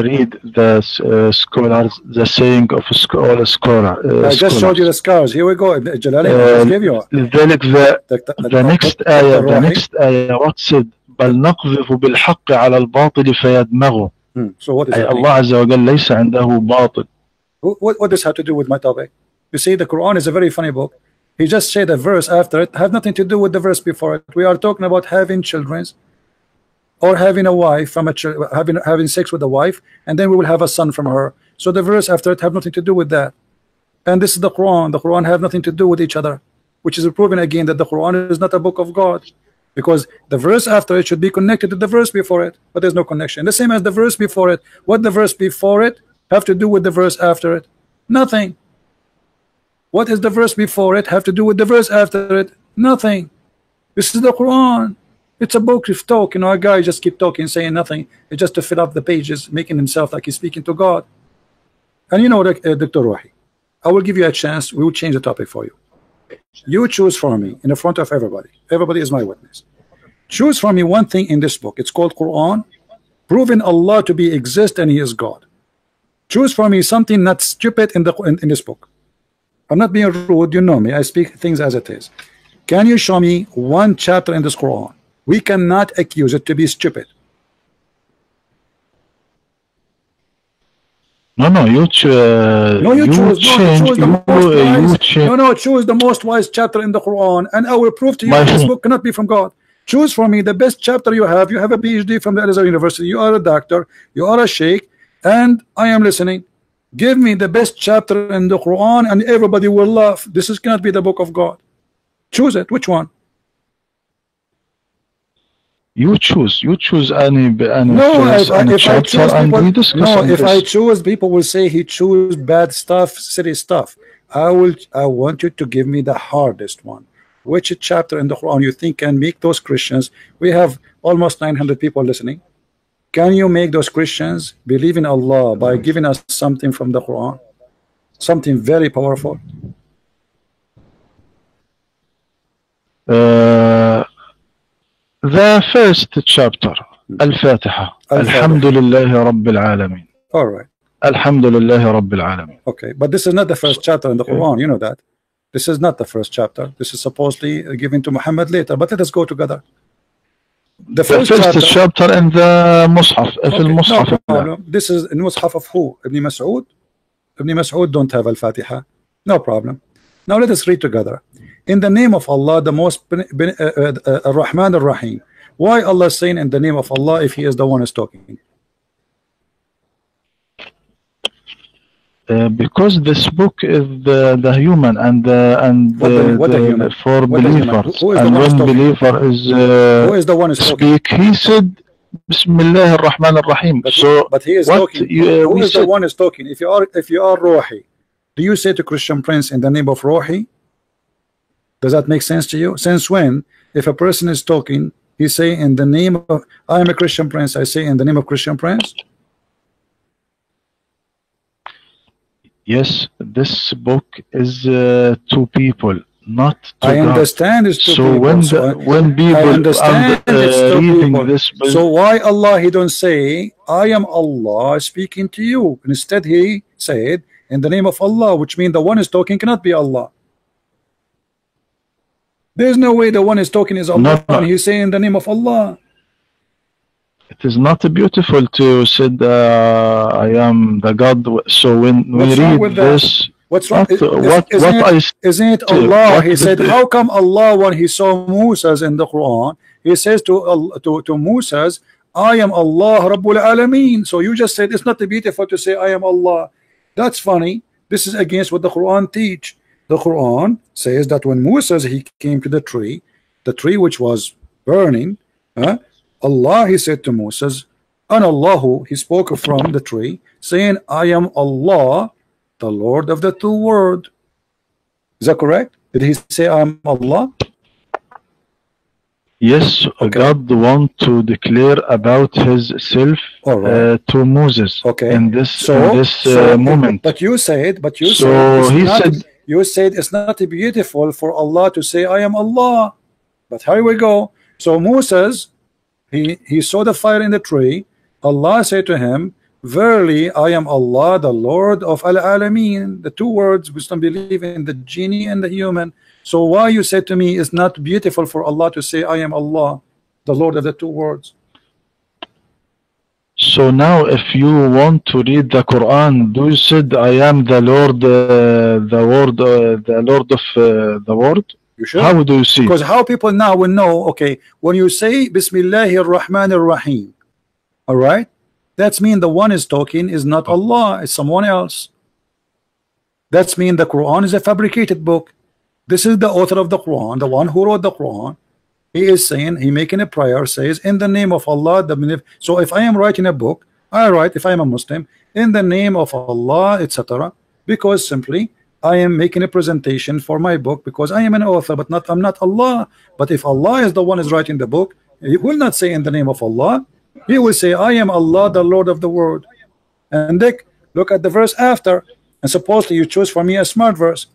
read the uh, scholars the saying of scholar scholar uh, I just showed you the scars. Here we go. Jalali, I just gave you. لذلك the The, the next ayah the next ayah what said بل نقذف بالحق على الباطل فيدمغه Hmm. So what is أي that? الله عز وجل ليس عنده باطل What, what, what does have to do with my topic? You see, the Quran is a very funny book. He just said a verse after it have nothing to do with the verse before it. We are talking about having children or having a wife from a having having sex with a wife, and then we will have a son from her. So the verse after it have nothing to do with that. And this is the Quran. The Quran have nothing to do with each other, which is proving again that the Quran is not a book of God. Because the verse after it should be connected to the verse before it, but there's no connection. The same as the verse before it. What the verse before it have to do with the verse after it? Nothing. What is the verse before it have to do with the verse after it? Nothing. This is the Quran. It's a book of talk, you know, a guy just keep talking, saying nothing, it's just to fill up the pages, making himself like he's speaking to God. And you know, uh, Dr. Rohi, I will give you a chance. We will change the topic for you. You choose for me in the front of everybody. Everybody is my witness. Choose for me one thing in this book. It's called Quran, proving Allah to be exist and He is God. Choose for me something not stupid in the in, in this book. I'm not being rude. You know me. I speak things as it is. Can you show me one chapter in this Quran? We cannot accuse it to be stupid. No, no, you, ch uh, no, you, you choose. change. No, you choose the you, uh, wise. you change. No, no, choose the most wise chapter in the Quran, and I will prove to you My this book cannot be from God. Choose for me the best chapter you have. You have a PhD from the Al-Azhar University. You are a doctor. You are a sheikh, and I am listening. Give me the best chapter in the Quran, and everybody will laugh. This is cannot be the book of God. Choose it. Which one? You choose. You choose any any No, if, I- any if chapter, choose and people, we discuss no, if this. I choose, people will say he choose bad stuff, silly stuff. I will. I want you to give me the hardest one. Which chapter in the Quran you think can make those Christians? We have almost 900 people listening. Can you make those Christians believe in Allah by giving us something from the Quran? Something very powerful? Uh, the first chapter, Al-Fatiha. Alhamdulillahi Rabbil Alameen. All right. Alhamdulillahi Rabbil Alameen. Okay, but this is not the first chapter in the Quran, you know that. This is not the first chapter. This is supposedly given to Muhammad later, but let us go together The The first, first chapter. chapter in the مصحف في Okay, المصحف no problem. This is in Mus'haf of who? Ibn Mas'ud? Ibn Mas'ud don't have Al-Fatiha. No problem. Now let us read together. In the name of Allah, the most ben- ben- uh, uh, uh, Ar-Rahman Ar-Rahim. Why Allah is saying in the name of Allah if He is the one who's talking? Uh, because this book is the, the human and uh, the, and the, what the, the human? for what believers. And one when believer is uh, who is the one speak. talking? he said Bismillah ar-Rahman ar-Rahim but, so but he is talking. you, uh, who is said, the one is talking? If you are if you are Rohi do you say to Christian Prince in the name of Rohi does that make sense to you? Since when if a person is talking he say in the name of I am a Christian Prince I say in the name of Christian Prince yes this book is uh, to people not to I God. understand it's two so people. when so the, I- when people I understand are it's uh, two reading people. this book, So why Allah he don't say I am Allah speaking to you? Instead he said in the name of Allah, which means the one is talking cannot be Allah. There's no way the one is talking is Allah No, and he's saying in the name of Allah. It is not beautiful to say uh, I am the God so when we What's wrong read that? this What's wrong? what, Is- is- what, isn't what it- Isn't it Allah? what He said, the- How come Allah, when he saw Moses in the Quran, he says to to, to Moses, I am Allah Rabbul Alameen. So you just said it's not beautiful to say I am Allah. That's funny. This is against what the Quran teach. The Quran says that when Moses he came to the tree, the tree which was burning, huh, Allah he said to Moses, and Allahu he spoke from the tree, saying, I am Allah, the Lord of the two world. Is that correct? Did he say I'm Allah? yes Okay. God want to declare about his self right. uh, to Moses Okay. in this so, in this so- uh, moment But you said, but you So said, he not, said- you said it's not beautiful for Allah to say I am Allah. But here we go. So Moses, he he saw the fire in the tree. Allah said to him, Verily, I am Allah, the Lord of Al Alameen. The two words don't believe in the genie and the human. So why you said to me it's not beautiful for Allah to say I am Allah, the Lord of the two words? So now, if you want to read the Quran, do you said I am the Lord, uh, the word, uh, the Lord of uh, the word? You should. How do you see? Because how people now will know, okay, when you say Bismillahir Rahmanir Rahim, all right, that's mean the one is talking is not oh. Allah, it's someone else. That's mean the Quran is a fabricated book. This is the author of the Quran, the one who wrote the Quran. He is saying, he making a prayer, says, in the name of Allah, the so if I am writing a book, I write, if I am a Muslim, in the name of Allah, etc. Because simply I am making a presentation for my book because I am an author, but not I'm not Allah. But if Allah is the one is writing the book, He will not say in the name of Allah. He will say, I am Allah, the Lord of the world. And Dick, look at the verse after. And supposedly you choose for me a smart verse.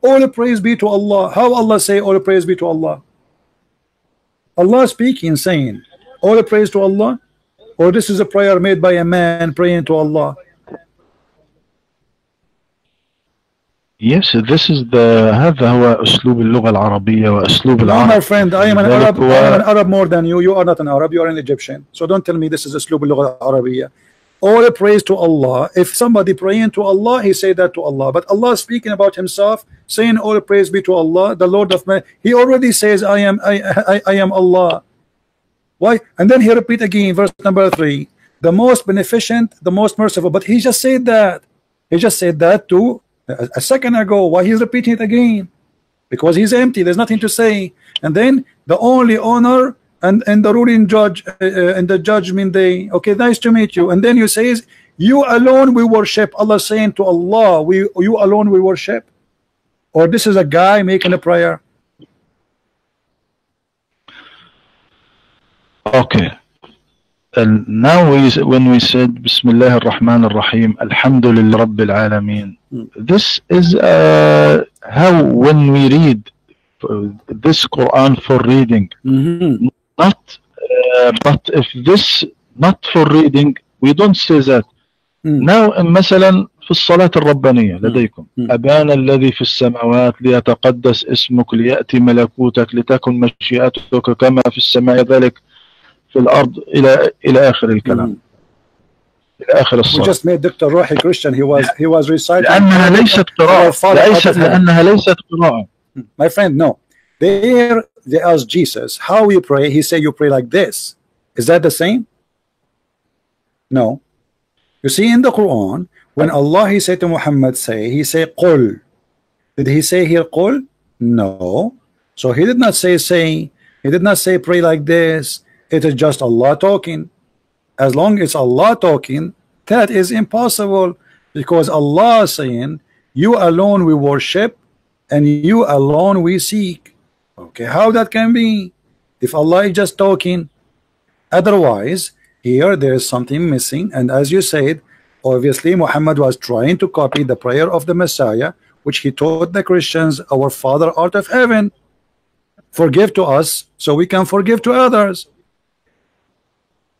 All praise be to Allah. How Allah say all praise be to Allah? Allah speaking, saying, all praise to Allah? Or this is a prayer made by a man praying to Allah? Yes, this is the هذا هو أسلوب اللغة العربية وأسلوب No, العرب my friend, I am an لذلك Arab. هو- I am an Arab more than you. You are not an Arab. You are an Egyptian. So don't tell me this is أسلوب اللغة العربية. All praise to Allah. If somebody praying to Allah, he say that to Allah. But Allah speaking about Himself, saying all praise be to Allah, the Lord of man. He already says, I am, I, I, I am Allah. Why? And then he repeat again, verse number three. The most beneficent, the most merciful. But he just said that. He just said that to a, a second ago. Why he's repeating it again? because he's empty there's nothing to say and then the only honor and and the ruling judge uh, uh, and the judgment day okay nice to meet you and then you says you alone we worship Allah saying to Allah we you alone we worship or this is a guy making a prayer Okay. And now we, when we said Bismillah ar-Rahman ar-Rahim, Alhamdulillah Rabbil Alameen, this is uh, how when we read uh, this Quran for reading, not uh, but if this not for reading, we don't say that. Mm. Now مثلا في الصلاة الربانية لديكم مم. أبان الذي في السماوات ليتقدس اسمك ليأتي ملكوتك لتكن مشيئتك كما في السماء ذلك في الأرض إلى إلى آخر الكلام إلى آخر we الصلاة just made Dr. Rohi Christian he was he was reciting لأنها ليست قراءة Our Father ليست out of heaven. لأنها ليست قراءة my friend no there they asked Jesus how you pray he said you pray like this is that the same no you see in the Quran when Allah he said to Muhammad say he said qul did he say here qul no so he did not say say he did not say pray like this it is just Allah talking. As long as Allah talking that is impossible because Allah saying you alone we worship and you alone we seek. Okay how that can be? If Allah is just talking. Otherwise here there is something missing and as you said obviously Muhammad was trying to copy the prayer of the Messiah which he taught the Christians our father out of heaven. Forgive to us so we can forgive to others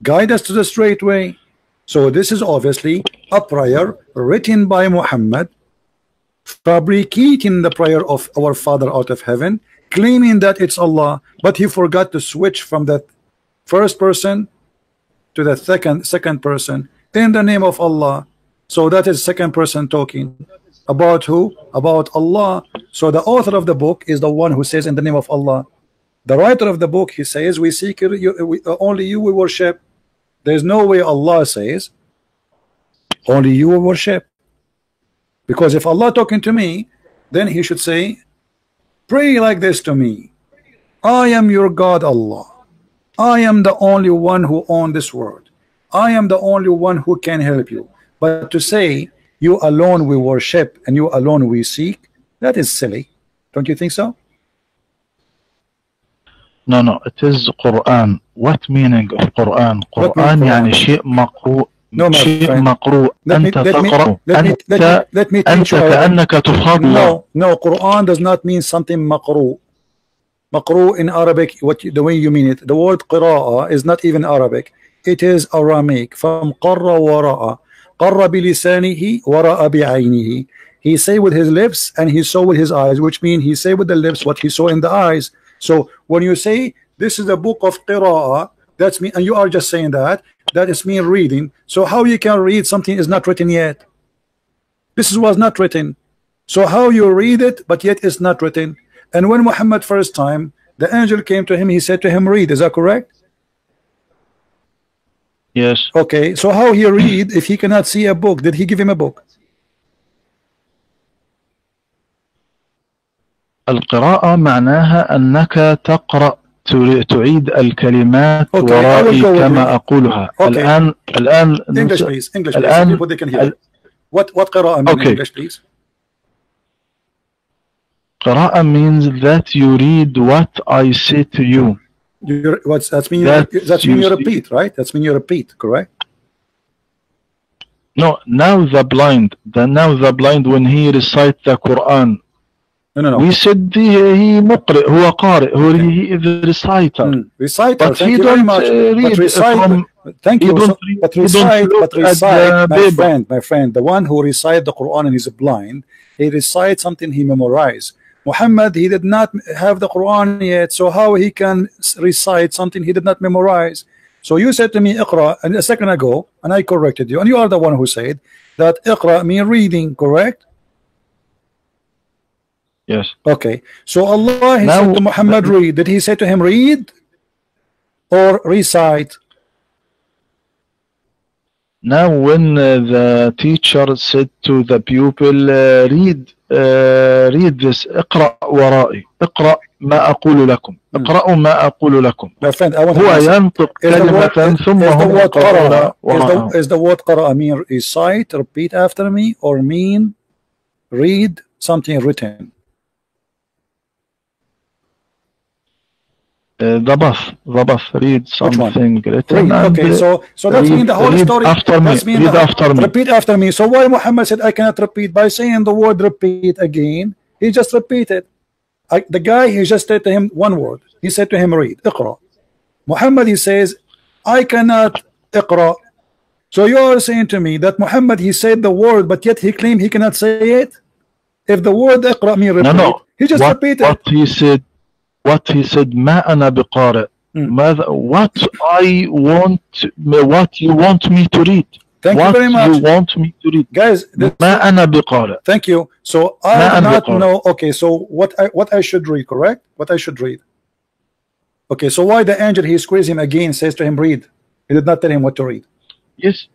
guide us to the straight way. So this is obviously a prayer written by Muhammad fabricating the prayer of our father out of heaven claiming that it's Allah but he forgot to switch from that first person to the second second person in the name of Allah. So that is second person talking about who? About Allah. So the author of the book is the one who says in the name of Allah. The writer of the book he says we seek you, we, only you we worship there's no way Allah says only you will worship. Because if Allah talking to me then he should say pray like this to me. I am your God Allah. I am the only one who own this world. I am the only one who can help you. But to say you alone we worship and you alone we seek that is silly. Don't you think so No, no, it is Quran. What meaning of Quran? What Quran mean يعني Quran? شيء مقروء No, my شيء friend. مقروء let me أنت let me تقرأ let me let me أنت let me أنت teach you كأنك تفضل No, no, Quran does not mean something maqru. Maqru in Arabic, what you, the way you mean it. The word qira'a is not even Arabic. It is Aramic from qarra wara'a. Qarra bilisanihi wara'a bi'aynihi. He say with his lips and he saw with his eyes, which means he say with the lips what he saw in the eyes. so when you say this is a book of qira'a, that's me, and you are just saying that, that is mean reading. So how you can read something is not written yet? This was not written. So how you read it, but yet it's not written. And when Muhammad first time, the angel came to him, he said to him, read. Is that correct? Yes. Okay. So how he read if he cannot see a book? Did he give him a book? القراءة معناها أنك تقرأ تعيد الكلمات Okay, ورائي كما you. أقولها Okay. الآن الآن English, please. English, please. الآن- they can hear. What what قراءة Okay. English, please? قراءة means that you read what I say to you You what's that's mean That's that's mean you repeat, right? That's mean you repeat, correct? No, now the blind, the now the blind when he recite the Quran, No, no, no. we said he, he مقرئ, هو قارئ, هو he is a reciter. Mm. Reciter, But thank he you very don't much. uh, but read recite, from, thank he you. don't So- read- but he don't recite, look but at recite, the my Bible. friend, my friend, the one who recites the Quran and is blind, he recites something he memorized. Muhammad, he did not have the Quran yet, so how he can s- recite something he did not memorize? So you said to me, Iqra, and a second ago, and I corrected you, and you are the one who said that Iqra mean reading, correct? Yes. Okay, so Allah he Now- said to Muhammad read. Did he say to him read or recite? Now when uh, the teacher said to the pupil, uh, read uh, read this, اقرأ ورائي, اقرأ ما أقول لكم, اقرأوا ما أقول لكم. My friend, I want to هو ask, ينطق is the كلمة word, ثم is the هم word يقرؤون قرأ, is وراءه. the, is the word قرأ mean recite, repeat after me, or mean read something written? Uh, the bus, the bus, read one? something written Read. and Okay, uh, so so that's read- mean the whole read story. after me, that's mean read the- after me. Repeat after me. So why Muhammad said I cannot repeat by saying the word repeat again? He just repeated. I, the guy he just said to him one word. He said to him read. اقرأ. Muhammad he says I cannot اقرأ. So you are saying to me that Muhammad he said the word but yet he claimed he cannot say it. If the word اقرأ mean repeat, No, no. he just what, repeated. what he said, what he said, ما أنا بقارئ. Hmm. ماذا, what I want, what you want me to read. Thank you what very much. you want me to read. Guys, this, ما أنا بقارئ. Thank you. So ما I do أنا not بقرأ. know. Okay, so what I what I should read, correct? What I should read. Okay, so why the angel he squeezes him again, says to him, read. He did not tell him what to read. Yes.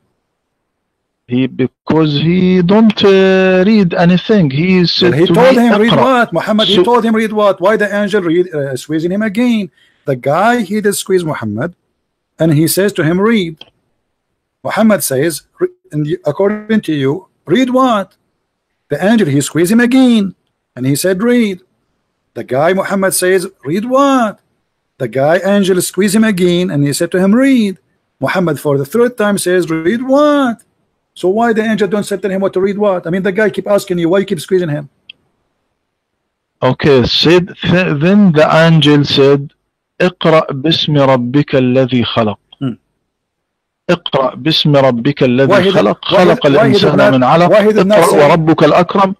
he because he don't uh, read anything. He said. He to told him read what Muhammad. So, he told him read what. Why the angel read uh, squeezing him again? The guy he did squeeze Muhammad, and he says to him read. Muhammad says, according to you, read what? The angel he squeezed him again, and he said read. The guy Muhammad says read what? The guy angel squeezed him again, and he said to him read. Muhammad for the third time says read what? So why the angel don't say to him what to read what? I mean, the guy keep asking you, why you keep squeezing him? Okay, said th- then the angel said اقرأ باسم ربك الذي خلق Hmm. اقرأ باسم ربك الذي Why he did- خلق why he- خلق why he did الإنسان not- من علق why he did not اقرأ say- وربك الأكرم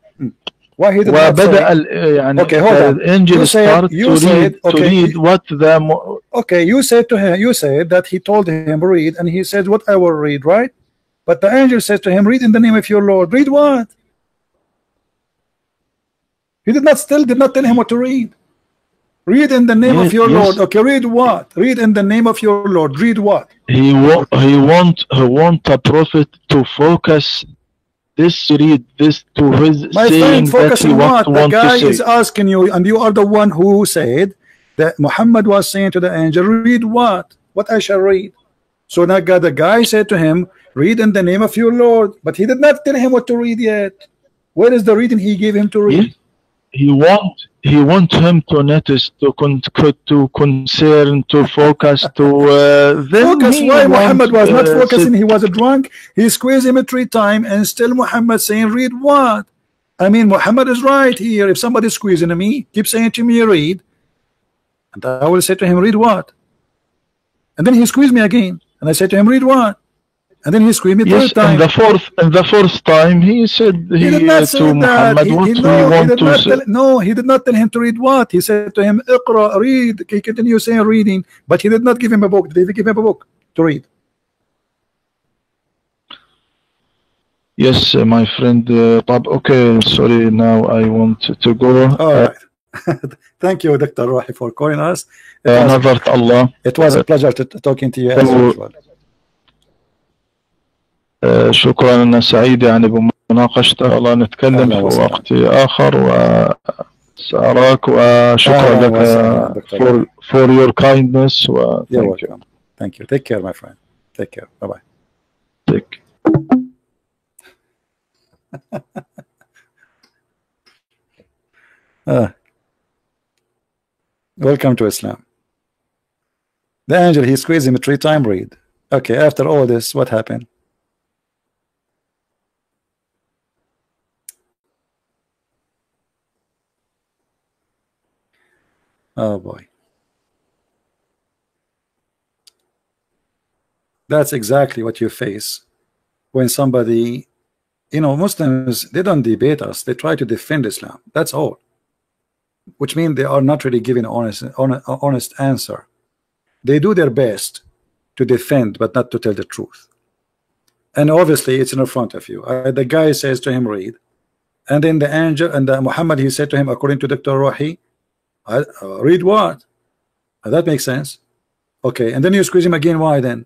Why he did not say, وبدأ ال- يعني Okay, hold on. the angel You said- start you to said- read to okay, read you- what the mo- okay, you said to him, you said that he told him read, and he said what I will read, right? But the angel says to him, read in the name of your Lord. Read what? He did not still did not tell him what to read. Read in the name Yes, of your yes. Lord. Okay, read what? Read in the name of your Lord. Read what? he wa- he want he want a prophet to focus this read this to his My saying friend, that focus he on want, what? The guy is asking you, and you are the one who said that Muhammad was saying to the angel, read what? What I shall read. So now God, the guy said to him, read in the name of your Lord. But he did not tell him what to read yet. Where is the reading he gave him to read? Yes. He want he want him to notice to con to concern to focus to uh, then Focus why Muhammad was not uh, focusing, he was a drunk. He squeezed him three times, and still Muhammad saying, Read what? I mean, Muhammad is right here. If somebody's squeezing me, keep saying to me, Read. And I will say to him, Read what? And then he squeezed me again. And I said to him, Read what? And then he screamed me Yes, third time. and the fourth and the fourth time he said he, he did uh, say to that. Muhammad He, what he, no, he want did to not say. tell, no, he did not tell him to read what. He said to him, Iqra, read. He continued saying reading, but he did not give him a book. Did he give him a book to read? Yes, uh, my friend. Uh, طب, okay, sorry. Now I want to go. All right. Thank you, Dr. Rohi, for calling us. It was, نظرت الله it was a pleasure to, talking to you as Oh. usual. آه، شكرا أنا سعيد يعني بمناقشته الله نتكلم في. وقت آخر وسأراك وشكرا لك for, for your kindness و You're thank you. welcome. Thank you. Take care, my friend. Take care. Bye bye. Take- Uh, welcome to Islam. The angel, he squeezed him three time read. Okay, after all this, what happened? Oh boy. That's exactly what you face when somebody, you know, Muslims, they don't debate us. They try to defend Islam. That's all. Which means they are not really giving honest, honest, answer. They do their best to defend, but not to tell the truth. And obviously, it's in front of you. Uh, the guy says to him, read. And then the angel and the Muhammad, he said to him, according to Dr. Rohi, uh, read what? Uh, that makes sense. Okay, and then you squeeze him again. Why then?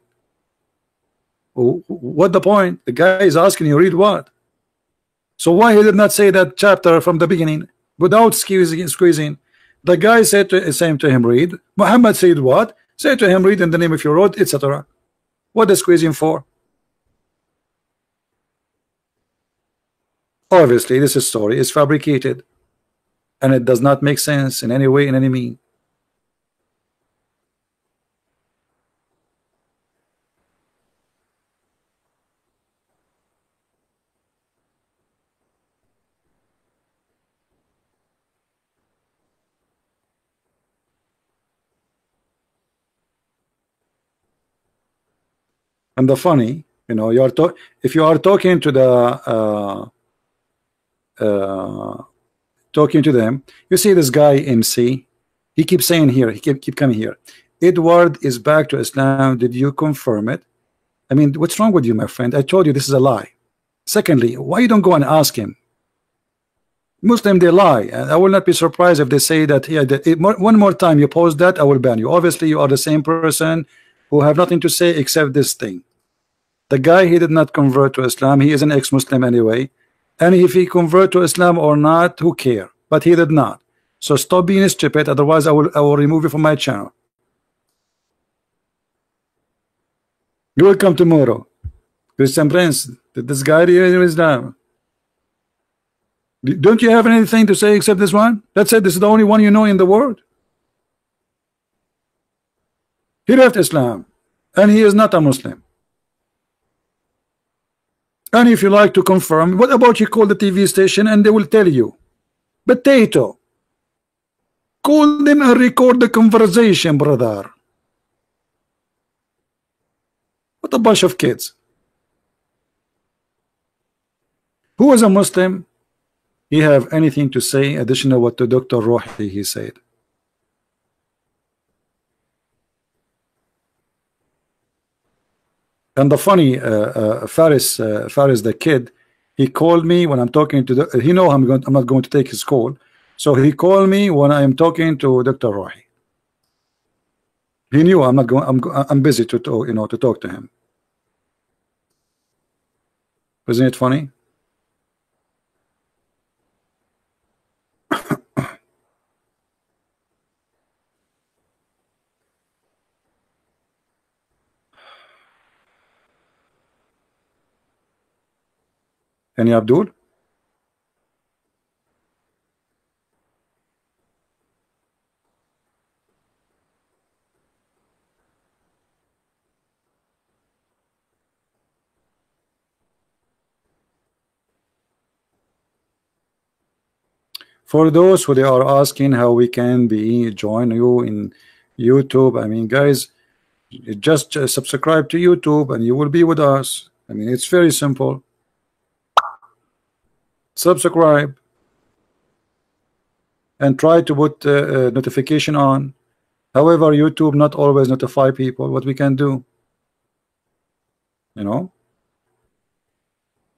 What the point? The guy is asking you, read what? So why he did not say that chapter from the beginning without squeezing? squeezing? The guy said to, saying to him, read. Muhammad said what? Say to him, read in the name of your Lord, etc. What is squeezing for? Obviously, this story is fabricated and it does not make sense in any way, in any mean. And the funny, you know, you are if you are talking to the uh, uh, talking to them, you see this guy MC. He keeps saying here, he keep keep coming here. Edward is back to Islam. Did you confirm it? I mean, what's wrong with you, my friend? I told you this is a lie. Secondly, why you don't go and ask him? Muslim, they lie. And I will not be surprised if they say that, yeah, one more time you post that, I will ban you. Obviously, you are the same person who have nothing to say except this thing. The guy, he did not convert to Islam. He is an ex-Muslim anyway. And if he convert to Islam or not, who care? But he did not. So stop being stupid. Otherwise, I will, I will remove you from my channel. You will come tomorrow. Christian Prince, did this guy in Islam? Don't you have anything to say except this one? That's it. This is the only one you know in the world. He left Islam and he is not a Muslim. And if you like to confirm, what about you call the TV station and they will tell you? Potato. Call them and record the conversation, brother. What a bunch of kids. Who was a Muslim? He have anything to say additional what to Dr. Rohi he said. And the funny uh, uh, Faris uh, Faris the kid he called me when I'm talking to the he know I'm going I'm not going to take his call. So he called me when I am talking to Dr. Rohi he knew I'm not going I'm I'm busy to talk you know to talk to him. Isn't it funny Any Abdul? For those who they are asking how we can be join you in YouTube, I mean, guys, just subscribe to YouTube and you will be with us. I mean, it's very simple subscribe and try to put uh, uh, notification on. However YouTube not always notify people what we can do. You know?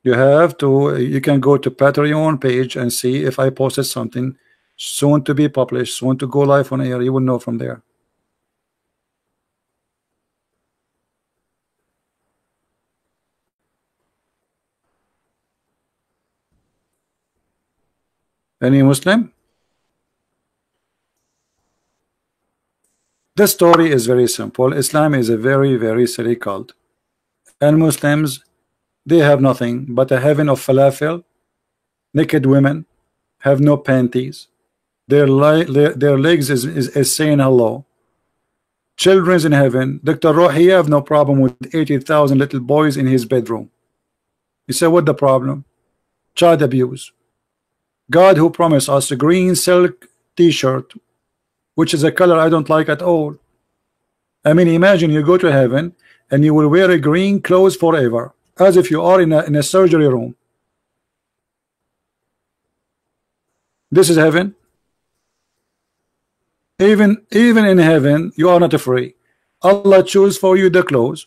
You have to you can go to Patreon page and see if I posted something soon to be published soon to go live on air. You will know from there Any Muslim? The story is very simple. Islam is a very, very silly cult. And Muslims, they have nothing but a heaven of falafel, naked women, have no panties. Their, their, legs is, is, is saying hello. children's in heaven. Dr. Rohi have no problem with 80,000 little boys in his bedroom. He said, what the problem? Child abuse. God who promised us a green silk t-shirt, which is a color I don't like at all. I mean, imagine you go to heaven and you will wear a green clothes forever, as if you are in a, in a surgery room. This is heaven. Even even in heaven, you are not free. Allah choose for you the clothes.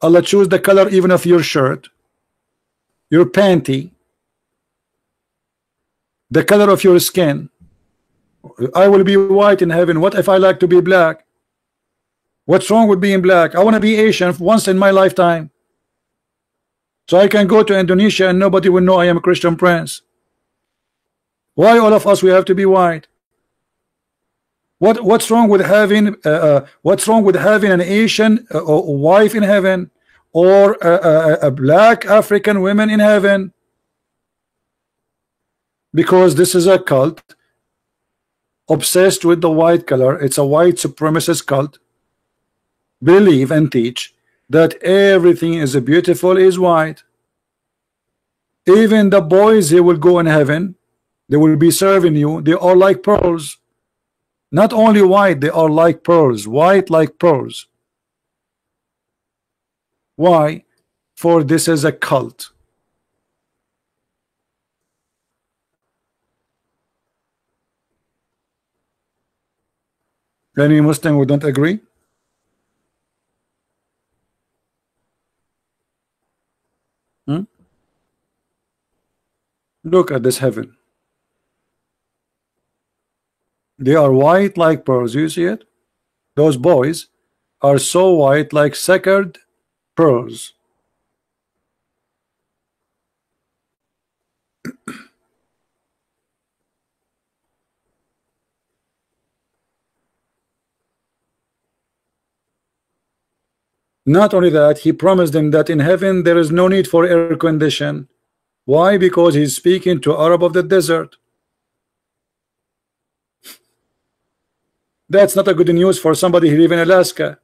Allah choose the color even of your shirt, your panty, the color of your skin. I will be white in heaven. What if I like to be black? What's wrong with being black? I want to be Asian once in my lifetime. So I can go to Indonesia and nobody will know I am a Christian prince. Why all of us we have to be white? What what's wrong with having uh, uh, what's wrong with having an Asian uh, wife in heaven or a, a, a black African women in heaven? Because this is a cult obsessed with the white color. It's a white supremacist cult. Believe and teach that everything is beautiful is white. Even the boys they will go in heaven they will be serving you. They are like pearls. Not only white, they are like pearls. White like pearls. Why? For this is a cult. Any Muslim who don't agree? Hmm? Look at this heaven. They are white like pearls. You see it? Those boys are so white like secured pearls. Not only that, he promised them that in heaven there is no need for air condition. Why? Because he's speaking to Arab of the desert. That's not a good news for somebody who live in Alaska.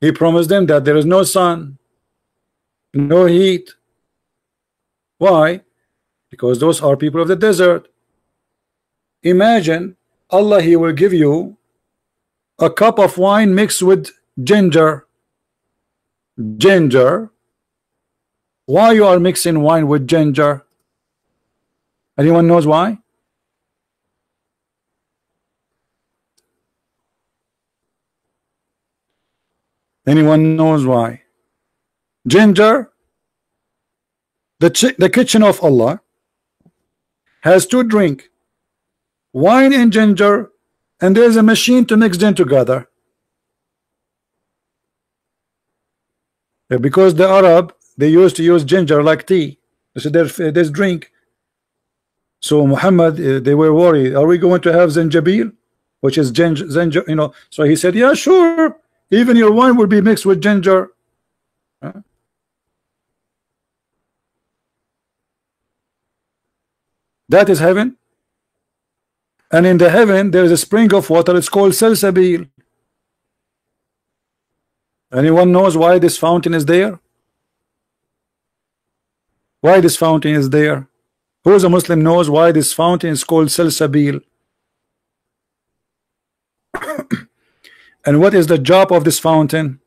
He promised them that there is no sun, no heat. Why? Because those are people of the desert. Imagine Allah, He will give you a cup of wine mixed with ginger. Ginger. Why you are mixing wine with ginger? Anyone knows why? Anyone knows why? Ginger, the, the kitchen of Allah, has to drink, wine and ginger, and there's a machine to mix them together. Because the Arab, they used to use ginger like tea. So there's, there's drink. So Muhammad, uh, they were worried. Are we going to have zanjabil, which is ginger, you know? So he said, yeah, sure. Even your wine will be mixed with ginger. That is heaven. And in the heaven, there is a spring of water. It's called Salsabil. Anyone knows why this fountain is there? Why this fountain is there? Who is a Muslim knows why this fountain is called Salsabil? And what is the job of this fountain?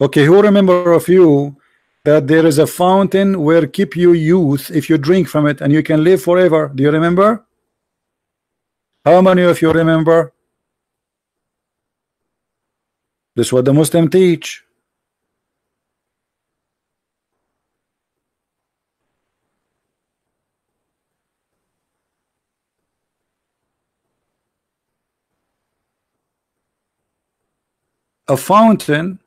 Okay, who remember of you that there is a fountain where keep you youth if you drink from it and you can live forever? Do you remember? How many of you remember? This is what the Muslim teach. A fountain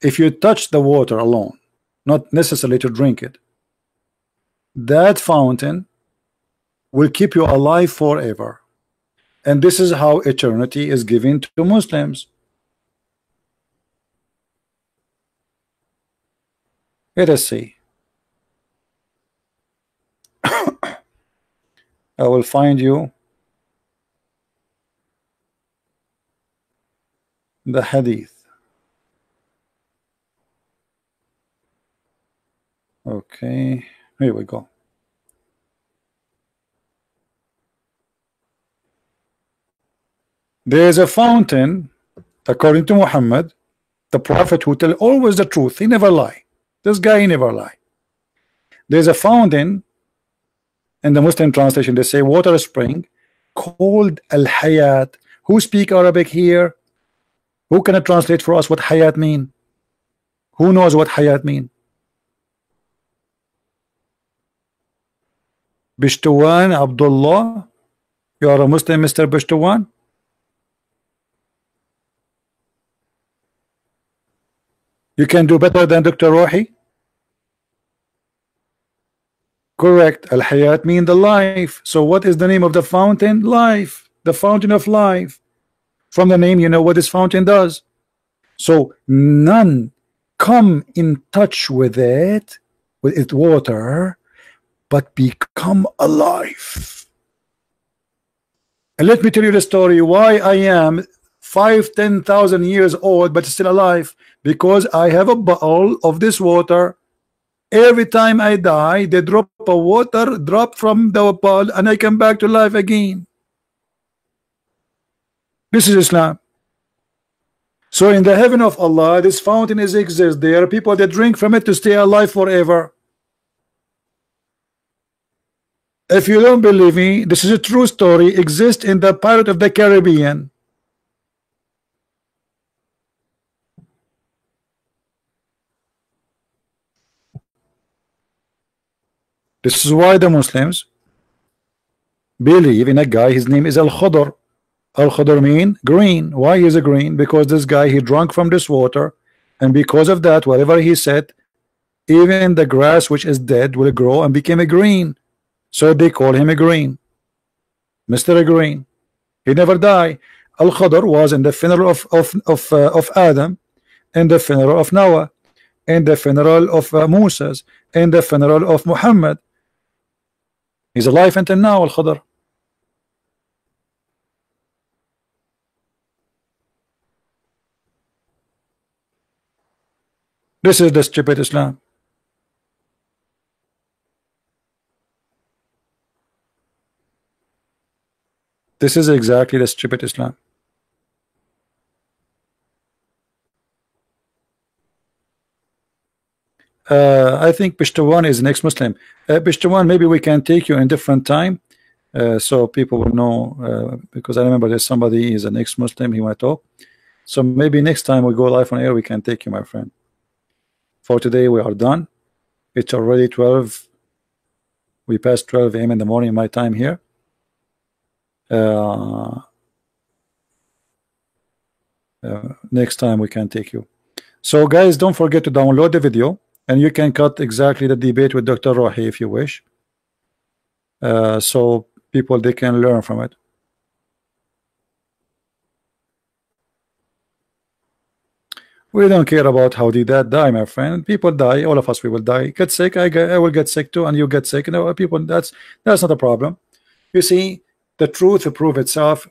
if you touch the water alone not necessarily to drink it. That fountain will keep you alive forever. And this is how eternity is given to Muslims. Let us see. I will find you the hadith. Okay, here we go. There is a fountain, according to Muhammad, the prophet who tell always the truth. He never lie. This guy never lie. There's a fountain in the Muslim translation. They say water spring called Al Hayat. Who speak Arabic here? Who can translate for us what Hayat mean? Who knows what Hayat mean? Bishtuwan Abdullah. You are a Muslim, Mr. Bishtuwan? You can do better than Dr. Rohi? Correct. Al Hayat mean the life. So what is the name of the fountain? Life. The fountain of life. From the name, you know what this fountain does. So none come in touch with it, with its water, but become alive. And let me tell you the story why I am five, ten thousand years old, but still alive because I have a bottle of this water. Every time I die, they drop a water drop from the bottle, and I come back to life again. This is Islam. So in the heaven of Allah, this fountain is exists. There are people that drink from it to stay alive forever. If you don't believe me, this is a true story. Exists in the Pirate of the Caribbean. This is why the Muslims believe in a guy, his name is Al-Khadr. Al-Khadr mean green. Why is a green? Because this guy, he drank from this water, and because of that, whatever he said, even the grass which is dead will grow and become a green. So they call him a green. Mr. Green. He never died. Al-Khadr was in the funeral of, of, of, uh, of Adam, in the funeral of Noah, in the funeral of uh, Moses, in the funeral of Muhammad. He's alive until now, Al This is the stupid Islam. This is exactly the stupid Islam. Uh, I think Pishtawan is next Muslim. Uh, Pishtawan, maybe we can take you in different time, uh, so people will know. Uh, because I remember there's somebody is an ex-Muslim. He might talk. So maybe next time we go live on air, we can take you, my friend. For today, we are done. It's already 12. We passed 12 a.m. in the morning, my time here. Uh, uh, next time we can take you. So guys, don't forget to download the video and you can cut exactly the debate with Dr. Rohi if you wish uh, so people they can learn from it we don't care about how Deedat die my friend. People die. All of us we will die. Get sick I, get, I will get sick too and you get sick. You people that's that's not a problem. You see the truth prove itself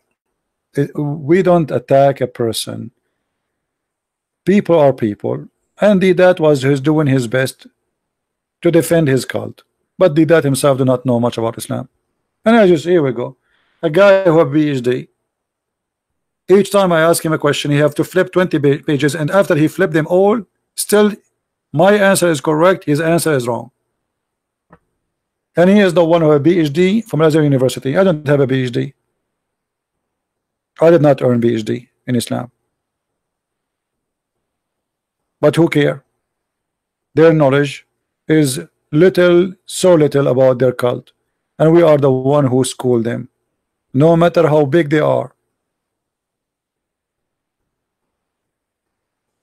it, we don't attack a person. People are people and Deedat was his doing his best to defend his cult but Deedat himself do not know much about Islam. And I just here we go. A guy who have PhD each time I ask him a question he have to flip 20 pages and after he flipped them all still my answer is correct his answer is wrong. And he is the one who have a PhD from Azhar University. I don't have a PhD I did not earn PhD in Islam. But who care? Their knowledge is little so little about their cult. And we are the one who school them. No matter how big they are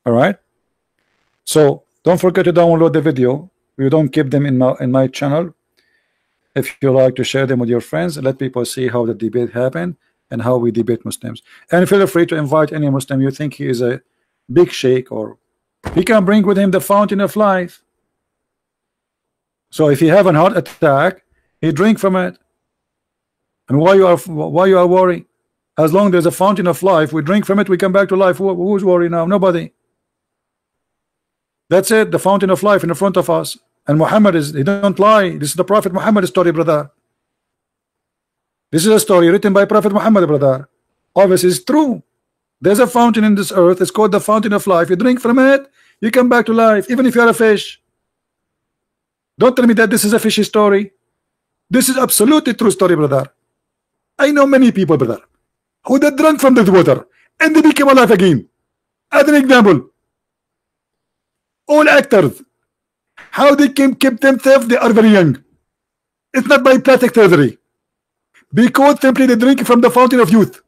all right so don't forget to download the video you don't keep them in my in my channel if you like to share them with your friends let people see how the debate happened and how we debate Muslims and feel free to invite any Muslim you think he is a big sheikh or he can bring with him the fountain of life So if you have an heart attack, he drink from it. And why you are why you are worried? As long there's a fountain of life, we drink from it, we come back to life. Who, who's worried now? Nobody. That's it, the fountain of life in front of us. And Muhammad is, he don't lie. This is the Prophet Muhammad story, brother. This is a story written by Prophet Muhammad, brother. Obviously, it's true. There's a fountain in this earth. It's called the fountain of life. You drink from it, you come back to life, even if you're a fish. Don't tell me that this is a fishy story. This is absolutely true story, brother. I know many people, brother, who they drank from that water and they became alive again. As an example, all actors, how they can keep themselves, they are very young. It's not by plastic surgery. Because simply they drink from the fountain of youth.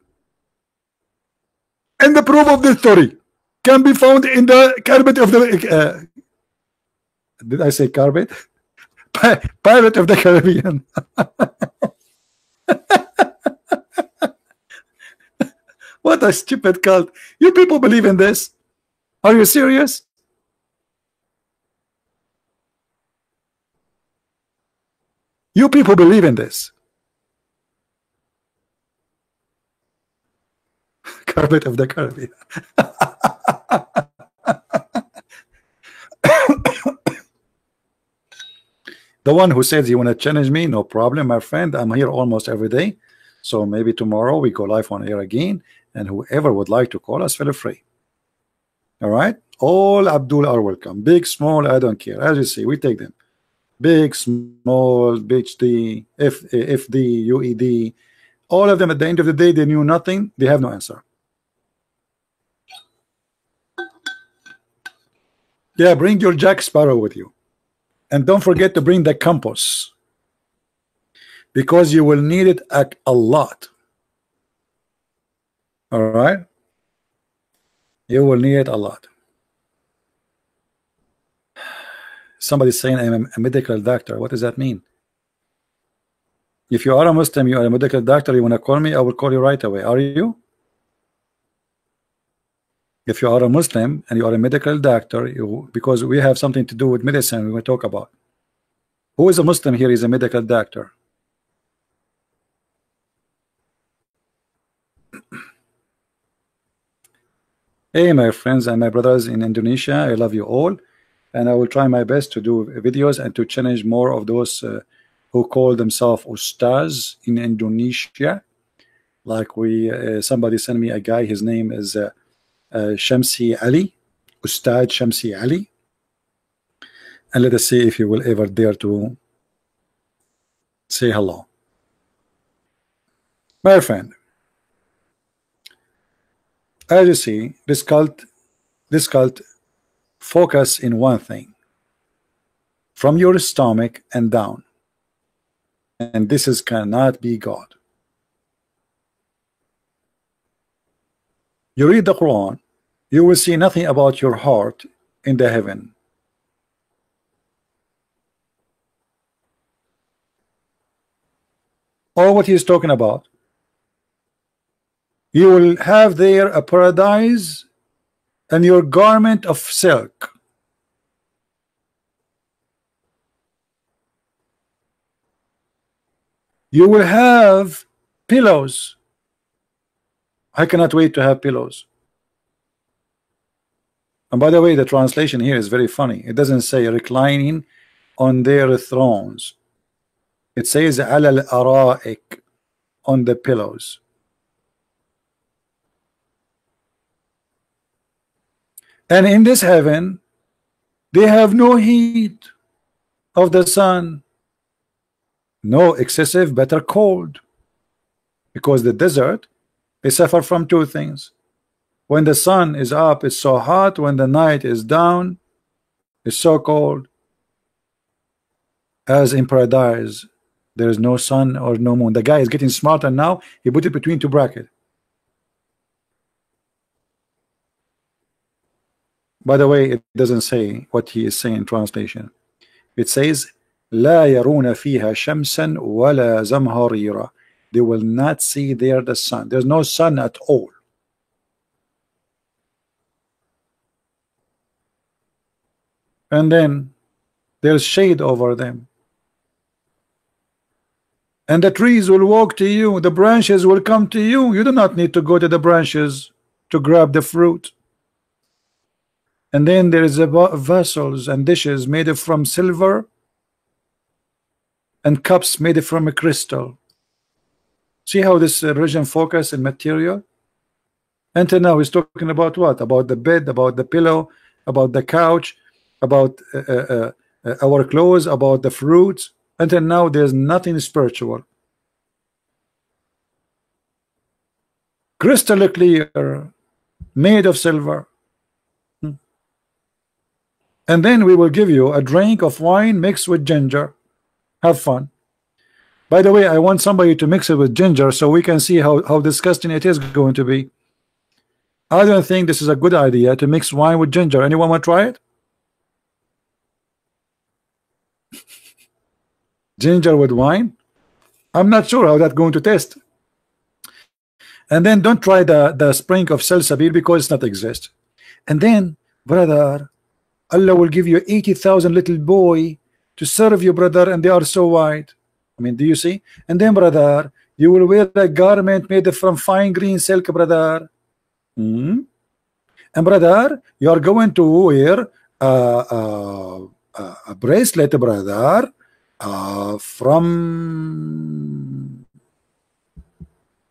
And the proof of this story can be found in the carpet of the uh, did I say carpet? Pirate of the Caribbean. what a stupid cult. You people believe in this? Are you serious? You people believe in this. Carpet of the Caribbean. the one who says you want to challenge me, no problem, my friend. I'm here almost every day. So maybe tomorrow we go live on air again. And whoever would like to call us, feel free. All right. All Abdul are welcome. Big, small, I don't care. As you see, we take them big, small, BHD, F, FD, UED, all of them at the end of the day, they knew nothing, they have no answer. Yeah, bring your Jack Sparrow with you. And don't forget to bring the compass because you will need it a, a lot. All right, you will need it a lot. Somebody's saying I'm a medical doctor. What does that mean? If you are a Muslim, you are a medical doctor, you want to call me, I will call you right away. Are you? If you are a Muslim and you are a medical doctor, you, because we have something to do with medicine, we will talk about. Who is a Muslim here is a medical doctor. hey, my friends and my brothers in Indonesia, I love you all and I will try my best to do videos and to challenge more of those uh, who call themselves ustaz in Indonesia. Like we uh, somebody sent me a guy his name is uh, uh, Shamsi Ali Ustad Shamsi Ali. And let us see if he will ever dare to say hello. My friend as you see this cult this cult focus in one thing from your stomach and down. And this is cannot be God. You read the Quran you will see nothing about your heart in the heaven. Or what he is talking about you will have there a paradise and your garment of silk. You will have pillows. I cannot wait to have pillows. And by the way, the translation here is very funny. It doesn't say reclining on their thrones. It says al araik on the pillows. And in this heaven, they have no heat of the sun, no excessive, better cold. Because the desert, they suffer from two things. When the sun is up, it's so hot. When the night is down, it's so cold. As in paradise, there is no sun or no moon. The guy is getting smarter now. He put it between two brackets. By the way, it doesn't say what he is saying in translation. It says, لا يرون فيها شمسا ولا زمهريرا. They will not see there the sun. There's no sun at all. And then there's shade over them. and the trees will walk to you the branches will come to you you do not need to go to the branches to grab the fruit and then there is vessels and dishes made from silver and cups made from a crystal. See how this religion focus in material? Until now he's talking about what? About the bed about the pillow about the couch about uh, uh, uh, our clothes about the fruits. Until now there's nothing spiritual. Crystal clear made of silver. And then we will give you a drink of wine mixed with ginger. Have fun. By the way I want somebody to mix it with ginger so we can see how, how disgusting it is going to be. I don't think this is a good idea to mix wine with ginger. Anyone want to try it? Ginger with wine? I'm not sure how that's going to taste. And then don't try the the spring of salsabil because it's not exist. And then brother Allah will give you 80,000 little boy to serve you brother and they are so white. I mean do you see? And then brother you will wear a garment made from fine green silk brother. Hmm? and brother you are going to wear a, a, a bracelet brother uh, from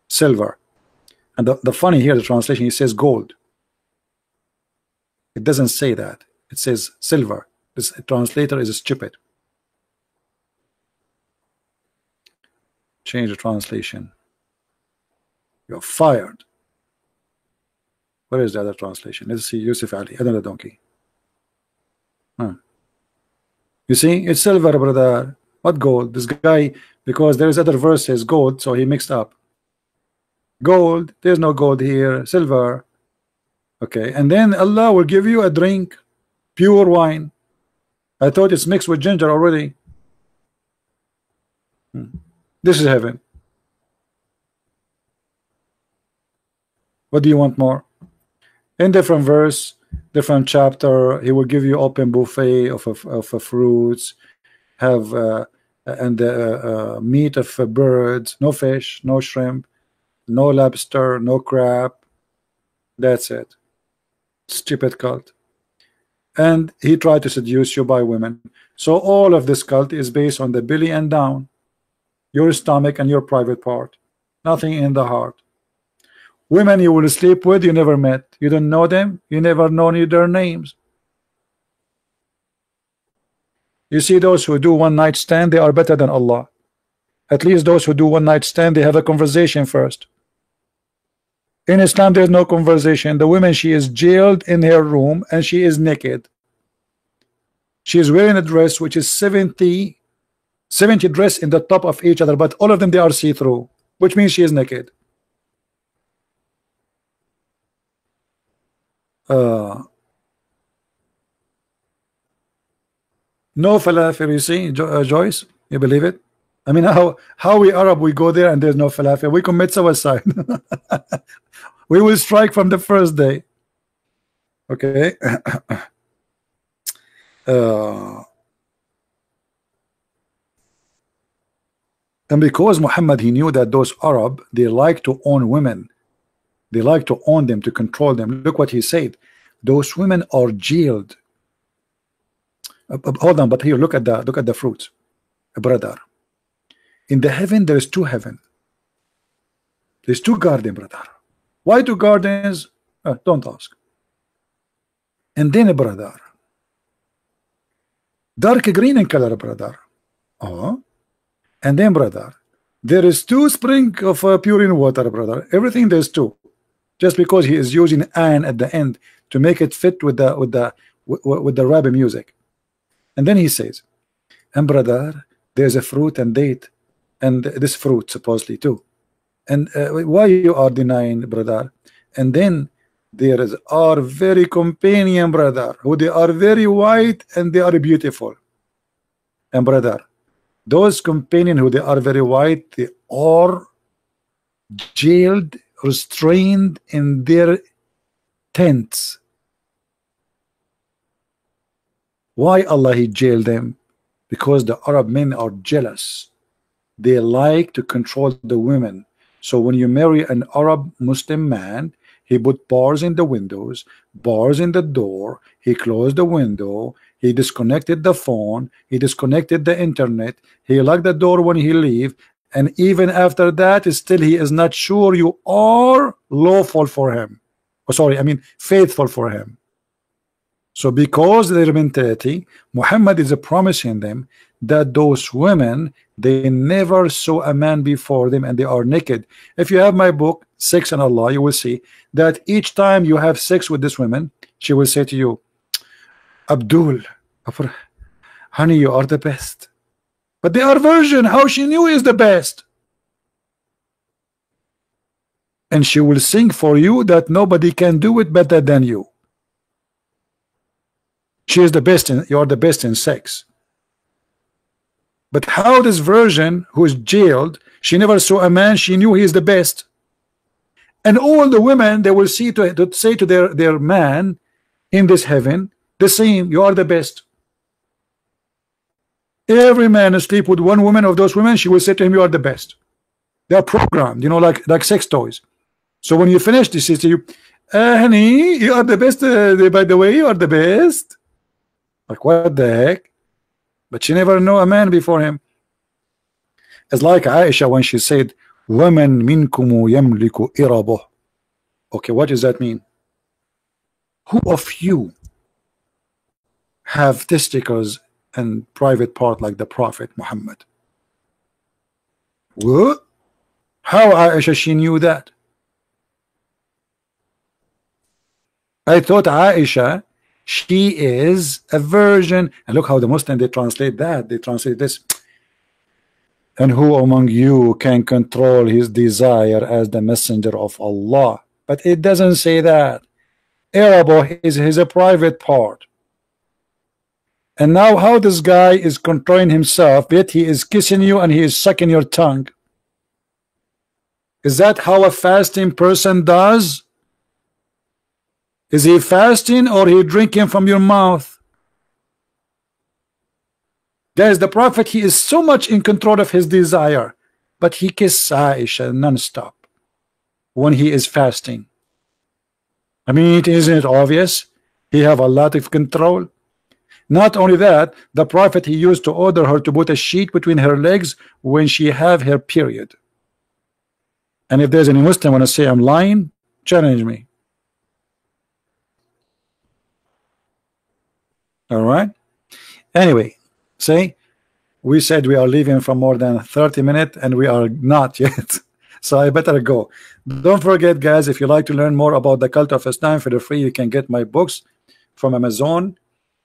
silver. And the, the funny here the translation it says gold. It doesn't say that it says silver this translator is stupid change the translation you're fired where is the other translation let's see Yusuf Ali another donkey huh. You see, it's silver, brother. What gold? This guy, because there's other verses gold, so he mixed up. Gold, there's no gold here, silver. Okay, and then Allah will give you a drink, pure wine. I thought it's mixed with ginger already. Hmm. This is heaven. What do you want more? In different verse, different chapter he will give you open buffet of of, of fruits have uh, and uh, uh, meat of birds no fish no shrimp no lobster no crab that's it stupid cult and he tried to seduce you by women so all of this cult is based on the belly and down your stomach and your private part nothing in the heart Women you will sleep with, you never met. You don't know them. You never know their names. You see those who do one night stand, they are better than Allah. At least those who do one night stand, they have a conversation first. In Islam, there's no conversation. The woman, she is jailed in her room and she is naked. She is wearing a dress which is 70, 70 dress in the top of each other, but all of them, they are see-through, which means she is naked. Uh, no falafel, you see, jo uh, Joyce, you believe it? I mean, how how we Arab we go there and there's no falafel, we commit suicide. we will strike from the first day. Okay. uh, and because Muhammad he knew that those Arab they like to own women they like to own them, to control them. Look what he said. Those women are jailed. Uh, hold on, but here, look at the look at the fruits, brother. In the heaven, there is two heaven. There's two garden, brother. Why two gardens? Uh, don't ask. And then, brother, dark green in color, brother. Oh, and then, brother, there is two spring of uh, pure in water, brother. Everything there's two just because he is using an at the end to make it fit with the with the with the rabbi music and then he says and brother there's a fruit and date and this fruit supposedly too and uh, why you are denying brother and then there is are very companion brother who they are very white and they are beautiful and brother those companion who they are very white they are jailed restrained in their tents. Why Allah he jailed them? Because the Arab men are jealous. they like to control the women so when you marry an Arab Muslim man he put bars in the windows bars in the door he closed the window he disconnected the phone he disconnected the internet he locked the door when he leave and even after that still he is not sure you are lawful for him. Oh, sorry I mean faithful for him. So because their mentality Muhammad is promising them that those women they never saw a man before them and they are naked. If you have my book sex and Allah you will see that each time you have sex with this woman she will say to you Abdul honey you are the best. But they are virgin. How she knew is the best. And she will sing for you that nobody can do it better than you. She is the best in you are the best in sex but how this virgin who is jailed, she never saw a man, she knew he is the best. And all the women they will see to, to say to their, their man in this heaven, the same, you are the best. Every man asleep with one woman of those women, she will say to him, You are the best. They are programmed, you know, like like sex toys. So when you finish, this is to you, uh, honey, you are the best. Uh, by the way, you are the best. Like what the heck? But she never knew a man before him. It's like Aisha when she said women minkum yamliku irabo okay what does that mean? Who of you have testicles and private part like the prophet Muhammad? What how Aisha she knew that? I thought Aisha she is a virgin. And look how the Muslim they translate that. They translate this. And who among you can control his desire as the messenger of Allah? But it doesn't say that. Arabo oh, is his a private part. And now how this guy is controlling himself yet he is kissing you and he is sucking your tongue? Is that how a fasting person does is he fasting or he drinking from your mouth? There is the Prophet, he is so much in control of his desire, but he kisses Aisha non-stop when he is fasting. I mean, isn't it obvious? He have a lot of control. Not only that, the Prophet, he used to order her to put a sheet between her legs when she have her period. And if there's any Muslim want to say I'm lying, challenge me. All right? Anyway see? We said we are leaving for more than 30 minutes and we are not yet. So I better go. Don't forget guys if you like to learn more about the cult of Islam for the free. You can get my books from Amazon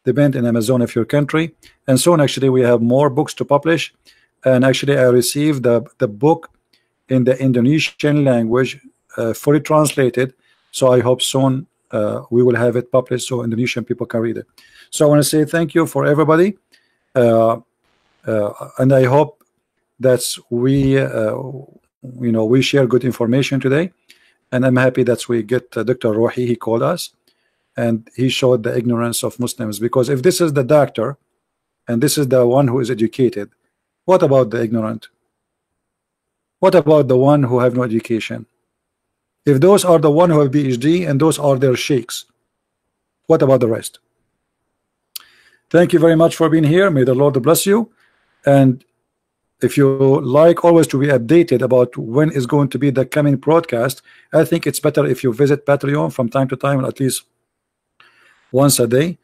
depend in Amazon of your country. And soon actually we have more books to publish. And actually I received the, the book in the Indonesian language uh, fully translated. So I hope soon uh, we will have it published so Indonesian people can read it so I want to say thank you for everybody. Uh, uh, and I hope that we uh, you know we share good information today. And I'm happy that we get uh, Dr. Rohi he called us. And he showed the ignorance of Muslims. Because if this is the doctor and this is the one who is educated what about the ignorant? What about the one who have no education? If those are the one who have PhD and those are their sheikhs, what about the rest? Thank you very much for being here. May the Lord bless you. And if you like always to be updated about when is going to be the coming broadcast, I think it's better if you visit Patreon from time to time, at least once a day,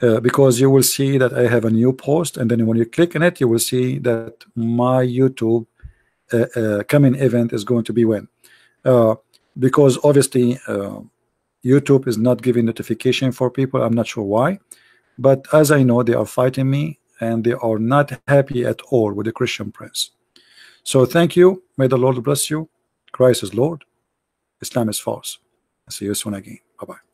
uh, because you will see that I have a new post, and then when you click on it, you will see that my YouTube uh, uh, coming event is going to be when. Uh, because obviously uh, YouTube is not giving notification for people I'm not sure why but as I know they are fighting me and they are not happy at all with the Christian Prince. So thank you. May the Lord bless you. Christ is Lord. Islam is false. I'll see you soon again. Bye bye